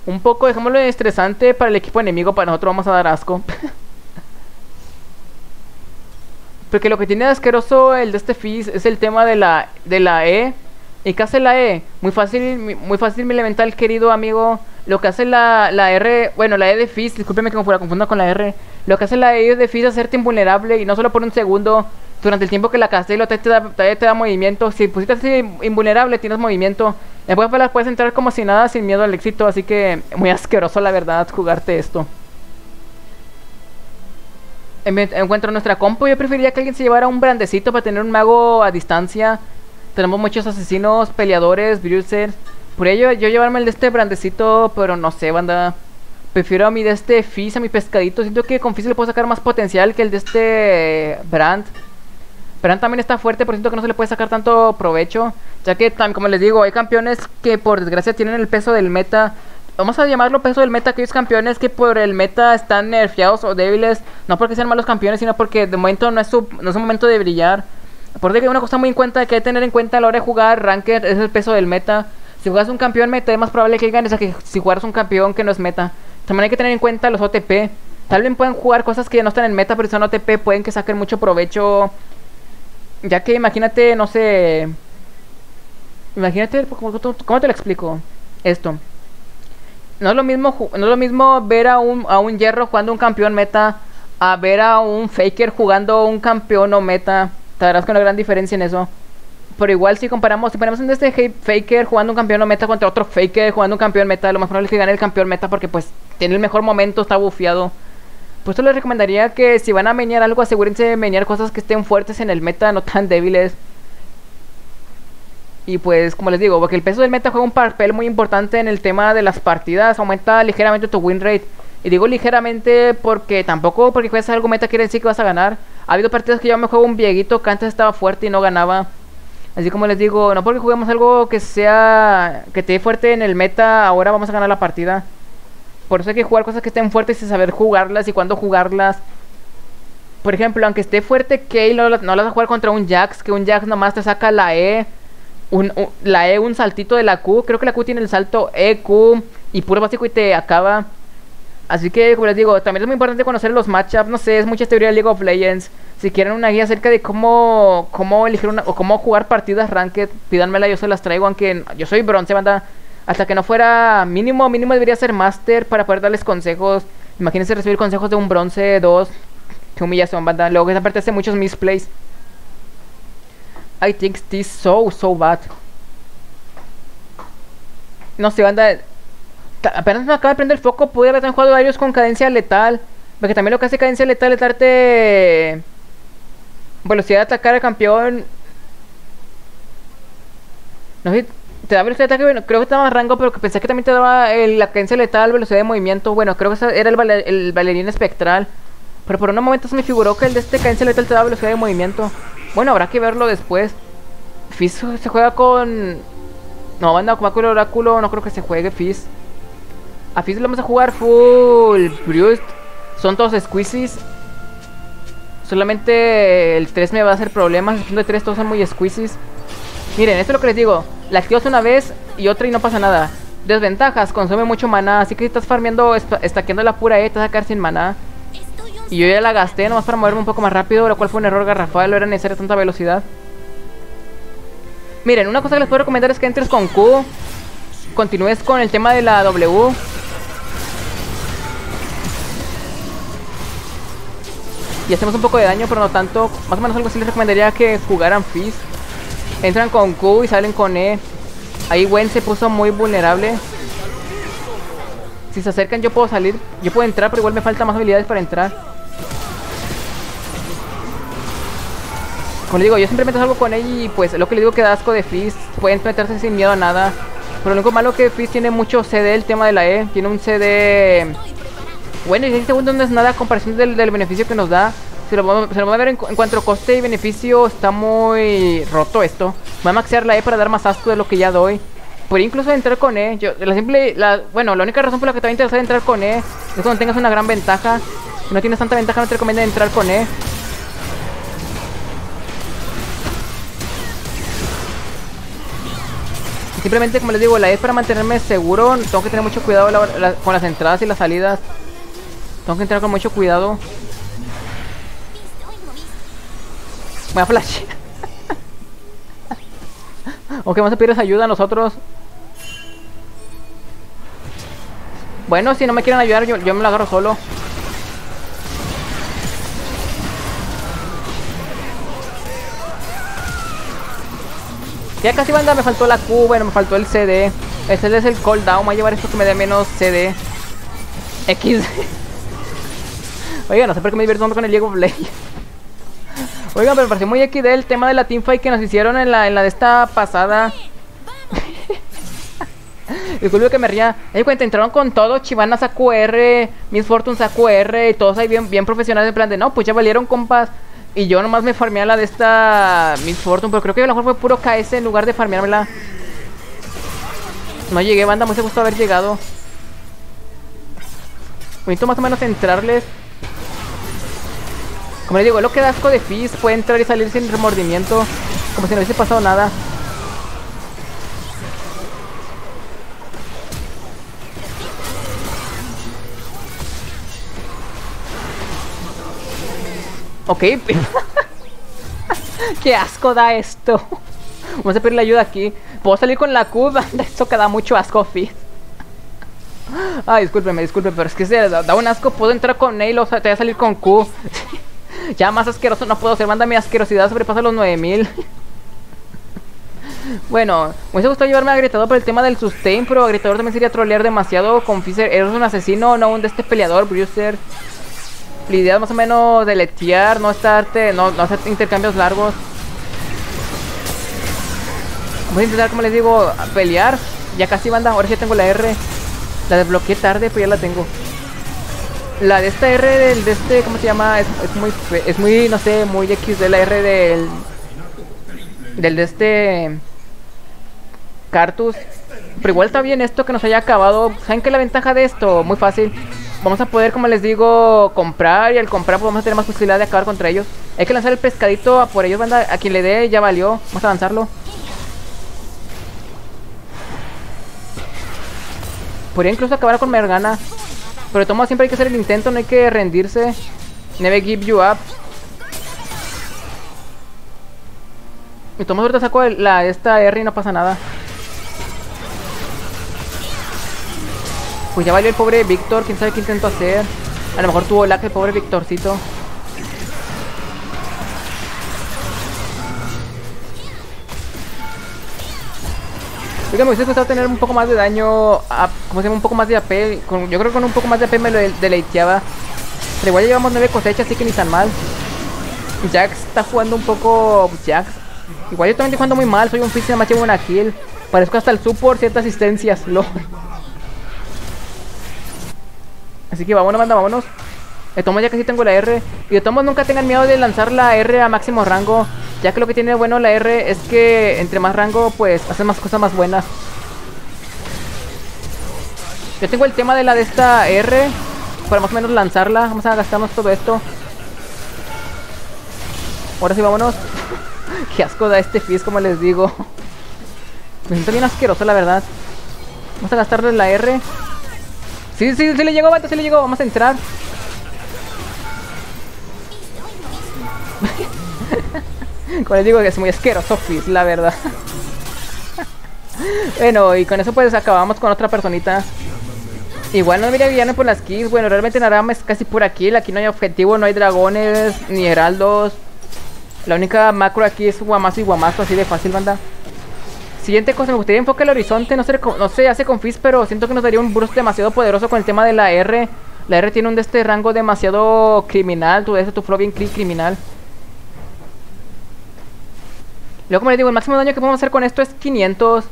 un poco, dejémoslo estresante para el equipo enemigo, para nosotros vamos a dar asco. *laughs* Porque lo que tiene asqueroso el de este Fizz es el tema de la, de la E. ¿Y qué hace la E? Muy fácil, muy fácil mi elemental querido amigo. Lo que hace la, la R, bueno, la E de Fizz, discúlpeme que me la confunda con la R. Lo que hace la E de Fizz es hacerte invulnerable y no solo por un segundo. Durante el tiempo que la casté, lo te, te da, te, da movimiento. Si pusiste así invulnerable, tienes movimiento. Después puedes entrar como si nada, sin miedo al éxito. Así que muy asqueroso, la verdad, jugarte esto. En, en cuanto a nuestra compo, yo preferiría que alguien se llevara un brandecito para tener un mago a distancia. Tenemos muchos asesinos, peleadores, bruisers. Por ello, yo llevarme el de este brandecito, pero no sé, banda. Prefiero a mi de este Fizz, a mi pescadito. Siento que con Fizz le puedo sacar más potencial que el de este Brand. Brand también está fuerte, pero siento que no se le puede sacar tanto provecho. Ya que, como les digo, hay campeones que por desgracia tienen el peso del meta. Vamos a llamarlo peso del meta, aquellos campeones que por el meta están nerfeados o débiles. No porque sean malos campeones, sino porque de momento no es su, no es un momento de brillar. Por que una cosa muy en cuenta que hay que tener en cuenta a la hora de jugar Ranked es el peso del meta. Si juegas un campeón meta es más probable que ganes a que si jugaras un campeón que no es meta. También hay que tener en cuenta los OTP. Tal vez pueden jugar cosas que no están en meta, pero si son OTP pueden que saquen mucho provecho. Ya que imagínate, no sé... Imagínate, ¿cómo, te lo explico? Esto. No es lo mismo, no es lo mismo ver a un, a un hierro jugando un campeón meta a ver a un faker jugando un campeón o meta. Te con gran diferencia en eso. Pero igual si comparamos, si ponemos un este faker jugando un campeón meta contra otro faker jugando un campeón meta, lo más probable es que gane el campeón meta porque pues tiene el mejor momento, está bufeado. Pues yo les recomendaría que si van a menear algo, asegúrense de menear cosas que estén fuertes en el meta, no tan débiles. Y pues, como les digo, porque el peso del meta juega un papel muy importante en el tema de las partidas, aumenta ligeramente tu win rate. Y digo ligeramente porque tampoco porque juegas algo meta quiere decir que vas a ganar. Ha habido partidas que yo me juego un vieguito que antes estaba fuerte y no ganaba. Así como les digo, no porque juguemos algo que sea que te dé fuerte en el meta, ahora vamos a ganar la partida. Por eso hay que jugar cosas que estén fuertes y saber jugarlas y cuándo jugarlas. Por ejemplo, aunque esté fuerte Kale, no, la- no la vas a jugar contra un Jax, que un Jax nomás te saca la E. Un, un- la E, un saltito de la Q. Creo que la Q tiene el salto E, Q y puro básico y te acaba. Así que, como les digo, también es muy importante conocer los matchups. No sé, es mucha teoría de League of Legends. Si quieren una guía acerca de cómo, cómo elegir una, o cómo jugar partidas ranked, pídanmela, yo se las traigo. Aunque yo soy bronce, banda. Hasta que no fuera mínimo, mínimo debería ser master para poder darles consejos. Imagínense recibir consejos de un bronce 2. Qué humillación, banda. Luego que aparte hace muchos misplays. I think this so, so bad. No sé, banda. Apenas me acaba de prender el foco. Pude haber jugado varios con cadencia letal. Porque también lo que hace cadencia letal es darte velocidad de atacar al campeón. No sé, te da velocidad de ataque. Bueno, creo que te daba rango, pero pensé que también te daba la cadencia letal, velocidad de movimiento. Bueno, creo que era el, bailarín espectral. Pero por un momento se me figuró que el de este cadencia letal te da velocidad de movimiento. Bueno, habrá que verlo después. Fizz se juega con. No, banda, con Oráculo, no creo que se juegue Fizz. A Fizz le vamos a jugar full Brust. Son todos squeezies. Solamente el 3 me va a hacer problemas. El de 3 todos son muy squeezies. Miren, esto es lo que les digo. La activas una vez y otra y no pasa nada. Desventajas, consume mucho maná. Así que si estás farmeando, esta- stackeando la pura E, te vas a quedar sin maná. Y yo ya la gasté nomás para moverme un poco más rápido, lo cual fue un error garrafal, no era necesaria tanta velocidad. Miren, una cosa que les puedo recomendar es que entres con Q, continúes con el tema de la W. Y hacemos un poco de daño, pero no tanto. Más o menos algo así les recomendaría que jugaran Fizz. Entran con Q y salen con E. Ahí Gwen se puso muy vulnerable. Si se acercan yo puedo salir, yo puedo entrar, pero igual me faltan más habilidades para entrar. Como les digo, yo simplemente salgo con ella y pues lo que le digo que da asco de Fizz. Pueden meterse sin miedo a nada. Pero lo único malo que Fizz tiene mucho CD el tema de la E. Tiene un CD... Bueno, 16 segundos no es nada a comparación del, del beneficio que nos da. Se lo, vamos- a ver en, cu- en cuanto a coste y beneficio. Está muy roto esto. Voy a maxear la E para dar más asco de lo que ya doy. Podría incluso entrar con E. Yo, la simple, bueno, la única razón por la que te va a interesar entrar con E es cuando tengas una gran ventaja. Si no tienes tanta ventaja, no te recomiendo entrar con E. Simplemente, como les digo, la E para mantenerme seguro. Tengo que tener mucho cuidado con las entradas y las salidas. Tengo que entrar con mucho cuidado. Voy a flash. *laughs* ok, vamos a pedirles ayuda a nosotros. Bueno, si no me quieren ayudar, yo, me lo agarro solo. Ya casi banda, me faltó la Q, bueno, me faltó el CD. CD es el cooldown, voy a llevar esto que me dé menos CD. X. *laughs* Oigan, no sé por qué me divierto tanto con el of Legends. *laughs* Oigan, pero pareció muy XD el tema de la teamfight que nos hicieron en la, en la de esta pasada. *laughs* Disculpe que me ría. Ahí cuenta, entraron con todo, Chivanas AQR, Miss Fortunes AQR y todos ahí bien, bien profesionales en plan de no, pues ya valieron compas. Y yo nomás me farmeé a la de esta Miss Fortune, pero creo que a lo mejor fue puro KS en lugar de farmeármela. No llegué, banda, me hubiese gustado haber llegado. Necesito más o menos entrarles. Como les digo, lo que da asco de Fizz, puede entrar y salir sin remordimiento, como si no hubiese pasado nada. Ok. *laughs* Qué asco da esto. Vamos a pedirle ayuda aquí. Puedo salir con la banda? *laughs* Esto que da mucho asco, Fizz. Ay, discúlpeme, disculpe, pero es que se da, un asco. Puedo entrar con Nail, o sea, te voy a salir con Q. *laughs* ya más asqueroso no puedo ser. Manda mi asquerosidad sobrepasa los 9000. bueno, me hubiese gustado llevarme a Gritador por el tema del sustain, pero a Gritador también sería trolear demasiado con Fisher. Eres un asesino, no un de este peleador, idea es más o menos deletear, no estarte, no, no hacer intercambios largos. Voy a intentar, como les digo, a pelear. Ya casi banda, ahora sí tengo la R. La desbloqueé tarde, pues ya la tengo. La de esta R del de este, ¿cómo se llama? Es, es muy es muy, no sé, muy X de la R del del de este Cartus. Pero igual está bien esto que nos haya acabado. ¿Saben qué es la ventaja de esto? Muy fácil. Vamos a poder, como les digo, comprar y al comprar pues, vamos a tener más posibilidad de acabar contra ellos. Hay que lanzar el pescadito a por ellos, banda. A quien le dé ya valió. Vamos a lanzarlo. Podría incluso acabar con Mergana. Pero de siempre hay que hacer el intento, no hay que rendirse. Never give you up. Y tomo ahorita saco la, esta R y no pasa nada. Pues ya valió el pobre Víctor, quién sabe qué intentó hacer. A lo mejor tuvo lag el pobre Victorcito. Oiga, me hubiese gustado tener un poco más de daño, a- como se llama, un poco más de AP. Yo creo que con un poco más de AP me lo de- deleiteaba. Pero igual ya llevamos 9 cosechas, así que ni tan mal. Jax está jugando un poco. Jax. Igual yo también estoy jugando muy mal, soy un físico, más llevo una kill. Parezco hasta el support, ciertas asistencias, *laughs* lol. Así que vámonos, manda, vámonos. De todos modos, ya casi tengo la R. Y de todos nunca tengan miedo de lanzar la R a máximo rango. Ya que lo que tiene bueno la R es que entre más rango, pues hace más cosas más buenas. Yo tengo el tema de la de esta R. Para más o menos lanzarla. Vamos a gastarnos todo esto. Ahora sí, vámonos. *laughs* Qué asco da este Fizz, como les digo. Me siento bien asqueroso, la verdad. Vamos a gastarle la R. Sí, sí, sí le llegó, vato, sí le llegó. Vamos a entrar. *laughs* Como les digo, que es muy asqueroso Fizz, la verdad. *laughs* bueno, y con eso pues acabamos con otra personita. Igual no debería guiarme por las kills. Bueno, realmente Narama es casi pura kill. Aquí no hay objetivo, no hay dragones, ni heraldos. La única macro aquí es guamazo y guamazo, así de fácil, banda. Siguiente cosa, me gustaría enfocar el horizonte. No sé, no se hace con Fizz, pero siento que nos daría un burst demasiado poderoso con el tema de la R. La R tiene un de este rango demasiado criminal. Tu tu flow bien cri- criminal. Luego, como les digo, el máximo daño que podemos hacer con esto es 500.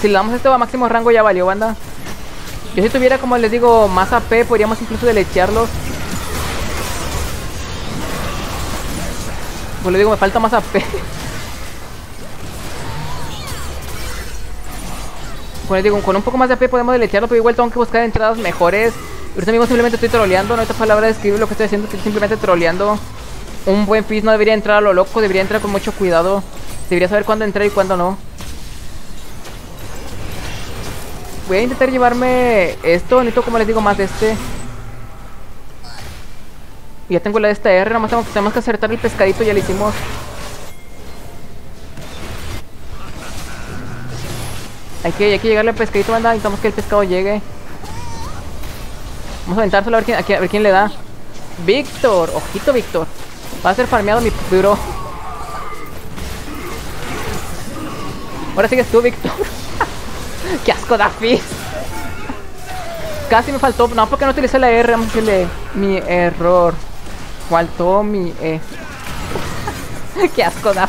Si le damos esto a máximo rango, ya valió, banda. Yo si tuviera, como les digo, más AP, podríamos incluso delechearlos. Como les digo, me falta más AP. Como les digo, con un poco más de AP podemos deletearlo, pero igual tengo que buscar entradas mejores. Ahorita mismo simplemente estoy troleando, no hay otra palabra de escribir lo que estoy haciendo, estoy simplemente troleando. Un buen Fizz no debería entrar a lo loco, debería entrar con mucho cuidado. Debería saber cuándo entrar y cuándo no. Voy a intentar llevarme esto, necesito como les digo más de este. Ya tengo la de esta R, nomás tenemos, tenemos que acertar el pescadito, ya lo hicimos. Hay que, hay que llegarle al pescadito, banda, necesitamos que el pescado llegue. Vamos a aventárselo a ver quién- a ver quién le da. Víctor, ojito Víctor. Va a ser farmeado mi bro. Ahora sigues tú, Víctor. *laughs* Qué asco da. Casi me faltó. No, porque no utilicé la R. Vamos mi error. Faltó mi E. *laughs* Qué asco da.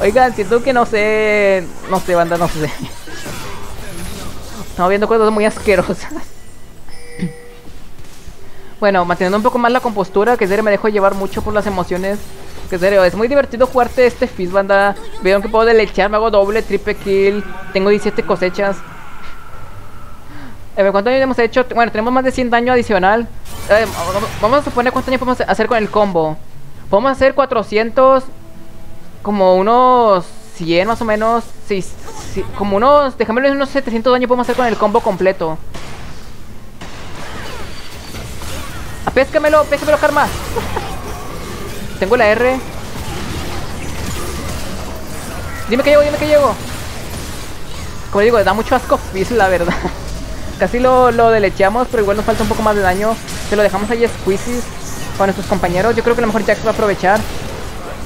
Oigan, siento que no sé. No sé, banda, no sé. *laughs* Estamos viendo cosas muy asquerosas. Bueno, manteniendo un poco más la compostura, que en serio me dejo llevar mucho por las emociones. Que en serio, es muy divertido jugarte este Fizz, banda. Vieron que puedo delechar, me hago doble, triple kill. Tengo 17 cosechas. A ver, ¿cuánto daño hemos hecho? Bueno, tenemos más de 100 daño adicional. Vamos- vamos a suponer cuánto daño podemos hacer con el combo. Podemos hacer 400, como unos 100 más o menos. Sí, sí, como unos, déjame unos 700 daño podemos hacer con el combo completo. Péscamelo, péscamelo, Karma. Tengo la R. Dime que llego, dime que llego. Como digo, da mucho asco *laughs* Fizz, la verdad. Casi lo, lo delecheamos, pero igual nos falta un poco más de daño. Se lo dejamos ahí a para nuestros compañeros. Yo creo que a lo mejor Jax va a aprovechar.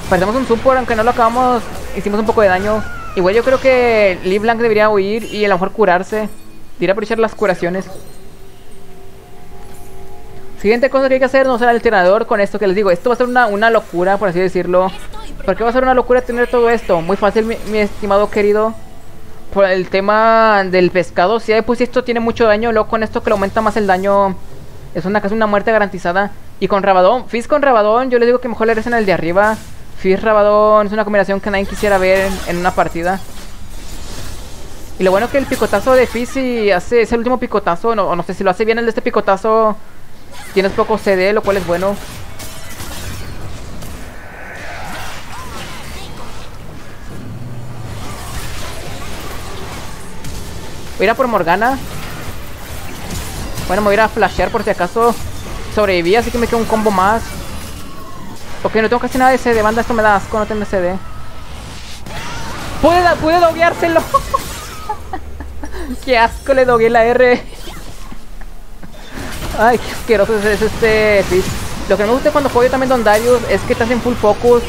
Parecemos un support, aunque no lo acabamos, hicimos un poco de daño. Igual yo creo que Lee Blanc debería huir y a lo mejor curarse. Debería aprovechar las curaciones. Siguiente cosa que hay que hacer, no usar el alternador con esto que les digo. Esto va a ser una, una locura, por así decirlo. ¿Por qué va a ser una locura tener todo esto? Muy fácil, mi, estimado querido. Por el tema del pescado. Si pues esto tiene mucho daño, luego con esto que le aumenta más el daño, es una casi una muerte garantizada. Y con Rabadón, Fizz con Rabadón, yo les digo que mejor le en el de arriba. Fizz Rabadón es una combinación que nadie quisiera ver en, una partida. Y lo bueno que el picotazo de Fizz si hace es el último picotazo, no, no sé si lo hace bien el de este picotazo, tienes poco CD, lo cual es bueno. Voy a ir a por Morgana. Bueno, me voy a ir a flashear por si acaso sobreviví, así que me queda un combo más. Ok, no tengo casi nada de CD, banda, esto me da asco no tener CD. ¡Pude, pude! ¡Qué asco le dogué la R! Ay, qué asqueroso es, es este Fizz. Lo que me gusta cuando juego yo también Don Darius es que te hacen full focus.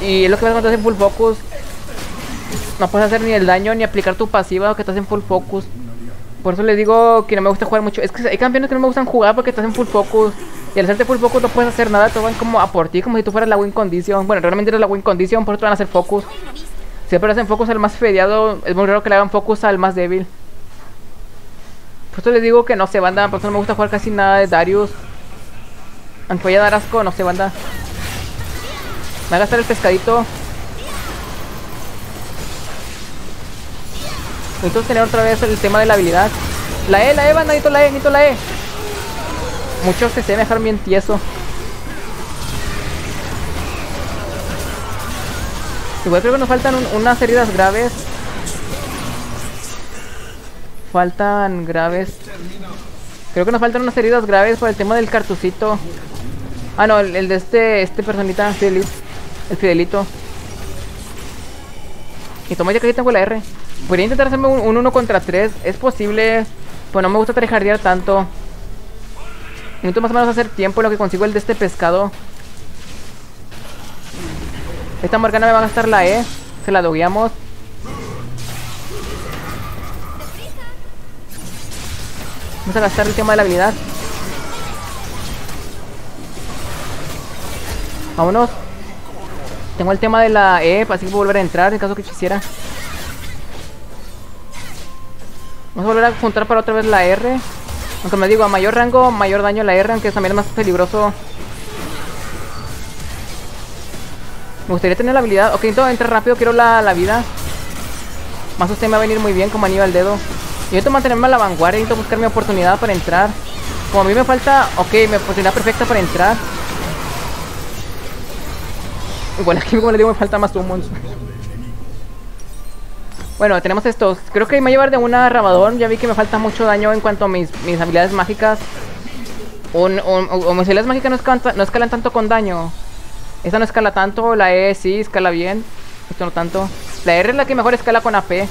Y es lo que pasa cuando te hacen full focus. No puedes hacer ni el daño ni aplicar tu pasiva que te hacen full focus. Por eso les digo que no me gusta jugar mucho. Es que hay campeones que no me gustan jugar porque te hacen full focus. Y al hacerte full focus no puedes hacer nada. Te van como a por ti, como si tú fueras la win condition. Bueno, realmente eres la win condition, por eso te van a hacer focus. Siempre hacen focus al más fedeado. Es muy raro que le hagan focus al más débil. Por eso les digo que no se banda. Por eso no me gusta jugar casi nada de Darius. Aunque vaya a dar asco, no se banda. Me va a gastar el pescadito. Necesito tener otra vez el tema de la habilidad. La E, la E, banda, necesito la E, necesito la E. Muchos CC me dejaron bien tieso. Igual creo que nos faltan un- unas heridas graves. Faltan graves. Creo que nos faltan unas heridas graves por el tema del cartucito. Ah, no, el, de este, este personita, Fidelito. El Fidelito. Y toma ya que aquí tengo la R. Podría intentar hacerme un, un 1 contra 3. Es posible. Pues no me gusta tryhardear tanto. Necesito más o menos hacer tiempo en lo que consigo el de este pescado. Esta Morgana me va a gastar la E. Se la dogueamos. Vamos a gastar el tema de la habilidad. Vámonos. Tengo el tema de la E, así que puedo volver a entrar en caso que quisiera. Vamos a volver a juntar para otra vez la R. Aunque me digo, a mayor rango, mayor daño la R, aunque también es más peligroso. Me gustaría tener la habilidad. Ok, entonces entrar rápido, quiero la, la vida. Más usted me va a venir muy bien como anillo al dedo. Necesito mantenerme a la vanguardia, necesito buscar mi oportunidad para entrar. Como a mí me falta, ok, mi oportunidad perfecta para entrar. Igual aquí como le digo me falta más summons. Bueno, tenemos estos. Creo que me va a llevar de una Rabadón. Ya vi que me falta mucho daño en cuanto a mis, habilidades mágicas. Un, o, mis habilidades mágicas no escalan, no escalan tanto con daño. Esta no escala tanto. La E sí escala bien. Esto no tanto. La R es la que mejor escala con AP.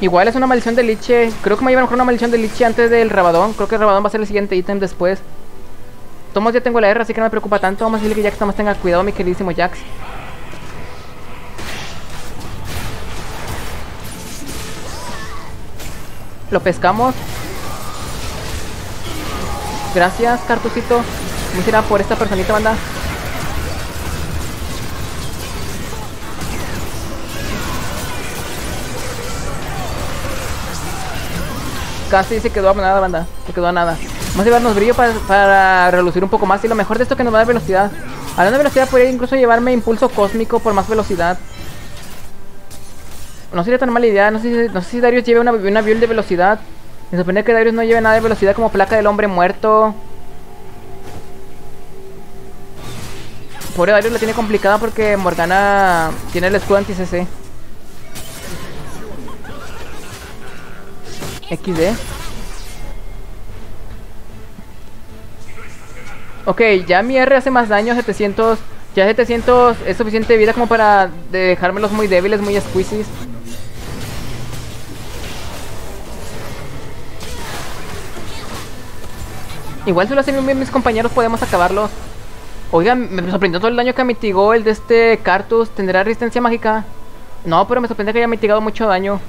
Igual es una maldición de liche. Creo que me va a llevar mejor una maldición de liche antes del Rabadón. Creo que el Rabadón va a ser el siguiente ítem después. Tomos ya tengo la R, así que no me preocupa tanto. Vamos a decirle que Jax más tenga cuidado, mi queridísimo Jax. Lo pescamos. Gracias, cartucito. Ir a por esta personita, banda. Casi se quedó a nada, banda. Se quedó a nada. Vamos a llevarnos brillo para, para relucir un poco más. Y lo mejor de esto es que nos va a dar velocidad. Hablando de velocidad, podría incluso llevarme impulso cósmico por más velocidad. No sería tan mala idea. No sé, no sé si Darius lleve una, una build de velocidad. Me sorprende que Darius no lleve nada de velocidad como placa del hombre muerto. Pobre Darius la tiene complicada porque Morgana tiene el escudo anti-CC. XD. Ok, ya mi R hace más daño, 700. Ya 700 es suficiente vida como para dejármelos muy débiles, muy squeezies. Igual si lo hacen mis compañeros podemos acabarlos. Oigan, me sorprendió todo el daño que mitigó el de este Cartus. ¿Tendrá resistencia mágica? No, pero me sorprende que haya mitigado mucho daño.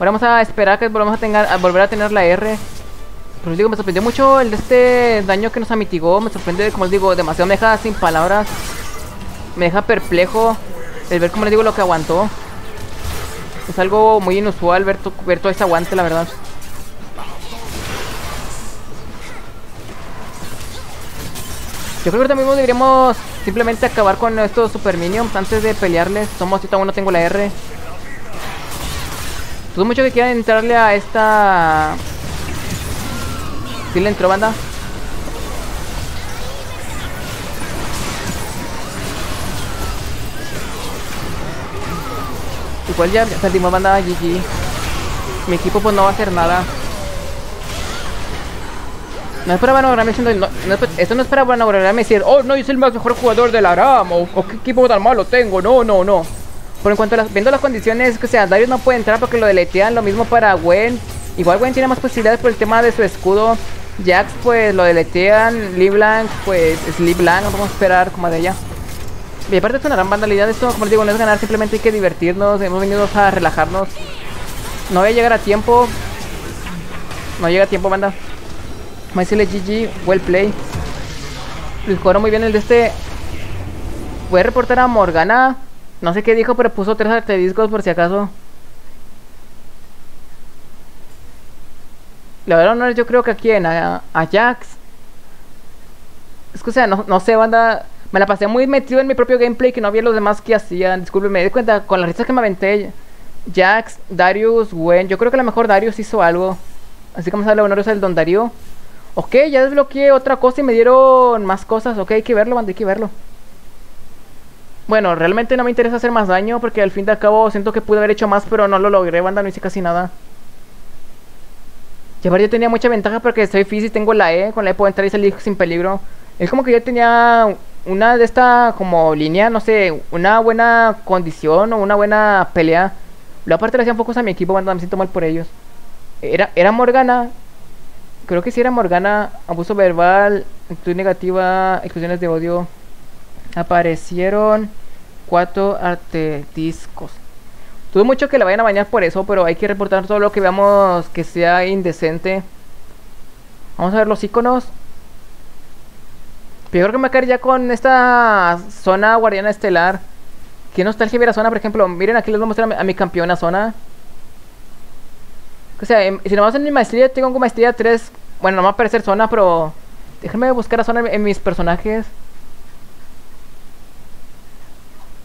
Ahora vamos a esperar que volvamos a, tener, a volver a tener la R. Pero les digo, me sorprendió mucho el de este daño que nos amitigó. Me sorprende, como les digo, demasiado me deja sin palabras. Me deja perplejo el ver, como les digo, lo que aguantó. Es algo muy inusual ver, to- ver todo ese aguante, la verdad. Yo creo que mismo deberíamos simplemente acabar con estos super minions antes de pelearles. Somos, yo aún no tengo la R. Dudo mucho que quieran entrarle a esta... ¿Sí le entró, banda? Igual ya perdimos banda GG. Mi equipo pues no va a hacer nada. No es para vanagloriarme diciendo, no, no esto no es para vanagloriarme y decir, oh no, yo soy el mejor jugador de la RAM, o, o qué equipo tan malo tengo, no, no, no. Pero en cuanto a las, viendo las condiciones, que sea, Darius no puede entrar porque lo deletean, lo mismo para Gwen. Igual Gwen tiene más posibilidades por el tema de su escudo. Jax pues lo deletean, LeBlanc pues es LeBlanc, no vamos a esperar como de ella. Y aparte es una gran vandalidad, esto como les digo, no es ganar, simplemente hay que divertirnos, hemos venido a relajarnos. No voy a llegar a tiempo. No llega a tiempo, banda. Vamos a decirle GG, well play. Lo muy bien el de este. Voy a reportar a Morgana. No sé qué dijo, pero puso tres artediscos por si acaso. La verdad no yo creo que aquí en a, a Jax. Es que o sea, no, no sé, banda. Me la pasé muy metido en mi propio gameplay que no había los demás que hacían. Disculpen, me di cuenta con las risas que me aventé. Jax, Darius, Gwen. Yo creo que a lo mejor Darius hizo algo. Así como sale honores al Don Darío. Ok, ya desbloqueé otra cosa y me dieron más cosas. Ok, hay que verlo, banda, hay que verlo. Bueno, realmente no me interesa hacer más daño porque al fin de cabo siento que pude haber hecho más, pero no lo logré, banda, no hice casi nada. Y aparte yo tenía mucha ventaja porque soy físico, tengo la E, con la E puedo entrar y salir sin peligro. Es como que yo tenía una de esta como línea, no sé, una buena condición o una buena pelea. Luego aparte le hacían focos a mi equipo, banda, me siento mal por ellos. Era, era Morgana, creo que sí era Morgana, abuso verbal, actitud negativa, explosiones de odio. Aparecieron cuatro artediscos. Dudo mucho que la vayan a bañar por eso, pero hay que reportar todo lo que veamos que sea indecente. Vamos a ver los iconos. Pero yo creo que me voy ya con esta zona guardiana estelar. Qué nostalgia ver a zona, por ejemplo. Miren, aquí les voy a mostrar a mi, a campeona zona. O sea, em- si nomás en mi maestría tengo maestría 3. Bueno, no va a aparecer zona, pero. Déjenme buscar a zona en, en mis personajes.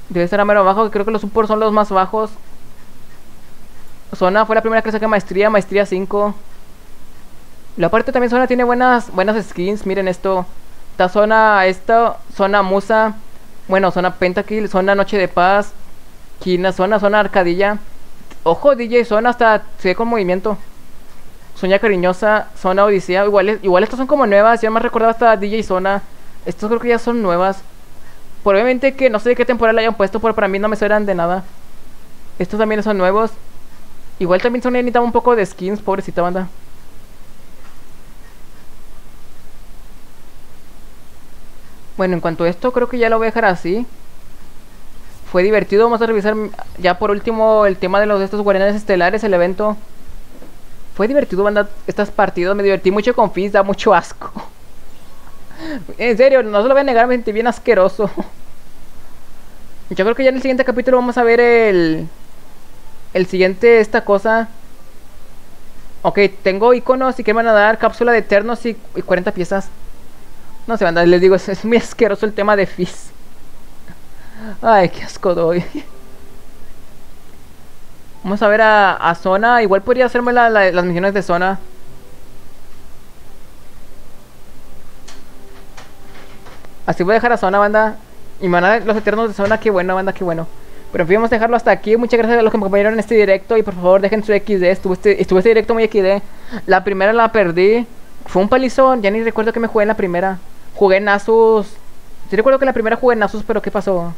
Debe estar a mero abajo, que creo que los support son los más bajos. Zona fue la primera que saqué maestría, maestría 5. La parte también Zona tiene buenas buenas skins, miren esto. Esta zona, esta zona Musa. Bueno, zona Pentakill, zona Noche de Paz. Kina, zona, zona Arcadilla. Ojo, DJ, zona hasta se ve con movimiento. Soña Cariñosa, zona Odisea. Igual, igual estas son como nuevas, yo me recordaba hasta DJ Zona. Estos creo que ya son nuevas. Probablemente que no sé de qué temporada hayan puesto, pero para mí no me suenan de nada. Estos también son nuevos. Igual también son necesitaba un poco de skins, pobrecita banda. Bueno, en cuanto a esto, creo que ya lo voy a dejar así. Fue divertido, vamos a revisar ya por último el tema de los estos guardianes estelares, el evento. Fue divertido, banda, estas partidas, me divertí mucho con Fizz, da mucho asco. En serio, no se lo voy a negar, me sentí bien asqueroso. Yo creo que ya en el siguiente capítulo vamos a ver el... El siguiente, esta cosa. Ok, tengo iconos y que me van a dar cápsula de eternos y, y 40 piezas. No sé, banda, les digo, es, *laughs* es muy asqueroso el tema de Fizz. Ay, qué asco doy. Vamos a ver a, a Zona. Igual podría hacerme la- la- las misiones de Zona. Así voy a dejar a Zona, banda. Y dar los eternos de Zona. Qué bueno, banda, qué bueno. Pero en vamos a dejarlo hasta aquí. Muchas gracias a los que me acompañaron en este directo. Y por favor, dejen su XD. Estuvo este, estuvo este directo muy XD. La primera la perdí. Fue un palizón. Ya ni recuerdo que me jugué en la primera. Jugué en Asus. Sí recuerdo que la primera jugué en Asus, pero ¿qué pasó?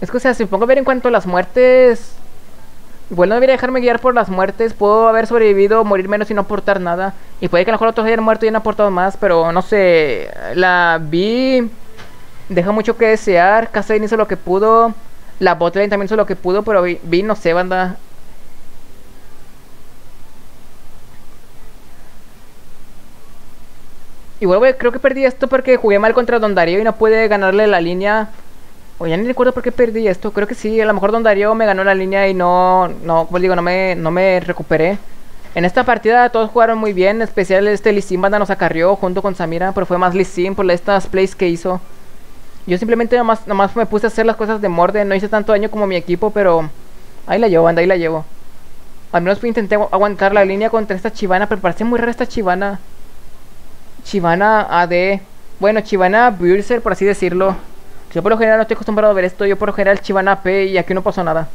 Es que, o sea, si pongo a ver en cuanto a las muertes. Igual no debería dejarme guiar por las muertes. Puedo haber sobrevivido, morir menos y no aportar nada. Y puede que a lo mejor otros hayan muerto y han aportado más, pero no sé. La vi. Deja mucho que desear. Cassidy hizo lo que pudo. La Botlane también hizo lo que pudo, pero vi, vi no sé, banda. Igual, wey, creo que perdí esto porque jugué mal contra Don Darío y no pude ganarle la línea. O ya ni recuerdo por qué perdí esto. Creo que sí, a lo mejor Don Darío me ganó la línea y no, no, como digo, no me, no me recuperé. En esta partida todos jugaron muy bien, en este Lee Sin banda nos acarrió junto con Samira, pero fue más Lee Sin por estas plays que hizo. Yo simplemente nomás, nomás me puse a hacer las cosas de Morden, no hice tanto daño como mi equipo, pero ahí la llevo, anda, ahí la llevo. Al menos intenté agu- aguantar la línea contra esta Chivana, pero parece muy rara esta Chivana. Chivana AD. Bueno, Chivana Burser, por así decirlo. Yo por lo general no estoy acostumbrado a ver esto. Yo por lo general Chivana AP y aquí no pasó nada.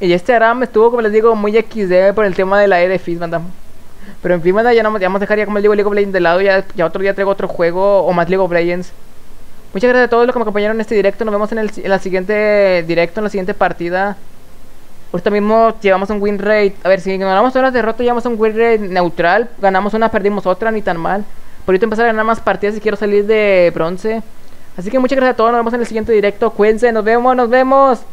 Y este Aram estuvo, como les digo, muy XD por el tema de la E de Fizz. Pero en fin, ya, no, ya vamos a dejar ya, como les digo, League of Legends de lado. Ya, otro día traigo otro juego o más League of Legends. Muchas gracias a todos los que me acompañaron en este directo. Nos vemos en el la siguiente directo, en la siguiente partida. Ahorita mismo llevamos un win rate. A ver, si ganamos todas las derrotas, llevamos un win rate neutral. Ganamos una, perdimos otra, ni tan mal. Por ahorita empezar a ganar más partidas y quiero salir de bronce. Así que muchas gracias a todos. Nos vemos en el siguiente directo. Cuídense, nos vemos, nos vemos.